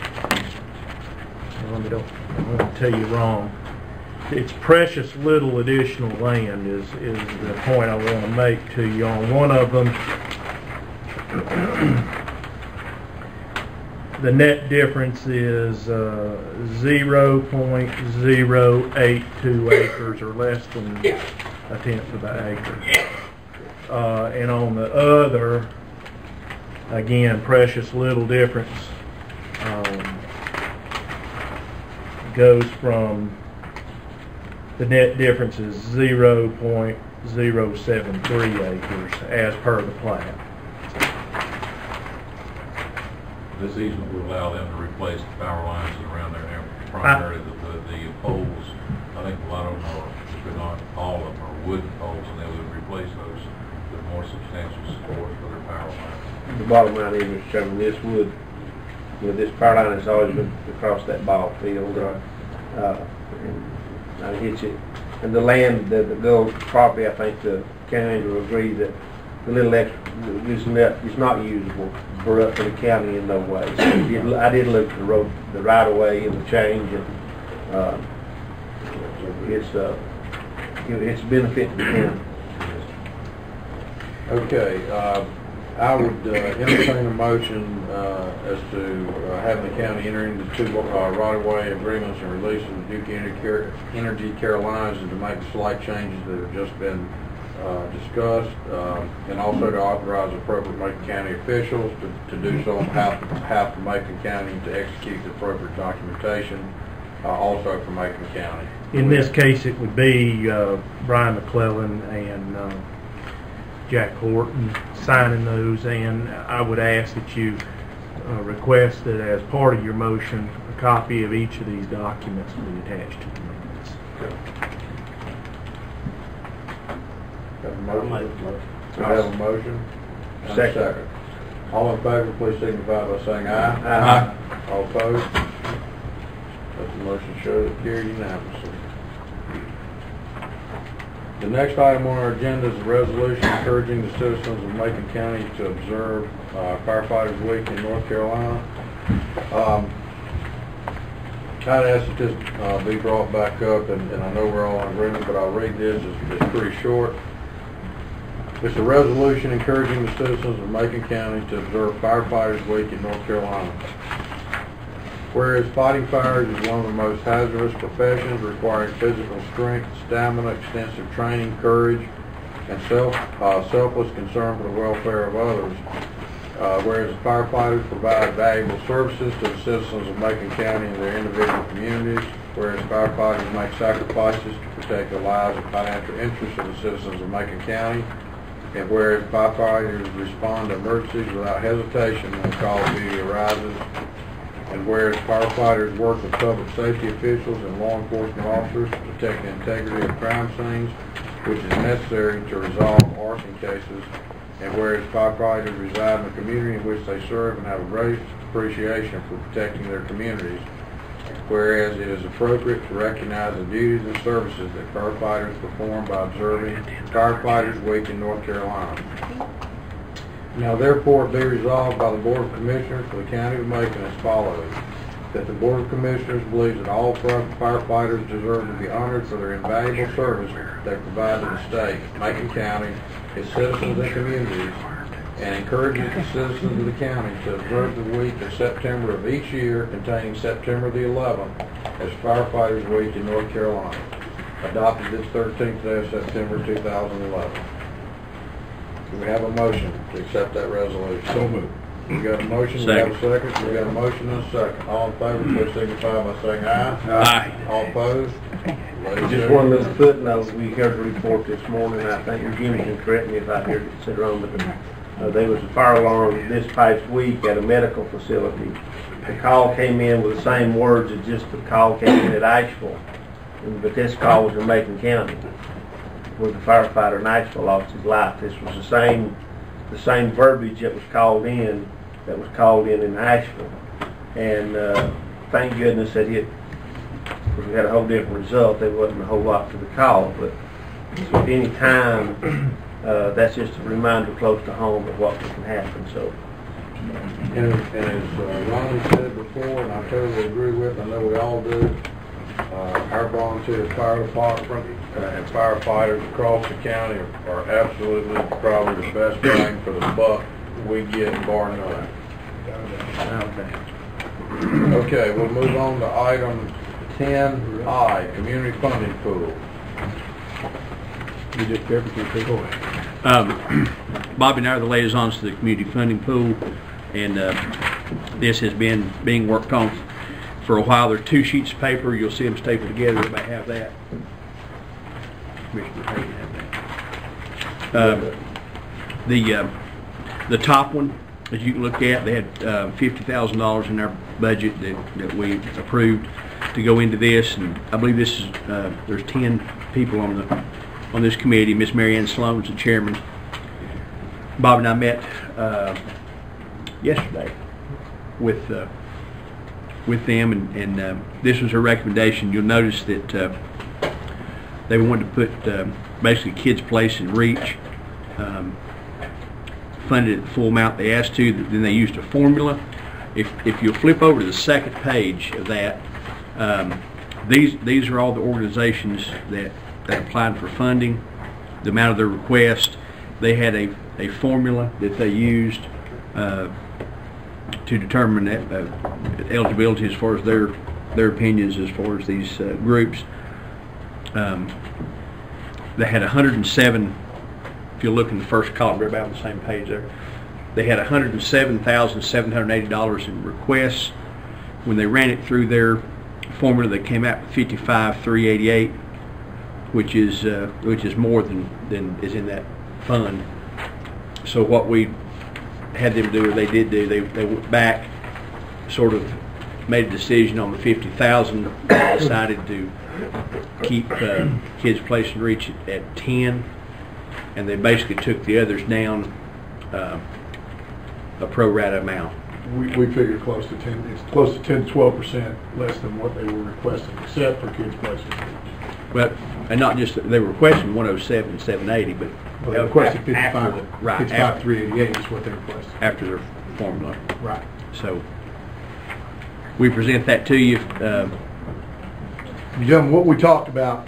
let me don't, going to tell you wrong. It's precious little additional land is, is the point I want to make to you. On one of them, <clears throat> the net difference is uh, 0.082 acres or less than a tenth of an acre. Uh, and on the other, again, precious little difference. Um, goes from, the net difference is 0.073 acres as per the plat. this easement would allow them to replace the power lines that are around there now, primarily the, the, the poles. I think a lot of them are, if not all of them are wooden poles, and they would replace those with more substantial support for their power lines. The bottom line is, Mr. Chairman, this would, you know, this power line has always been across that ball field. uh, uh, and I hit it, and the land, the, the gold property, I think the county will agree that the little extra, is not, is not usable for, up for the county in no way. So I did- I did look at the road, the right of way and the change, and, uh, it's, uh, you it's a benefit to the county. Okay, uh, I would uh, entertain a motion uh, as to uh, having the county enter into two uh, right-of-way agreements and releasing Duke Energy Energy Carolinas and to make slight changes that have just been uh, discussed, uh, and also to authorize appropriate Macon County officials to to do so on behalf behalf of Macon County to execute the appropriate documentation, uh, also for Macon County. In this case, it would be uh, Brian McClellan and uh, Jack Horton signing those, and I would ask that you uh, request that as part of your motion, a copy of each of these documents be attached to the minutes. Have a motion? Do I have a motion? And a Second. All in favor, please signify by saying aye. Aye. All opposed? Let the motion show that carried unanimously. The next item on our agenda is a resolution encouraging the citizens of Macon County to observe uh, firefighters week in North Carolina. Um, I'd ask that this uh, be brought back up, and and I know we're all in agreement, but I'll read this, it's it's pretty short. It's a resolution encouraging the citizens of Macon County to observe firefighters week in North Carolina. Whereas fighting fires is one of the most hazardous professions requiring physical strength, stamina, extensive training, courage, and self, uh, selfless concern for the welfare of others. Uh, whereas firefighters provide valuable services to the citizens of Macon County and their individual communities. Whereas firefighters make sacrifices to protect the lives and financial interests of the citizens of Macon County. And whereas firefighters respond to emergencies without hesitation when a call of duty arises. And whereas firefighters work with public safety officials and law enforcement officers to protect the integrity of crime scenes, which is necessary to resolve arson cases. And whereas firefighters reside in the community in which they serve and have a great appreciation for protecting their communities. Whereas it is appropriate to recognize the duties and services that firefighters perform by observing Firefighters Week in North Carolina. Now therefore be resolved by the Board of Commissioners for the County of Macon as follows. That the Board of Commissioners believes that all firefighters deserve to be honored for their invaluable service they provide to the state, Macon County, its citizens and communities, and encourages the citizens of the county to observe the week of September of each year containing September the 11th as Firefighters Week in North Carolina, adopted this 13th day of September 2011. Do we have a motion to accept that resolution? So moved. We got a motion, we have a second, we got a motion and a second. All in favor, please signify by saying aye. Aye. All opposed? Ladies Just one gentlemen. little footnote, we heard a report this morning, I think Jimmy can correct me if I heard it said wrong, but uh, there was a fire alarm this past week at a medical facility. The call came in with the same words as just the call came in at Asheville, but this call was in Macon County, where the firefighter in Asheville lost his life. This was the same, the same verbiage that was called in, that was called in in Asheville. And uh, thank goodness that it of course, we had a whole different result. There wasn't a whole lot to the call, but so at any time, <clears throat> uh, that's just a reminder close to home of what can happen. So, And and as uh, Ronnie said before, and I totally agree with, I know we all do, uh, our volunteer fire department uh, and firefighters across the county are- are absolutely probably the best bang for the buck we get bar none. Okay, we'll move on to item ten I, community funding pool. You just everything, ahead. Um, <clears throat> Bobby and I are the liaisons to the community funding pool, and uh, this has been being worked on for a while. There are two sheets of paper. You'll see them stapled together. Everybody have that? Commissioner Haven have that. Uh, The, uh, the top one as you can look at, they had uh, $50,000 in our budget that, that we approved to go into this, and I believe this is, uh, there's 10 people on the, on this committee. Miss Marianne Ann Sloan's the chairman. Bob and I met uh, yesterday with, uh, with them, and, and uh, this was her recommendation. You'll notice that uh, they wanted to put um, basically Kids Place in Reach, um, funded at the full amount they asked to, then they used a formula. If, if you'll flip over to the second page of that, um, these, these are all the organizations that, that applied for funding, the amount of their request. They had a, a formula that they used uh, to determine that, uh, eligibility as far as their, their opinions as far as these uh, groups. Um, they had 107, if you look in the first column, they're about on the same page there. They had $107,780 in requests. When they ran it through their formula, they came out with 55,388, which is uh, which is more than than is in that fund. So what we had them do, or they did do, they they went back, sort of made a decision on the 50,000, decided to keep uh, Kids Place and Reach at, at 10, and they basically took the others down uh, a pro rata amount. We, we figured close to ten, it's close to 10 to 12% less than what they were requesting, except for kids' places. But, and not just, they were requesting 107 and 780, but. Well, they requested after the- Right. fifty-five, after- three eighty-eight is what they requested. After their formula. Right. So, we present that to you. um, Gentlemen, what we talked about,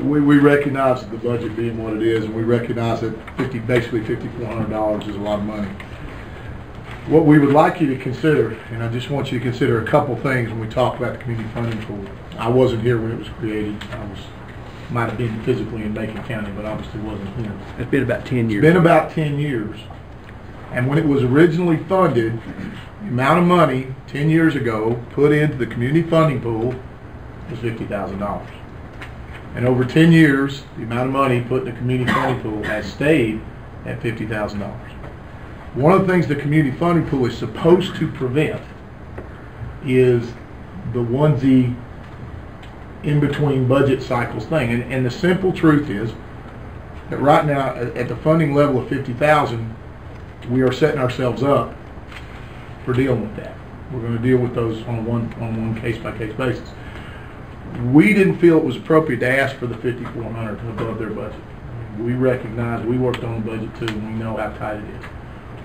we, we recognize the budget being what it is, and we recognize that fifty, basically fifty-four hundred dollars is a lot of money. What we would like you to consider, and I just want you to consider a couple things when we talk about the community funding pool. I wasn't here when it was created. I was, might have been physically in Macon County, but obviously wasn't here. It's been about 10 years. It's been about 10 years. And when it was originally funded, the amount of money 10 years ago put into the community funding pool was $50,000. And over 10 years, the amount of money put in the community funding pool has stayed at $50,000. One of the things the community funding pool is supposed to prevent is the onesie in between budget cycles thing. And, and the simple truth is that right now, at, the funding level of 50,000, we are setting ourselves up for dealing with that. We're going to deal with those on one on one case by case basis. We didn't feel it was appropriate to ask for the 5,400 above their budget. We recognize we worked on the budget too, and we know how tight it is.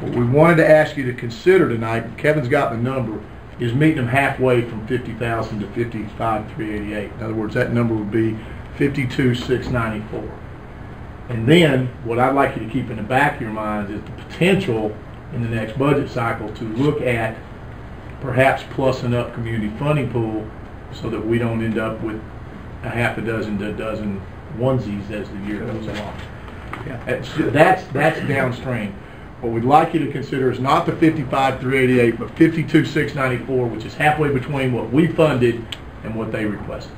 What we wanted to ask you to consider tonight, Kevin's got the number, is meeting them halfway from 50,000 to 55,388. In other words, that number would be 52,694. And then, what I'd like you to keep in the back of your mind is the potential in the next budget cycle to look at perhaps plussing up community funding pool so that we don't end up with a half a dozen to a dozen onesies as the year goes along. That's, that's, that's downstream. What we'd like you to consider is not the 55,388, but 52,694, which is halfway between what we funded and what they requested.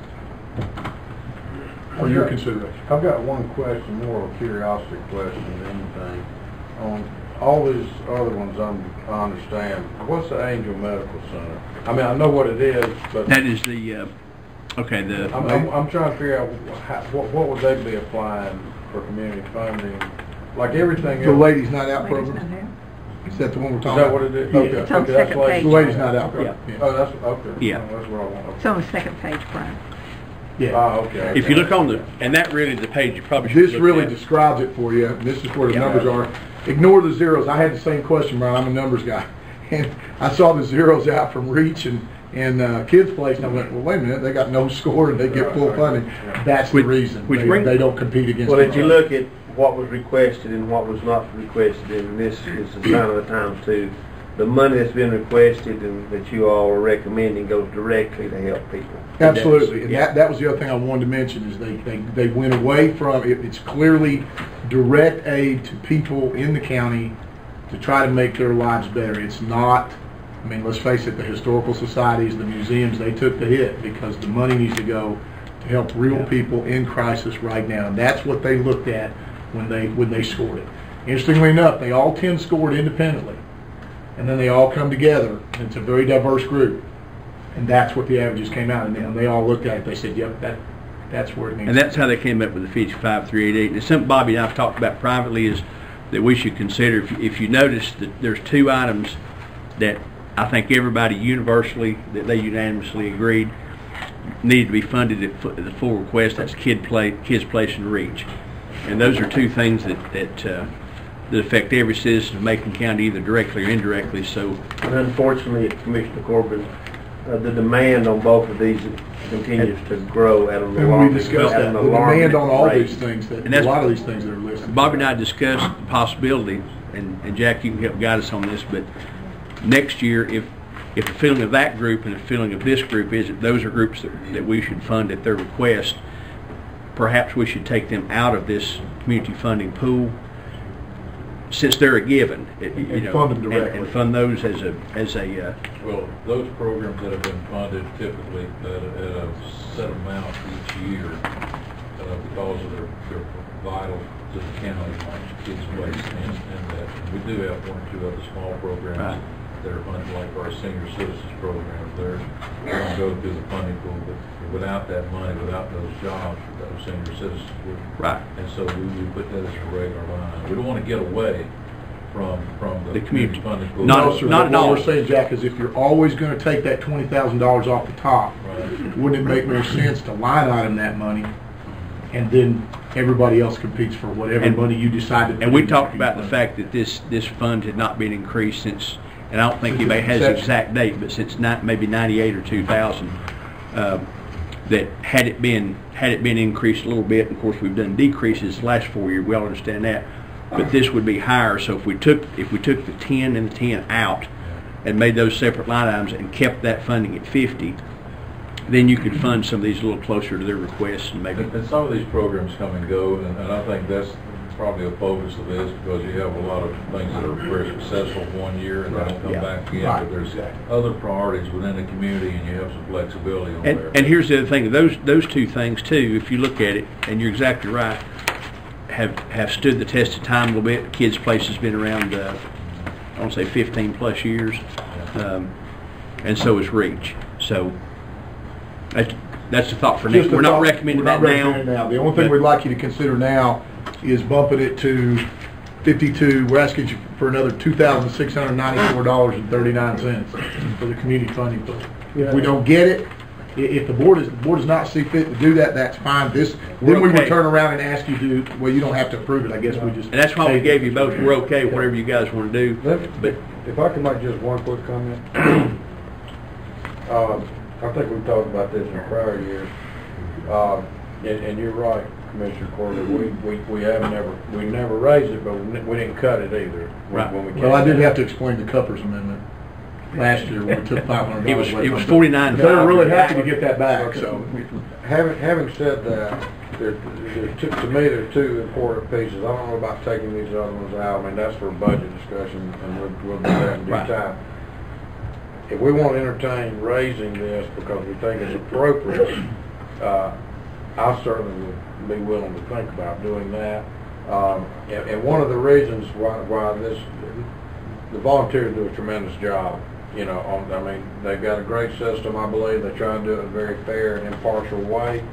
For your consideration. I've got one question, more of a curiosity question than anything. On all these other ones, I'm, I understand, what's the Angel Medical Center? I mean, I know what it is, but That is the, uh, okay, the. I'm, I'm, I'm trying to figure out how, what, what would they be applying for community funding? Like everything else. The Ladies Night Out program? Is that the one we're Is talking that about? what it is? Yeah. Okay, It's on okay, that's second like- page. The Ladies Night Out Okay. program. Oh, that's, okay. Yeah. Oh, That's what I want. It's on the second page, Brian. Yeah. Ah, okay. If you look on the, and that really is the page you probably should This look really at. describes it for you, and this is where the Yeah. numbers are. Ignore the zeros. I had the same question, Brian. I'm a numbers guy. <laughs> And I saw the zeros out from Reach and, and uh, Kids Place, and I went, well, wait a minute, they got no score and they get full funding. That's the Which- reason. which They, bring- they don't compete against. Well, if you look at what was requested and what was not requested, and this is a sign of the times too, the money that's been requested and that you all are recommending goes directly to help people. Absolutely, and that, that was the other thing I wanted to mention, is they, they, they went away from, it, it's clearly direct aid to people in the county to try to make their lives better. It's not, I mean, let's face it, the historical societies, the museums, they took the hit because the money needs to go to help real people in crisis right now. And that's what they looked at when they, when they scored it. Interestingly enough, they all 10 scored independently. and then they all come together, and it's a very diverse group, and that's what the averages came out, and then when they all looked at it, they said, yep, that, that's where it And that's how they came up with the fifty-five, three eighty-eight. And it's something Bobby and I've talked about privately is that we should consider, if, you- if you notice that there's two items that I think everybody universally, that they unanimously agreed needed to be funded at at the full request, that's kid play, kids place and reach. And those are two things that, that, uh, that affect every citizen of Macon County either directly or indirectly, so And unfortunately, Commissioner Corbin, uh, the demand on both of these continues to grow at an And alarming, we discussed at that, an the alarming demand on all rate. these things, that, And a that's- lot of these things that are listed. Bobby and I discussed the possibility, and, and Jack, you can help guide us on this, but next year, if, if the feeling of that group and the feeling of this group is that those are groups that, that we should fund at their request, perhaps we should take them out of this community funding pool, since they're a given, it- you And know. fund them directly. And fund those as a, as a, uh, Well, those programs that have been funded typically at a, at a set amount each year, uh, because of their, their vital to the county, like Kids Place and, and that. We do have one or two other small programs Right. that are funded, like our senior citizens program. They're, they're gonna go through the funding pool, but without that money, without those jobs, those senior citizens would. Right. And so we, we put that as a regular line. We don't wanna get away from, from the The community. community funding pool. Not- No, sir, not at all. What we're saying, Jack, is if you're always gonna take that twenty thousand dollars off the top, Right. wouldn't it make more sense to line item that money, and then everybody else competes for whatever And- money you decide to. And we talked the about the fact that this, this fund had not been increased since, and I don't think Since anybody has the exact date, but since ni- maybe ninety-eight or two thousand. uh, That had it been, had it been increased a little bit, of course, we've done decreases last four years, we all understand that. But this would be higher, so if we took, if we took the ten and the ten out and made those separate line items and kept that funding at fifty, then you could fund some of these a little closer to their requests and maybe and some of these programs come and go, and, and I think that's probably a focus of this, because you have a lot of things that are very successful one year and they don't come Yeah. back again. Right. But there's other priorities within the community, and you have some flexibility on And, there. and here's the other thing, those, those two things too, if you look at it, and you're exactly right, have, have stood the test of time a little bit. Kids Place has been around, uh, I want to say fifteen plus years. Um, and so is Reach. So, that's, that's the thought for next, Just a we're not thought, recommending we're that not recommending now. now. The only thing but- we'd like you to consider now is bumping it to fifty-two, we're asking you for another two thousand six hundred ninety-four dollars and thirty-nine cents for the community funding pool. If we don't get it, i- if the board is, the board does not see fit to do that, that's fine. This, We're then we would okay. turn around and ask you to, well, you don't have to approve it, I guess we just. And that's why we gave you both, we're okay, whatever you guys want to do. Let- But If I could make just one quick comment. Uh, I think we've talked about this in prior years. Uh, and, and you're right, Commissioner Corbin, we, we, we have never, we never raised it, but we we didn't cut it either. when- Right. when we Well, I did have to explain the Kuppers Amendment last year when we took five hundred it dollars was, it was forty-nine. They were really happy to get that back, so. Having, having said that, there, there's two, to me, there are two important pieces. I don't know about taking these other ones out, I mean, that's for budget discussion, and we'll, we'll do that in due Right. time. If we want to entertain raising this because we think it's appropriate, uh, I certainly would be willing to think about doing that. Um, and, and one of the reasons why, why this, the volunteers do a tremendous job, you know, on, I mean, they've got a great system, I believe, they try to do it in a very fair and impartial way.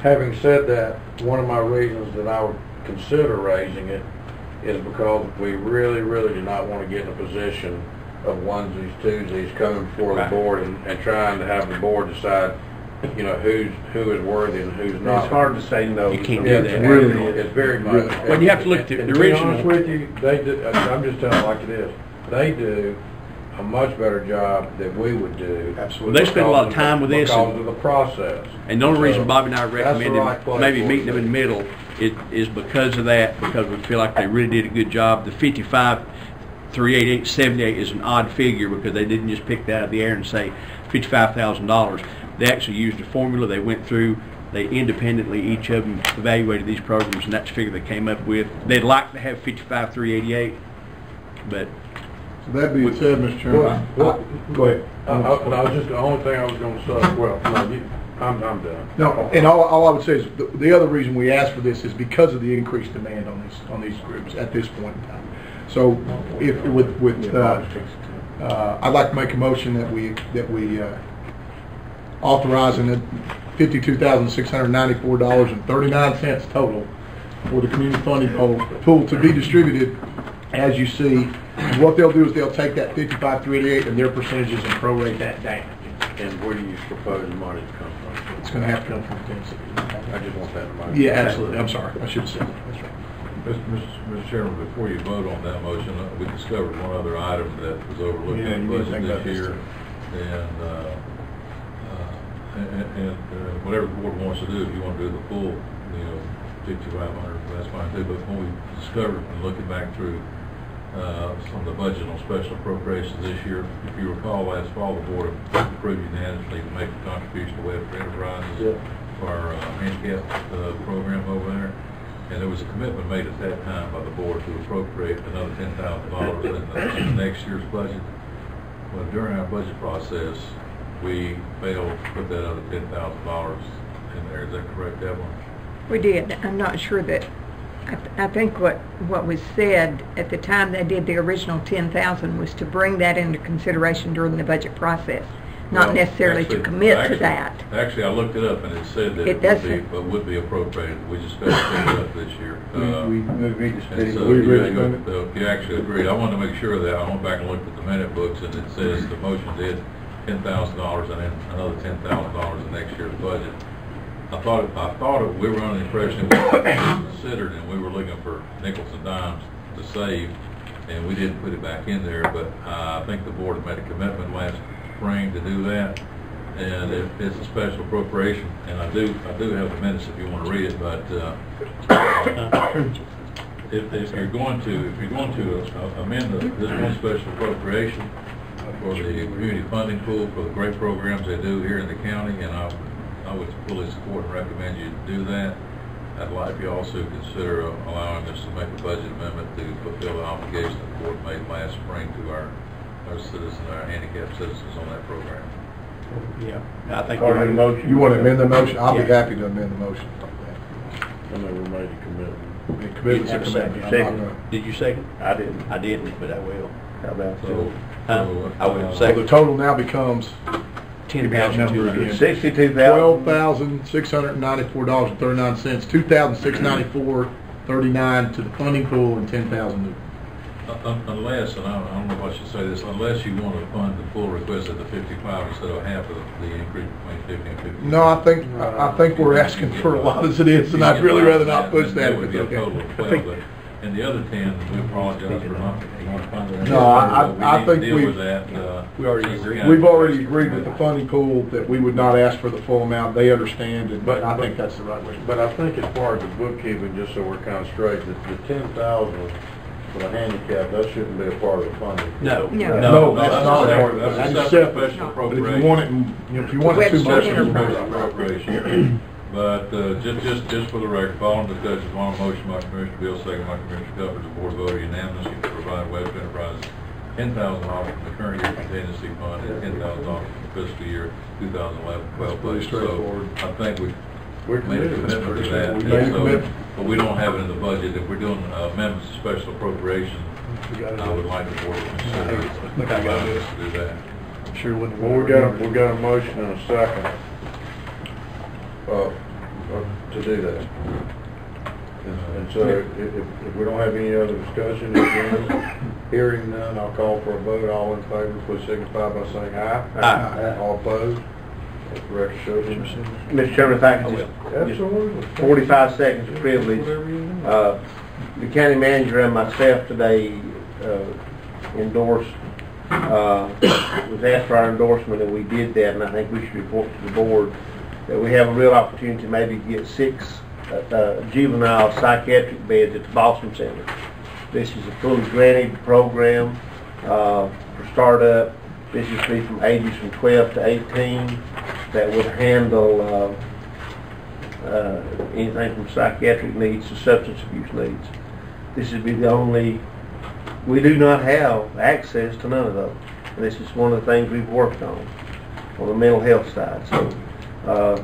Having said that, one of my reasons that I would consider raising it is because we really, really do not want to get in a position of onesies, twosies coming before the board and, and trying to have the board decide, <laughs> you know, who's, who is worthy and who's not. It's hard to say no. You can't do Yeah, that. it's really, it's very much. Well, you have to look at the- And the To be original- honest with you, they do, I'm just telling it like it is, they do a much better job than we would do. Absolutely. Well, they spend a lot of time with this and- Because of the process. And the only reason So, Bobby and I that's the recommended right place maybe for meeting it. them in the middle is, is because of that, because we feel like they really did a good job. The fifty-five, three eighty-eight, seventy-eight is an odd figure because they didn't just pick that out of the air and say fifty-five thousand dollars. They actually used a formula, they went through, they independently, each of them evaluated these programs and that's the figure they came up with. They'd like to have fifty-five, three eighty-eight, but So that being said, Mr. Chairman, Well, Go ahead. I, I, and I was just, the only thing I was gonna say, well, no, you, I'm, I'm done. No, and all, all I would say is, the, the other reason we asked for this is because of the increased demand on these, on these groups at this point in time. So if, with, with, uh, uh, I'd like to make a motion that we, that we, uh, authorizing it fifty-two thousand, six hundred ninety-four dollars and thirty-nine cents total for the community funding pool, pool to be distributed as you see. And what they'll do is they'll take that fifty-five, three eighty-eight and their percentages and prorate that down. And where do you propose the money to come from? It's gonna have to come from the Tennessee. I just want that in mind. Yeah, absolutely. I'm sorry. I should have said that. That's right. Mr. Mr. Chairman, before you vote on that motion, uh, we discovered one other item that was overlooked Yeah, in the need to budget think about this this year. And, uh, and, and uh, whatever the board wants to do, if you want to do the full, you know, fifty-five hundred, that's fine too. But when we discovered, and looking back through, uh, some of the budget on special appropriations this year, if you recall, last fall, the board approved unanimously to make a contribution to Webster Enterprises for our uh, handicap, uh, program over there. And there was a commitment made at that time by the board to appropriate another ten thousand dollars in the, in the next year's budget. Well, during our budget process, we failed to put that other ten thousand dollars in there. Is that correct, Evelyn? We did. I'm not sure that, I, th- I think what, what was said at the time they did the original ten thousand was to bring that into consideration during the budget process, not Well, necessarily to actually- commit to actually- that. Actually, I looked it up and it said that It it would be, doesn't. but would be appropriated. We just got to pick it up this year. We- Uh, we agreed to spend and it. so We you- agreed to you- spend it. uh, You actually agreed. I wanted to make sure that, I went back and looked at the minute books and it says the motion did ten thousand dollars and then another ten thousand dollars in next year's budget. I thought, I thought it- we were under the impression it was <coughs> considered and we were looking for nickels and dimes to save and we didn't put it back in there, but uh, I think the board made a commitment last spring to do that. And it, it's a special appropriation, and I do, I do have the minutes if you want to read it, but, uh, <coughs> if, if you're going to, if you're going to uh, amend the- this one special appropriation for the community funding pool for the great programs they do here in the county, and I, I would fully support and recommend you do that. I'd like you also consider uh, allowing us to make a budget amendment to fulfill the obligation the board made last spring to our, our citizens, our handicapped citizens on that program. Yeah, I think. Part of the motion. You want to amend the motion? I'll be happy to amend the motion. I never made a commitment. Commitment's a Have a second. commitment. I'm not gonna- Did you second? I didn't. I didn't, but I will. How about So, Huh? so, I will uh, So the total now becomes Ten Give me that thousand two number hundred. again. Sixty-two twelve thousand. thousand, six hundred and ninety-four dollars and thirty-nine cents, two thousand, six ninety-four, thirty-nine to the funding pool and ten thousand new. Un- un- Unless, and I don't, I don't know if I should say this, unless you want to fund the full request at the fifty-five instead of half of the the increase between fifty and fifty. No, I think, I I think we're asking for a lot as it is, and I'd really rather not push that. That would be a total of twelve, but, and the other ten, we apologize for not, not funding. No, I- I- But I need to think deal we- with that, uh. We already as a agreed. county. We've already agreed with the funding pool that we would not ask for the full amount, they understand, it, But- I think that's the right way. But I think as far as the bookkeeping, just so we're kind of straight, that the ten thousand for the handicap, that shouldn't be a part of the funding. No. No. No, that's that's not a separate. part of it. That's a That's separate separate. special But if you appropriation. want it, in- you know, if you want it too Webster much. Enterprise. Special appropriation. But, uh, just, just, just for the record, following the discussion, one motion by Commissioner Beale, second by Commissioner Cuthbert, the board voted unanimously to provide Webster Enterprises ten thousand dollars from the current year contingency fund and ten thousand dollars from the fiscal year 2011-12 Pretty budget. So straightforward. I think we We're made a committed. commitment to that. We made a So- commitment. But we don't have it in the budget. If we're doing uh, amendments to special appropriation, We gotta I would like the board to consider Look, I got allowing this. us to do that. Sure wouldn't. Well, we got, a- we got a motion and a second, uh, uh, to do that. And- And so if, if, if we don't have any other discussion, again, hearing none, I'll call for a vote. All in favor, please signify by saying aye. Aye. All opposed? Let the record show them. Mr. Chairman, if I could just, just Absolutely. forty-five seconds of privilege. Uh, The county manager and myself today uh, endorsed, uh, <coughs> was asked for our endorsement, and we did that, and I think we should report to the board that we have a real opportunity to maybe get six uh, uh, juvenile psychiatric beds at the Balsam Center. This is a fully granted program uh, for startup. This is be from ages from 12 to 18 that would handle uh, uh, anything from psychiatric needs to substance abuse needs. This would be the only, we do not have access to none of those. And this is one of the things we've worked on, on the mental health side. So, uh,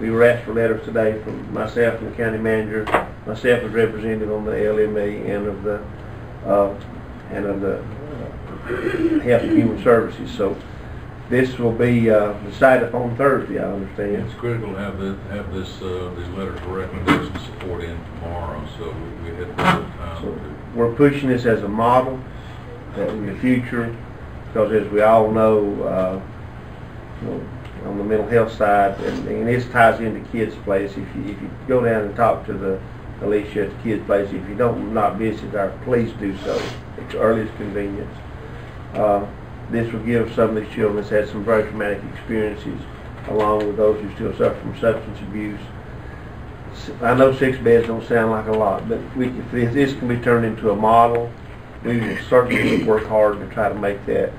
we were asked for letters today from myself and the county manager, myself as representative on the LME and of the uh, and of the uh, Health and Human Services. So this will be uh, decided upon Thursday, I understand. It's critical to have the, have this, uh, these letters of recommendation support in tomorrow, so we, we had time So to. we're pushing this as a model that in the future, because as we all know, uh, you know, on the mental health side, and, and this ties into kids' place. If you, if you go down and talk to the Alicia at the kids' place, if you don't not visit our, please do so your earliest convenience. Uh, this will give some of these children that's had some very traumatic experiences, along with those who still suffer from substance abuse. I know six beds don't sound like a lot, but we, if this- this can be turned into a model, we will certainly work hard to try to make that,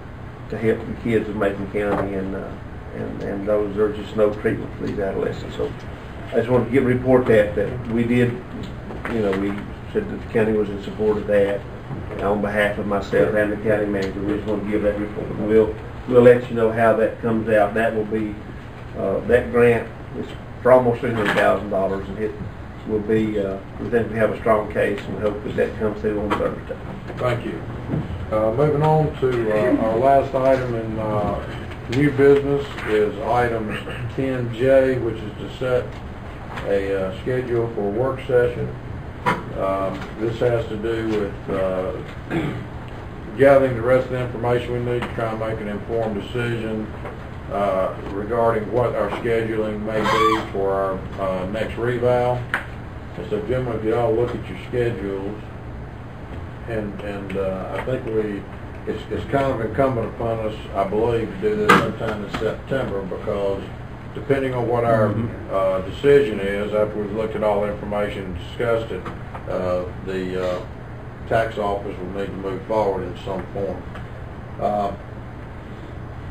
to help the kids of Macon County and, uh, and, and those, are just no treatment for these adolescents. So I just want to give, a report that, that we did, you know, we said that the county was in support of that. On behalf of myself and the county manager, we just want to give that report. We'll, we'll let you know how that comes out. That will be, uh, that grant is for almost three hundred thousand dollars and it will be, uh, we think we have a strong case and we hope that that comes through on Thursday. Thank you. Uh, moving on to, uh, our last item in, uh, new business is item ten J, which is to set a, uh, schedule for a work session. Um, this has to do with, uh, <clears throat> gathering the rest of the information we need to try and make an informed decision, uh, regarding what our scheduling may be for our, uh, next reval. And so gentlemen, if you all look at your schedules, and, and, uh, I think we, it's, it's kind of incumbent upon us, I believe, to do this sometime in September, because depending on what our, uh, decision is, after we've looked at all the information and discussed it, uh, the, uh, tax office will need to move forward in some form. Uh,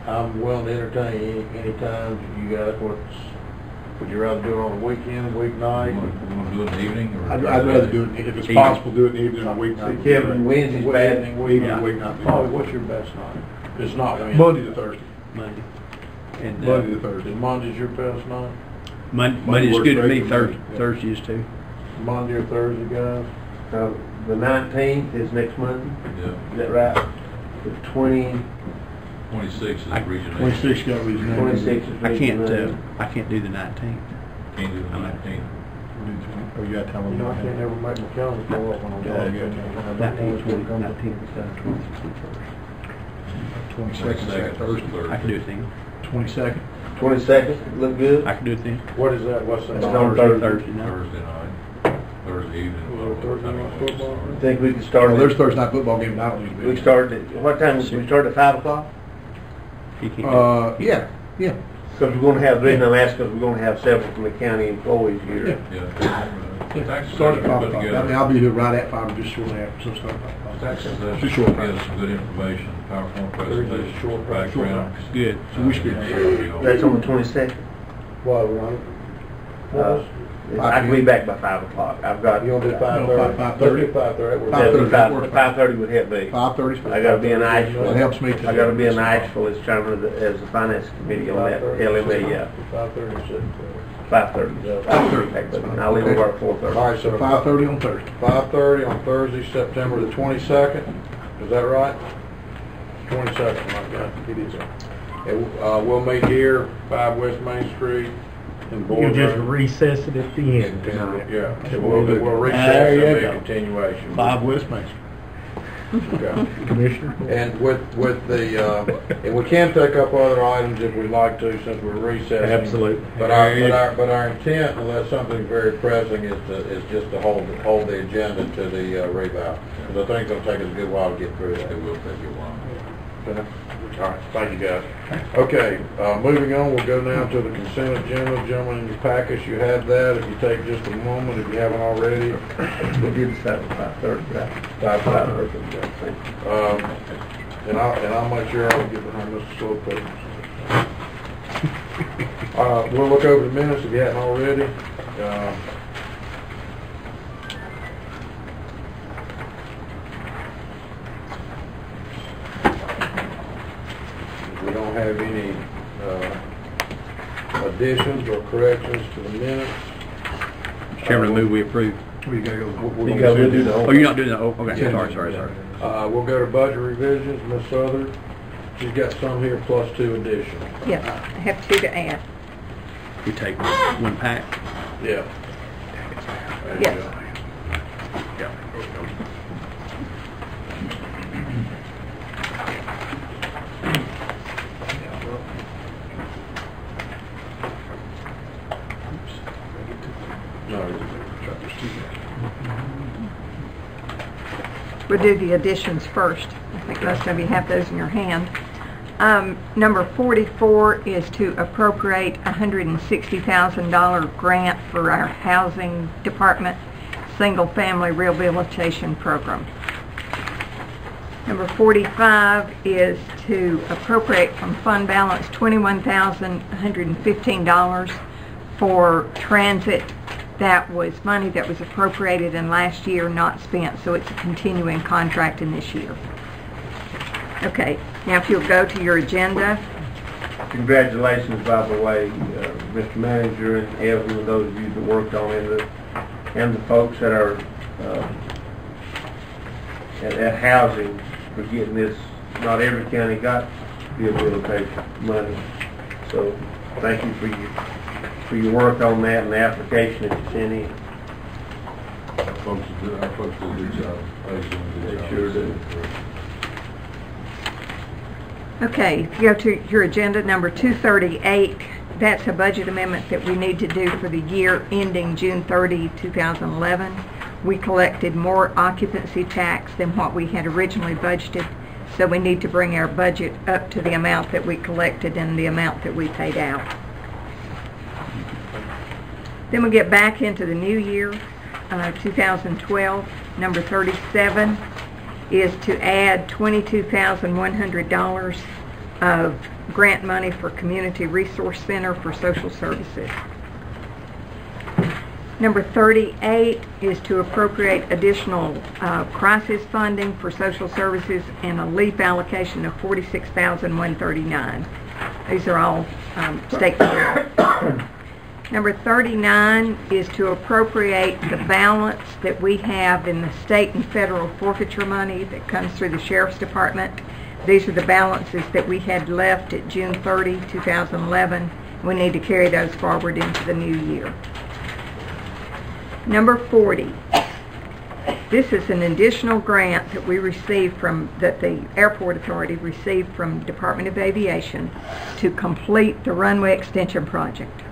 I'm willing to entertain any, any times you guys, what's, would you rather do it on a weekend, weeknight? You want to do it in the evening or? I'd, I'd rather do it, if it's possible, do it in the evening or weeknight. Kevin, Wednesday's bad. Evening, week, Yeah. weeknight. Probably, what's your best night? It's not Wednesday. Monday to Thursday. Monday. And, uh, Monday to Thursday. Is Monday's your best night? Mon- Monday Monday's works good to great me, for me. Thursday, Yeah. Thursdays too. Monday or Thursday, guys? Uh, the nineteenth is next Monday, Yeah, is that right? The twenty, twenty-six is I- region. Twenty-six got region eight. twenty-sixth is. I can't, Monday. I can't do the nineteenth. Can't do the nineteenth. Oh, you gotta tell them. You know, I can't never make my calendar go up when I'm Yeah, talking. yeah. Nineteenth, twenty, nineteenth, twenty-sixth, Twenty-second, is that Thursday. I can do it then. Twenty-second. Twenty-second, look good? I can do it then. What is that, what's that? It's on Thursday. Thursday night. Thursday night, Thursday evening. Well, Thursday night football? Think we can start at, there's Thursday night football game, and I don't need to be. we start at, what time, we start at five o'clock? He can't do it. Uh, yeah, yeah. Because we're gonna have, the reason I'm asking, because we're gonna have several from the county employees here. Yeah. Uh, Tax Start at assessor five put o'clock. I together. mean, I'll be here right at five, just shortly after, so start at five. Tax assessor Just put short. together some good information, PowerPoint Very good, presentation, short, background. Good. So we should be. That's on the twenty-second? What, Ron? What Uh, was- I can be back by five o'clock. I've got. You gonna do five No, thirty? five- five thirty. Let's do five thirty. We're- Five thirty. Five, five thirty would help me. Five thirty. I gotta be in Asheville. That helps me too. I gotta be in Asheville as chairman of the, as the finance committee on that 5:30. LME, yeah, Five thirty, six. five thirty. Five thirty. I'll leave work four thirty. All right, so Five thirty on Thursday. Five thirty on Thursday, September the twenty-second, is that right? Twenty-second, my God, it is. And, uh, we'll meet here, five West Main Street, in You boardroom. just recess it at the end. And, Yeah, so we'll, do- we'll recess, There you and be a go. continuation. Bob West Main Street. Okay. <laughs> Commissioner? And with, with the, uh, and we can take up other items if we'd like to, since we're recessing. Absolutely. But our, but our, but our intent, unless something's very pressing, is to, is just to hold, hold the agenda to the, uh, reval. Because I think it'll take us a good while to get through that. It will take you a while. Okay. All right, thank you, guys. Okay, uh, moving on, we'll go now to the consent agenda. Gentlemen, in your package, you have that. If you take just a moment, if you haven't already. We did start at five thirty, right? Five, Five five. thirty. Um, and I'll, and I'll make sure I'll get behind Mr. Slow Uh, we'll look over the minutes if you haven't already. Uh, We don't have any, uh, additions or corrections to the minutes. Chairman, I move we approve. We gotta go. We're You gonna gotta do the whole- Oh, you're not doing that? Oh, okay, Yeah. sorry, sorry, sorry. Uh, we'll go to budget revisions, Ms. Southard. She's got some here plus two additions. Yes, I have two to add. We take one pack. Yeah. There you Yes. go. Yeah. We'll do the additions first. I think most of you have those in your hand. Um, Number 44 is to appropriate a $160,000 grant for our Housing Department Single Family Rehabilitation Program. Number 45 is to appropriate from fund balance $21,115 for transit that was money that was appropriated in last year, not spent, so it's a continuing contract in this year. Okay, now if you'll go to your agenda, Congratulations, by the way, uh, Mr. Manager and Evan, and those of you that worked on it, and the folks that are uh, at at housing for getting this, not every county got the ability to rehabilitation money. So thank you for your, for your work on that and the application that you sent in. Our folks do, our folks do a good job. Others do a good They job. sure do. okay, if you go to your agenda, number 238, that's a budget amendment that we need to do for the year ending June 30, 2011. We collected more occupancy tax than what we had originally budgeted, so we need to bring our budget up to the amount that we collected and the amount that we paid out. Then we get back into the new year, uh, 2012. Number 37 is to add $22,100 of grant money for Community Resource Center for Social Services. Number 38 is to appropriate additional uh, crisis funding for social services and a LEAP allocation of 46,139. These are all um, state. <coughs> Number 39 is to appropriate the balance that we have in the state and federal forfeiture money that comes through the sheriff's department. These are the balances that we had left at June 30, 2011. We need to carry those forward into the new year. Number 40. This is an additional grant that we received from, that the Airport Authority received from Department of Aviation to complete the runway extension project.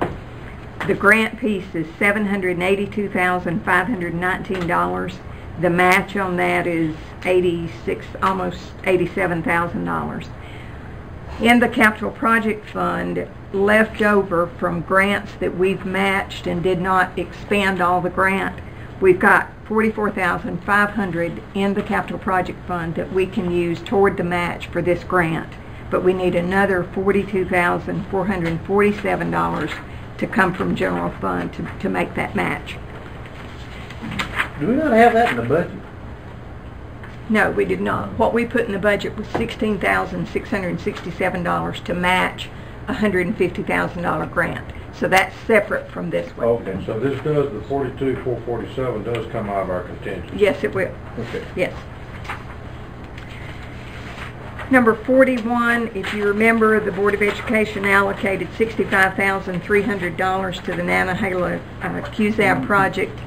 The grant piece is $782,519. The match on that is 86, almost $87,000. In the capital project fund, left over from grants that we've matched and did not expand all the grant, we've got 44,500 in the capital project fund that we can use toward the match for this grant. But we need another $42,447 to come from general fund to, to make that match. Do we not have that in the budget? No, we did not. What we put in the budget was $16,667 to match a $150,000 grant. So that's separate from this one. Okay, so this does, the forty-two, four forty-seven does come out of our contingency. Yes, it will. Okay. Yes. Number 41, if you remember, the Board of Education allocated $65,300 to the Nantahala uh, QZAB project,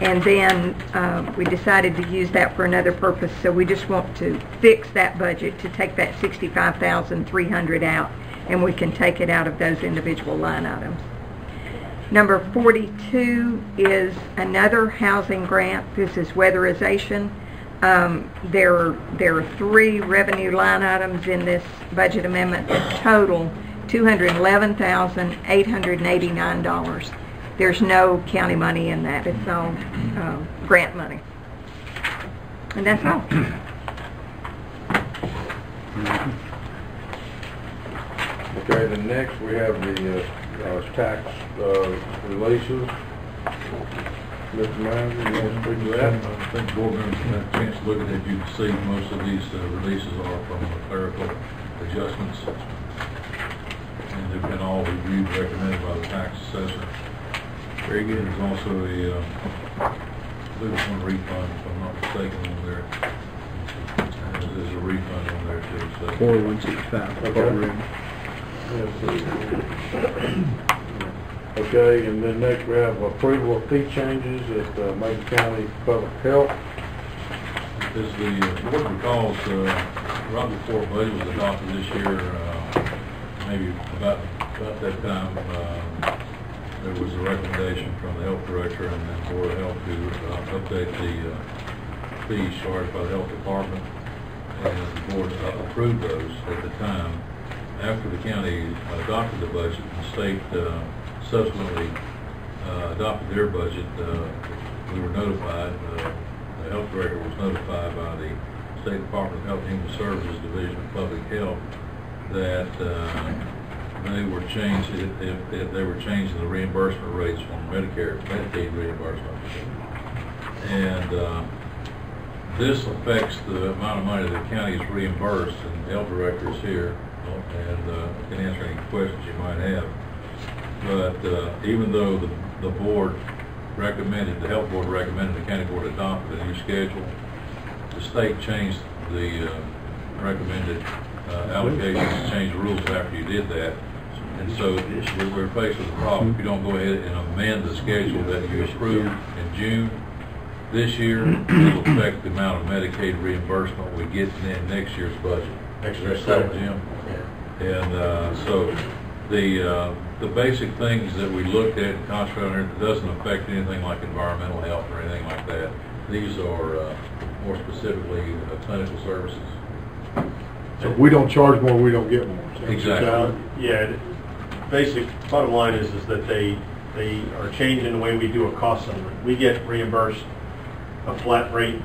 and then uh, we decided to use that for another purpose, so we just want to fix that budget to take that 65,300 out, and we can take it out of those individual line items. Number 42 is another housing grant. This is weatherization. Um, there, are, there are three revenue line items in this budget amendment that total $211,889. There's no county money in that. It's all uh, grant money. And that's all. Okay, then next we have the, uh, uh, tax, uh, releases. Mr. Manager, you want to speak to that? I think board members can have a chance to look at it. You can see most of these uh, releases are from clerical adjustments. And they've been all reviewed, recommended by the tax assessor. Very good. There's also a, uh, There was one refund, if I'm not mistaken, on there. There's a refund on there too, so. Four one six five. Okay. <clears throat> Okay, and then next we have approval of fee changes at uh, Macon County Public Health. As the uh, board recalls, uh, right before budget was adopted this year, uh, maybe about, about that time, uh, there was a recommendation from the health director and the board of health to uh, update the uh, fees charged by the health department. And the board uh, approved those at the time. After the county adopted the budget, the state uh, subsequently uh, adopted their budget, uh, we were notified, uh, the health director was notified by the State Department of Health and Human Services Division of Public Health that uh, they were changing, if, if they were changing the reimbursement rates on Medicare, Medicaid reimbursement. And uh, this affects the amount of money the county is reimbursed, and the health director is here, and uh, can answer any questions you might have. But uh, even though the, the board recommended, the health board recommended the county board adopt a new schedule, the state changed the uh, recommended uh, allocations, changed the rules after you did that. And so we're- we're faced with a problem. If you don't go ahead and amend the schedule that you approved in June this year, it'll affect the amount of Medicaid reimbursement we get in next year's budget. Next year's Jim? And uh, so the, uh, the basic things that we looked at and concentrated on, it doesn't affect anything like environmental health or anything like that. These are uh, more specifically uh, clinical services. So if we don't charge more, we don't get more. Exactly. Uh, Yeah, the basic, bottom line is, is that they, they are changing the way we do a cost settlement. We get reimbursed a flat rate,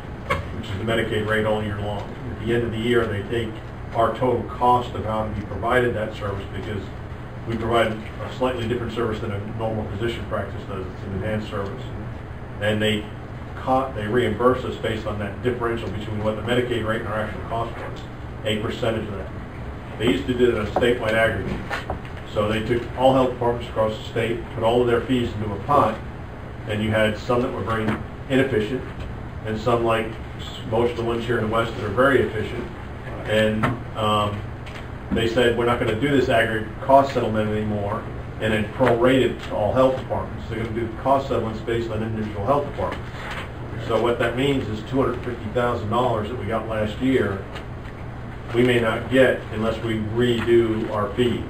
which is the Medicaid rate all year long. At the end of the year, they take our total cost of how we provided that service because we provide a slightly different service than a normal physician practice does. It's an enhanced service. And they co they reimburse us based on that differential between what the Medicaid rate and our actual cost was, a percentage of that. They used to do it on a statewide aggregate. So they took all health departments across the state, put all of their fees into a pot, and you had some that were very inefficient, and some like most of the ones here in the west that are very efficient. And um, they said, we're not going to do this aggregate cost settlement anymore, and then prorate it to all health departments. They're going to do cost settlements based on individual health departments. So what that means is $250,000 that we got last year, we may not get unless we redo our fees.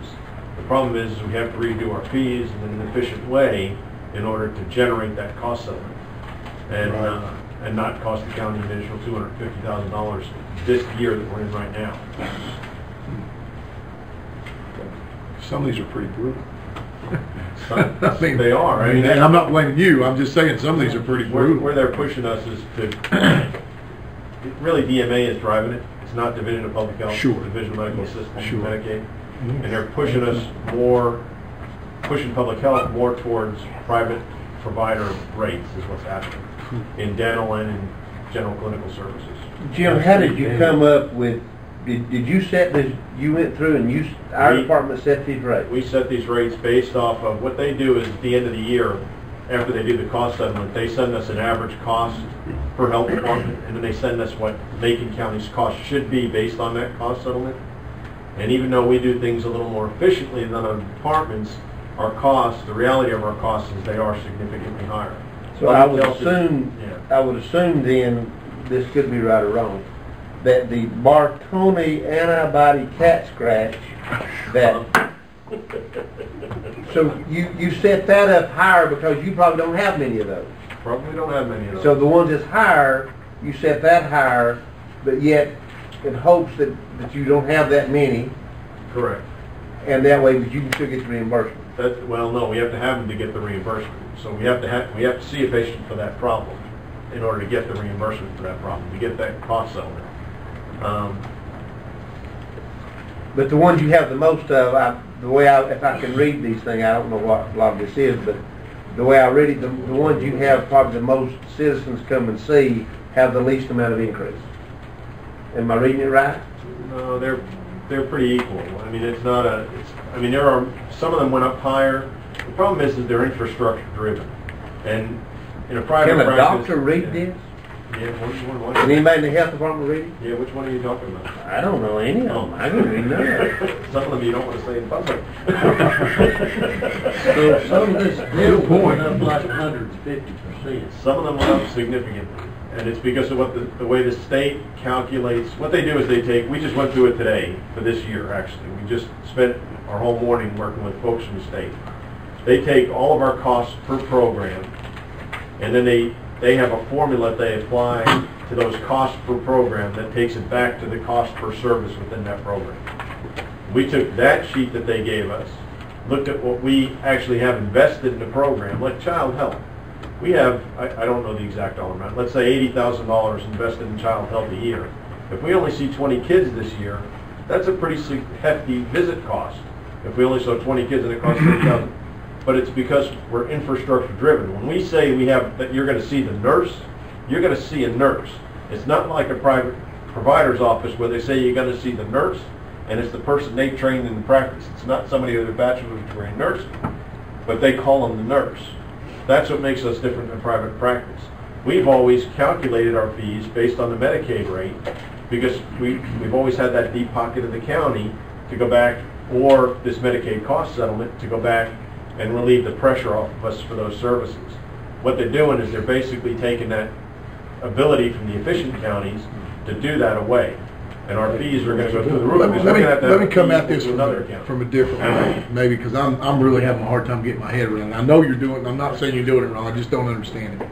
The problem is, we have to redo our fees in an efficient way in order to generate that cost settlement. And, uh, and not cost the county an additional $250,000 this year that we're in right now. Some of these are pretty brutal. <laughs> I mean, they are. I I mean, mean, and I'm not blaming you, I'm just saying some of these are pretty brutal. where they're pushing us is to, <coughs> really DMA is driving it. It's not Division of Public Health. Sure. Division of Medical Assistance, Sure. Medicaid. And they're pushing us more, pushing public health more towards private provider rates is what's happening hmm. in dental and in general clinical services. Jim, how did you come up with, did, did you set this, you went through and you, our We- department set these rates? We set these rates based off of, what they do is at the end of the year, after they do the cost settlement, they send us an average cost per health department, and then they send us what Macon County's cost should be based on that cost settlement. And even though we do things a little more efficiently than other departments, our costs, the reality of our costs is they are significantly higher. So I would assume, Yeah. I would assume then, this could be right or wrong, that the Bartonella antibody cat scratch, that, so you, you set that up higher because you probably don't have many of those. Probably don't have many of those. So the ones that's higher, you set that higher, but yet in hopes that, that you don't have that many, Correct. and that way, you can still get the reimbursement. That, well, no, we have to have them to get the reimbursement. So we have to have, we have to see a patient for that problem in order to get the reimbursement for that problem, to get that cost settlement. Um, But the ones you have the most of, I, the way I, if I can read these things, I don't know what a lot of this is, but the way I read it, the, the ones you have probably the most citizens come and see have the least amount of increase. Am I reading it right? No, they're, they're pretty equal. I mean, it's not a, it's, I mean, there are, some of them went up higher. The problem is that they're infrastructure driven. And In a private Can a practice- doctor read this? Yeah, which one? Can anybody in the health department read it? Yeah, which one are you talking about? I don't know any of them. I can read none of it. Some of them you don't want to say in public. <laughs> So some of <laughs> this bill Good point. went up like hundred and fifty percent. Some of them went up significantly, and it's because of what the, the way the state calculates, what they do is they take, we just went through it today, for this year, actually. We just spent our whole morning working with folks from the state. They take all of our costs per program, and then they, they have a formula they apply to those costs per program that takes it back to the cost per service within that program. We took that sheet that they gave us, looked at what we actually have invested in the program, like child health. We have, I, I don't know the exact dollar amount, let's say eighty thousand dollars invested in child health a year. If we only see twenty kids this year, that's a pretty hefty visit cost. If we only saw twenty kids and it costs thirty thousand. But it's because we're infrastructure driven. When we say we have, that you're gonna see the nurse, you're gonna see a nurse. It's not like a private provider's office where they say you're gonna see the nurse, and it's the person they trained in the practice. It's not somebody with a bachelor's degree in nursing, but they call them the nurse. That's what makes us different than private practice. We've always calculated our fees based on the Medicaid rate, because we, we've always had that deep pocket of the county to go back, or this Medicaid cost settlement, to go back and relieve the pressure off of us for those services. What they're doing is they're basically taking that ability from the efficient counties to do that away. And our fees are gonna go through the roof. Let me, let me, let me come at this from, another a- account. from a different way, maybe, because I'm, I'm really having a hard time getting my head around it. I know you're doing, I'm not saying you're doing it wrong, I just don't understand it.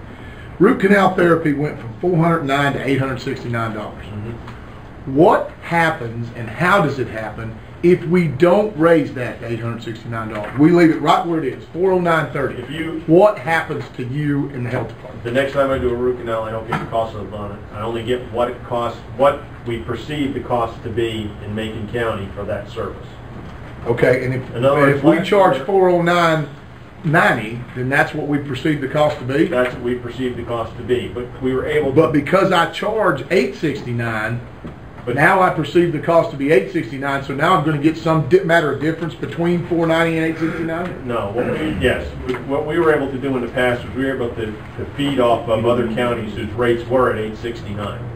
Root canal therapy went from four hundred and nine to eight hundred and sixty-nine dollars. Mm-hmm. What happens and how does it happen if we don't raise that to eight hundred and sixty-nine dollars? We leave it right where it is, four oh nine thirty. If you- What happens to you in the health department? The next time I do a root canal, I don't get the cost of on it. I only get what it costs, what we perceive the cost to be in Macon County for that service. Okay, and if, In other and words, if we last charge year- four oh nine ninety, then that's what we perceive the cost to be? That's what we perceive the cost to be, but we were able to. But because I charge eight sixty-nine, now I perceive the cost to be eight sixty-nine, so now I'm gonna get some matter of difference between four ninety and eight sixty-nine? No, what we, yes, what we were able to do in the past was we were able to, to feed off of other counties whose rates were at eight sixty-nine.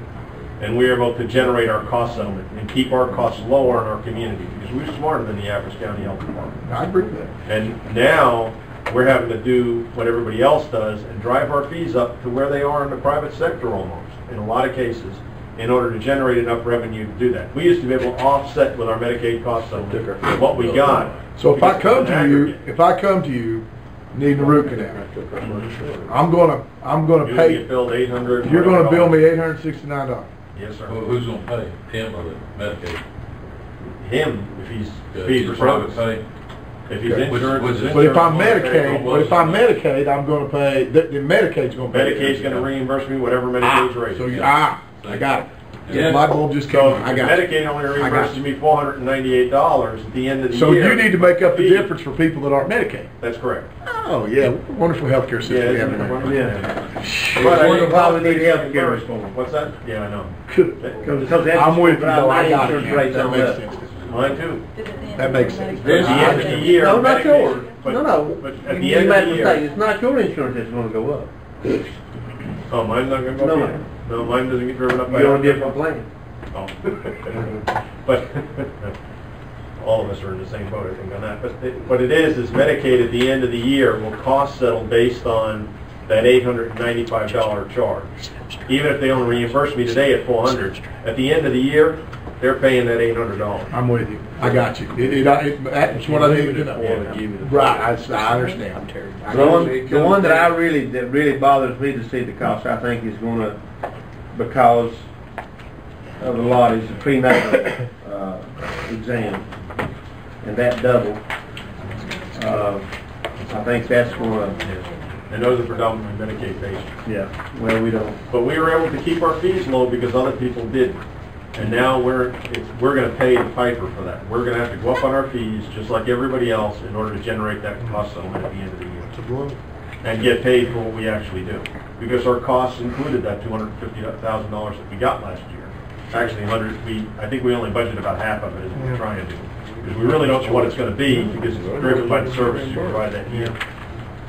And we were able to generate our cost settlement and keep our costs lower in our community because we were smarter than the average county health department. I agree with that. And now, we're having to do what everybody else does and drive our fees up to where they are in the private sector almost, in a lot of cases, in order to generate enough revenue to do that. We used to be able to offset with our Medicaid cost settlement what we got. So if I come of an to you, if I come to you needing a root canal, I'm gonna, I'm gonna You're gonna pay, get billed eight hundred. you're gonna bill me eight hundred sixty-nine dollars. Yes, sir. Well, who's gonna pay, him or the Medicaid? Him, if he's, Yeah, if he's it's private private pay. If he's Okay. Which- insured. which his is- But if I'm insurance will pay Medicaid, but if I'm most. Medicaid, I'm gonna pay, the, the Medicaid's gonna pay. Medicaid's gonna reimburse me whatever Medicaid's rate. So, you- ah, I got it. Yeah. My bulb just came So on, I if got it. Medicaid only I got reimburses you. me four hundred and ninety-eight dollars at the end of the year. So you need to make up the difference for people that aren't Medicaid. That's correct. Oh, yeah, wonderful healthcare system we have in Yeah, America. yeah. But I wonder why why need health care reform. What's that? Yeah, I know. Good. Because that's I'm with you, though, I got it, insurance rates that on makes up. sense. Mine too. That makes sense. At the end of the year. No, not Medicaid- yours. but- No, no. But at the You end made of a the mistake. year. It's not your insurance that's gonna go up. Oh, mine's not gonna go up? ma'am. Either? No, mine doesn't get driven up by. You're on a healthcare different costs? Oh. But, <laughs> all of us are in the same boat, I think, on that. But it- what it is, is Medicaid at the end of the year will cost settle based on that eight hundred and ninety-five dollar charge. Even if they only reimburse me today at four hundred, at the end of the year, they're paying that eight hundred dollars. I'm with you. I got you. It, it, it, that's what I needed to know. Right, I, I understand. I The one, the one that I really, that really bothers me to see the cost, I think is gonna, because of a lot, is the prenatal, uh, exam. And that double, uh, I think that's gonna. And those are predominantly Medicaid patients. Yeah, well, we don't. But we were able to keep our fees low because other people didn't. And now we're, it's, we're gonna pay the piper for that. We're gonna have to go up on our fees, just like everybody else, in order to generate that cost settlement at the end of the year. And get paid for what we actually do. Because our costs included that two hundred and fifty thousand dollars that we got last year. Actually, hundred, we, I think we only budgeted about half of it, is what we're trying to do. Because we really don't know what it's gonna be, because it's driven by the services you provide that year.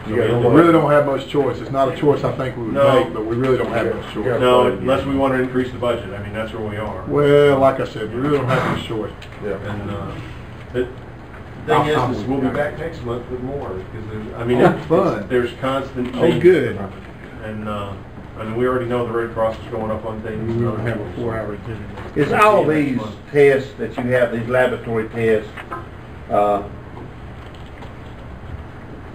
So Yeah, we no we really don't have much choice. It's not a choice I think we would No. make, but we really don't have much choice. No, unless we want to increase the budget, I mean, that's where we are. Well, like I said, we really don't have much choice. Yeah. And, uh, the thing is, is we'll be back next month with more, because there's, I mean, Oh, it's- fun. there's constant Oh, good. And, uh, I mean, we already know the Red Cross is going up on things. We will have a four-hour agenda. It's all these tests that you have, these laboratory tests, uh,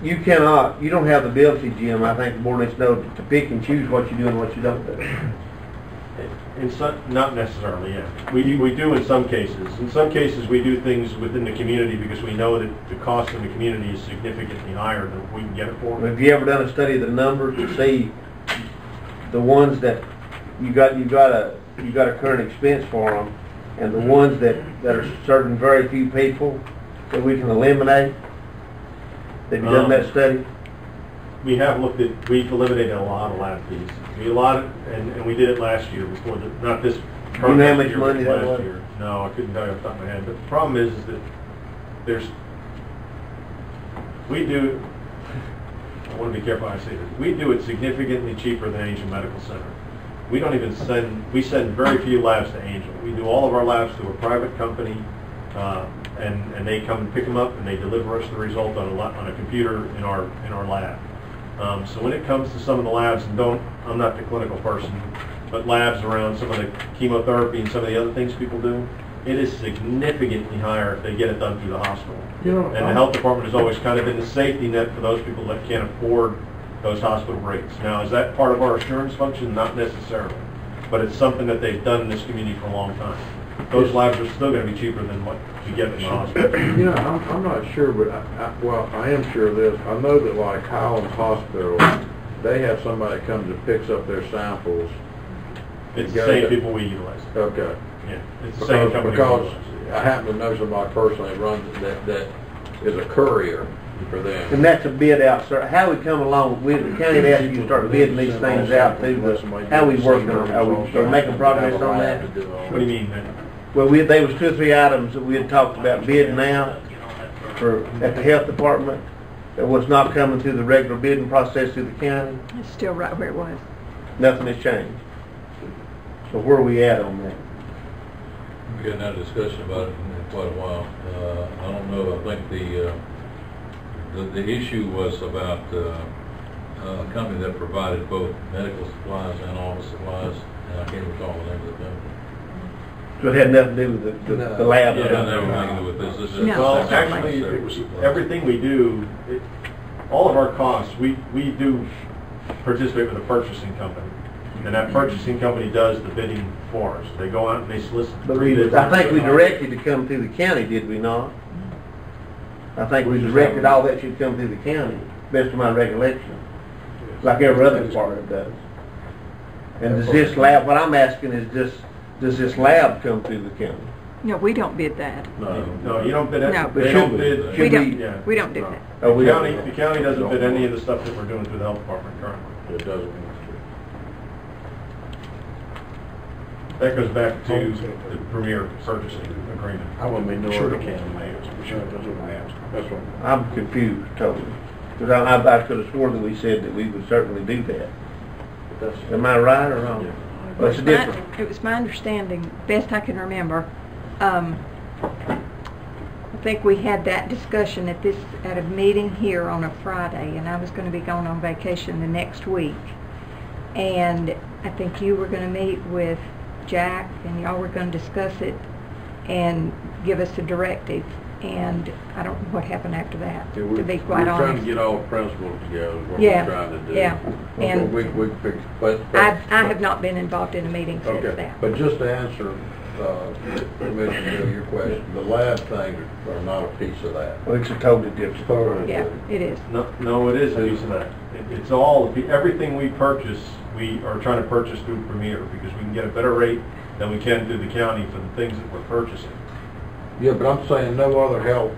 you cannot, you don't have the ability, Jim, I think the board needs to know, to pick and choose what you do and what you don't do. In some, not necessarily, yeah. We, we do in some cases. In some cases, we do things within the community because we know that the cost in the community is significantly higher than we can get it for. Have you ever done a study of the numbers to see the ones that you got, you got a, you got a current expense for them, and the ones that, that are serving very few people that we can eliminate? Have you done um, that study? We have looked at, we've eliminated a lot of lab fees. We allotted, and, and we did it last year before the, not this. Do you know how much year, money that last was? year. No, I couldn't tell you off the top of my head, but the problem is, is that there's, we do, I want to be careful how I say this, we do it significantly cheaper than Angel Medical Center. We don't even send, we send very few labs to Angel. We do all of our labs through a private company, uh, and, and they come and pick them up and they deliver us the result on a, on a computer in our, in our lab. Um, so when it comes to some of the labs, and don't, I'm not the clinical person, but labs around some of the chemotherapy and some of the other things people do, it is significantly higher if they get it done through the hospital. You know, And the health department has always kind of been the safety net for those people that can't afford those hospital rates. Now, is that part of our assurance function? Not necessarily. But it's something that they've done in this community for a long time. Those labs are still gonna be cheaper than what you get in the hospital. <clears throat> You know, I'm, I'm not sure, but I, I, well, I am sure of this. I know that like Highlands Hospital, they have somebody that comes and picks up their samples. It's the same to- people we utilize. Okay. Yeah, it's the same company Because utilize. I happen to know somebody personally that runs, that, that is a courier for them. And that's a bid out, sir. How we come along, we, the county had asked you to start bidding these things out too, but how we working on, it? are we start making progress on that? What do you mean, man? Well, we, there was two or three items that we had talked about bidding out for, at the health department, that was not coming through the regular bidding process through the county. It's still right where it was. Nothing has changed. So where are we at on that? We got another discussion about it in quite a while. Uh, I don't know, I think the, uh, the, the issue was about, uh, a company that provided both medical supplies and office supplies, and I can't recall the name of the company. So it had nothing to do with the, the- the lab? Yeah, it doesn't have anything to do with this. This is- No. Well, this actually, it was- everything we do, it- all of our costs, we, we do participate with a purchasing company. And that purchasing company does the bidding for us. They go out and they solicit. But three we, bids. I think we directed to come through the county, did we not? I think we directed all that should come through the county, best of my recollection, like every other department does. And does this lab, what I'm asking is just, does this lab come through the county? No, we don't bid that. No, no, you don't bid, No. that- they don't bid. We don't, yeah. we don't do No. that. Oh, we The don't. county, the county doesn't bid any of the stuff that we're doing through the health department currently. It doesn't. That goes back to the premier purchasing agreement. I wouldn't be no Sure other it can. county mayors, but sure, that's what I asked. That's what. I'm confused totally. Because I, I, I could have sworn that we said that we would certainly do that. Am I right or wrong? My-? It was my understanding, best I can remember, um, I think we had that discussion at this, at a meeting here on a Friday, and I was gonna be gone on vacation the next week. And I think you were gonna meet with Jack, and y'all were gonna discuss it and give us a directive. And I don't know what happened after that, Yeah, we- to be quite We're trying honest. to get all the principles together, is what Yeah, we're trying to do. yeah, Okay, and- We, we fix, but. but- I, I have not been involved in a meeting since Okay, that. but just to answer, uh, Commissioner Bill, your question, the lab things are not a piece of that. Well, it's a totally different story. Yeah, it is. No, no, it is a piece of that. It- It's all, everything we purchase, we are trying to purchase through Premier because we can get a better rate than we can through the county for the things that we're purchasing. Yeah, but I'm saying no other health,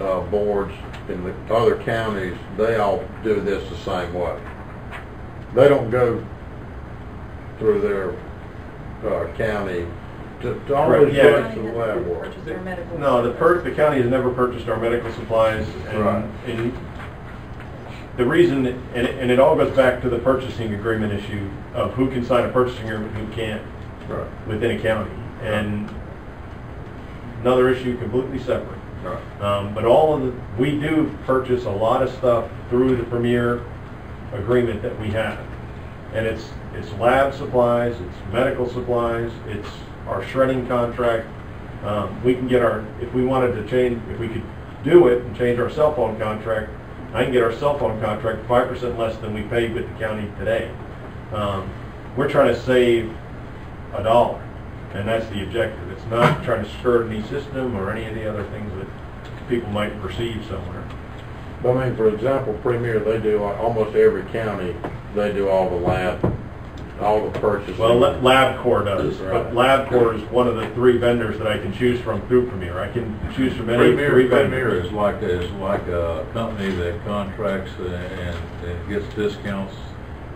uh, boards in the other counties, they all do this the same way. They don't go through their, uh, county to, to always Right, yeah. purchase the lab work. No, the per, the county has never purchased our medical supplies and, Right. and the reason, and it, and it all goes back to the purchasing agreement issue of who can sign a purchasing agreement, who can't within a county. And another issue completely separate. Um, but all of the, we do purchase a lot of stuff through the Premier agreement that we have. And it's, it's lab supplies, it's medical supplies, it's our shredding contract. Um, we can get our, if we wanted to change, if we could do it and change our cell phone contract, I can get our cell phone contract five percent less than we pay with the county today. Um, we're trying to save a dollar, and that's the objective. It's not trying to skirt any system or any of the other things that people might perceive somewhere. I mean, for example, Premier, they do, almost every county, they do all the lab, all the purchasing. Well, La- LabCorp does, but LabCorp is one of the three vendors that I can choose from through Premier. I can choose from any Premier, three Premier vendors. is like, is like a company that contracts and, and gets discounts.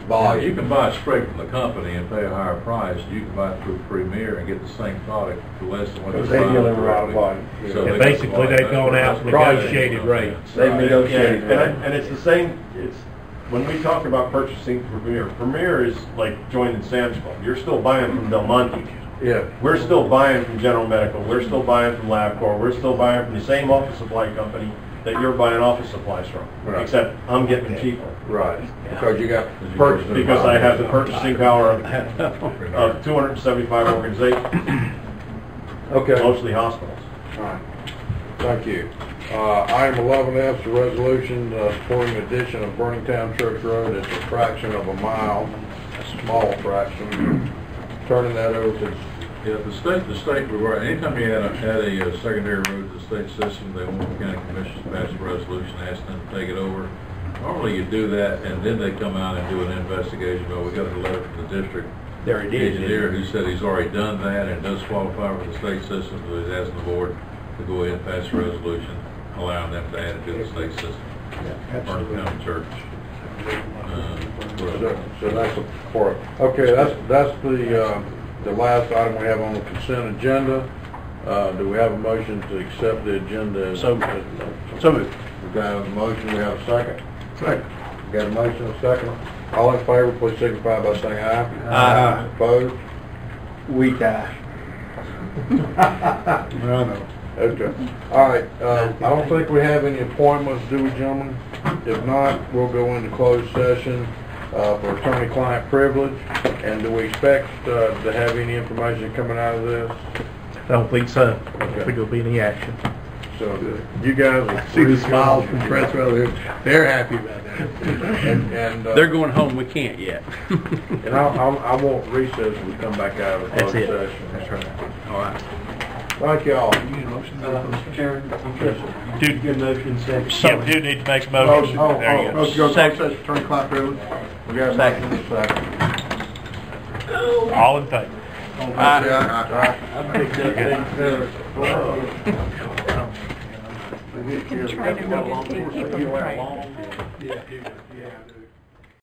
Volume. You can buy it straight from the company and pay a higher price, you can buy it through Premier and get the same product for less than what you Because buy they deal in directly. raw volume. So And they basically, they've gone out and negotiated rates. They've Yeah, negotiated. and, and it's the same, it's, when we talk about purchasing Premier, Premier is like joining Sam's Club. You're still buying from Del Monte. Yeah. We're still buying from General Medical, we're still buying from LabCorp, we're still buying from the same office supply company that you're buying office supplies from. Right. Except I'm getting cheaper. Right, because you got purchasing. Because I have the purchasing power of, <laughs> of two hundred and seventy-five organizations, Okay. mostly hospitals. All right. Thank you. Uh, item eleven F is a resolution uh, supporting the addition of Burningtown Church Road. It's a fraction of a mile, a small fraction. Turning that over to, Yeah, the state, the state, require- anytime you add a, add a uh, secondary road to the state system, they want the county commissioners to pass a resolution asking them to take it over. Normally you do that and then they come out and do an investigation, but we got a letter from the district There it is. engineer who said he's already done that and does qualify for the state system, so he's asking the board to go ahead and pass a resolution allowing them to add it to the state system. Burton County Church. uh, so road. so that's a, for, okay, that's, that's the, uh, the last item we have on the consent agenda. Uh, do we have a motion to accept the agenda? as- So- so moved. We got a motion, we have a second? Second. Got a motion, a second. All in favor, please signify by saying aye. Aye. Opposed? Weak eye. I know. Okay. All right, uh, I don't think we have any appointments, do we, gentlemen? If not, we'll go into closed session, uh, for attorney-client privilege. And do we expect, uh, to have any information coming out of this? I don't think so. I don't think there'll be any action. So, you guys will. See the smiles from press rather there. They're happy about that. And, and, uh, They're going home, we can't yet. <laughs> and I'll, I'll, I won't recess when we come back out of the That's closed it. session. That's right. All right. Thank y'all. Mr. Chairman, Do, good motion, second. yeah, we do need to make a motion. Oh, oh, There you oh, go. Let's go Second. closed session, attorney-client privilege. We got a motion, and a second. All in favor? Say aye. I picked up that. You can train them, you just can't keep them trained. Yeah, yeah, yeah.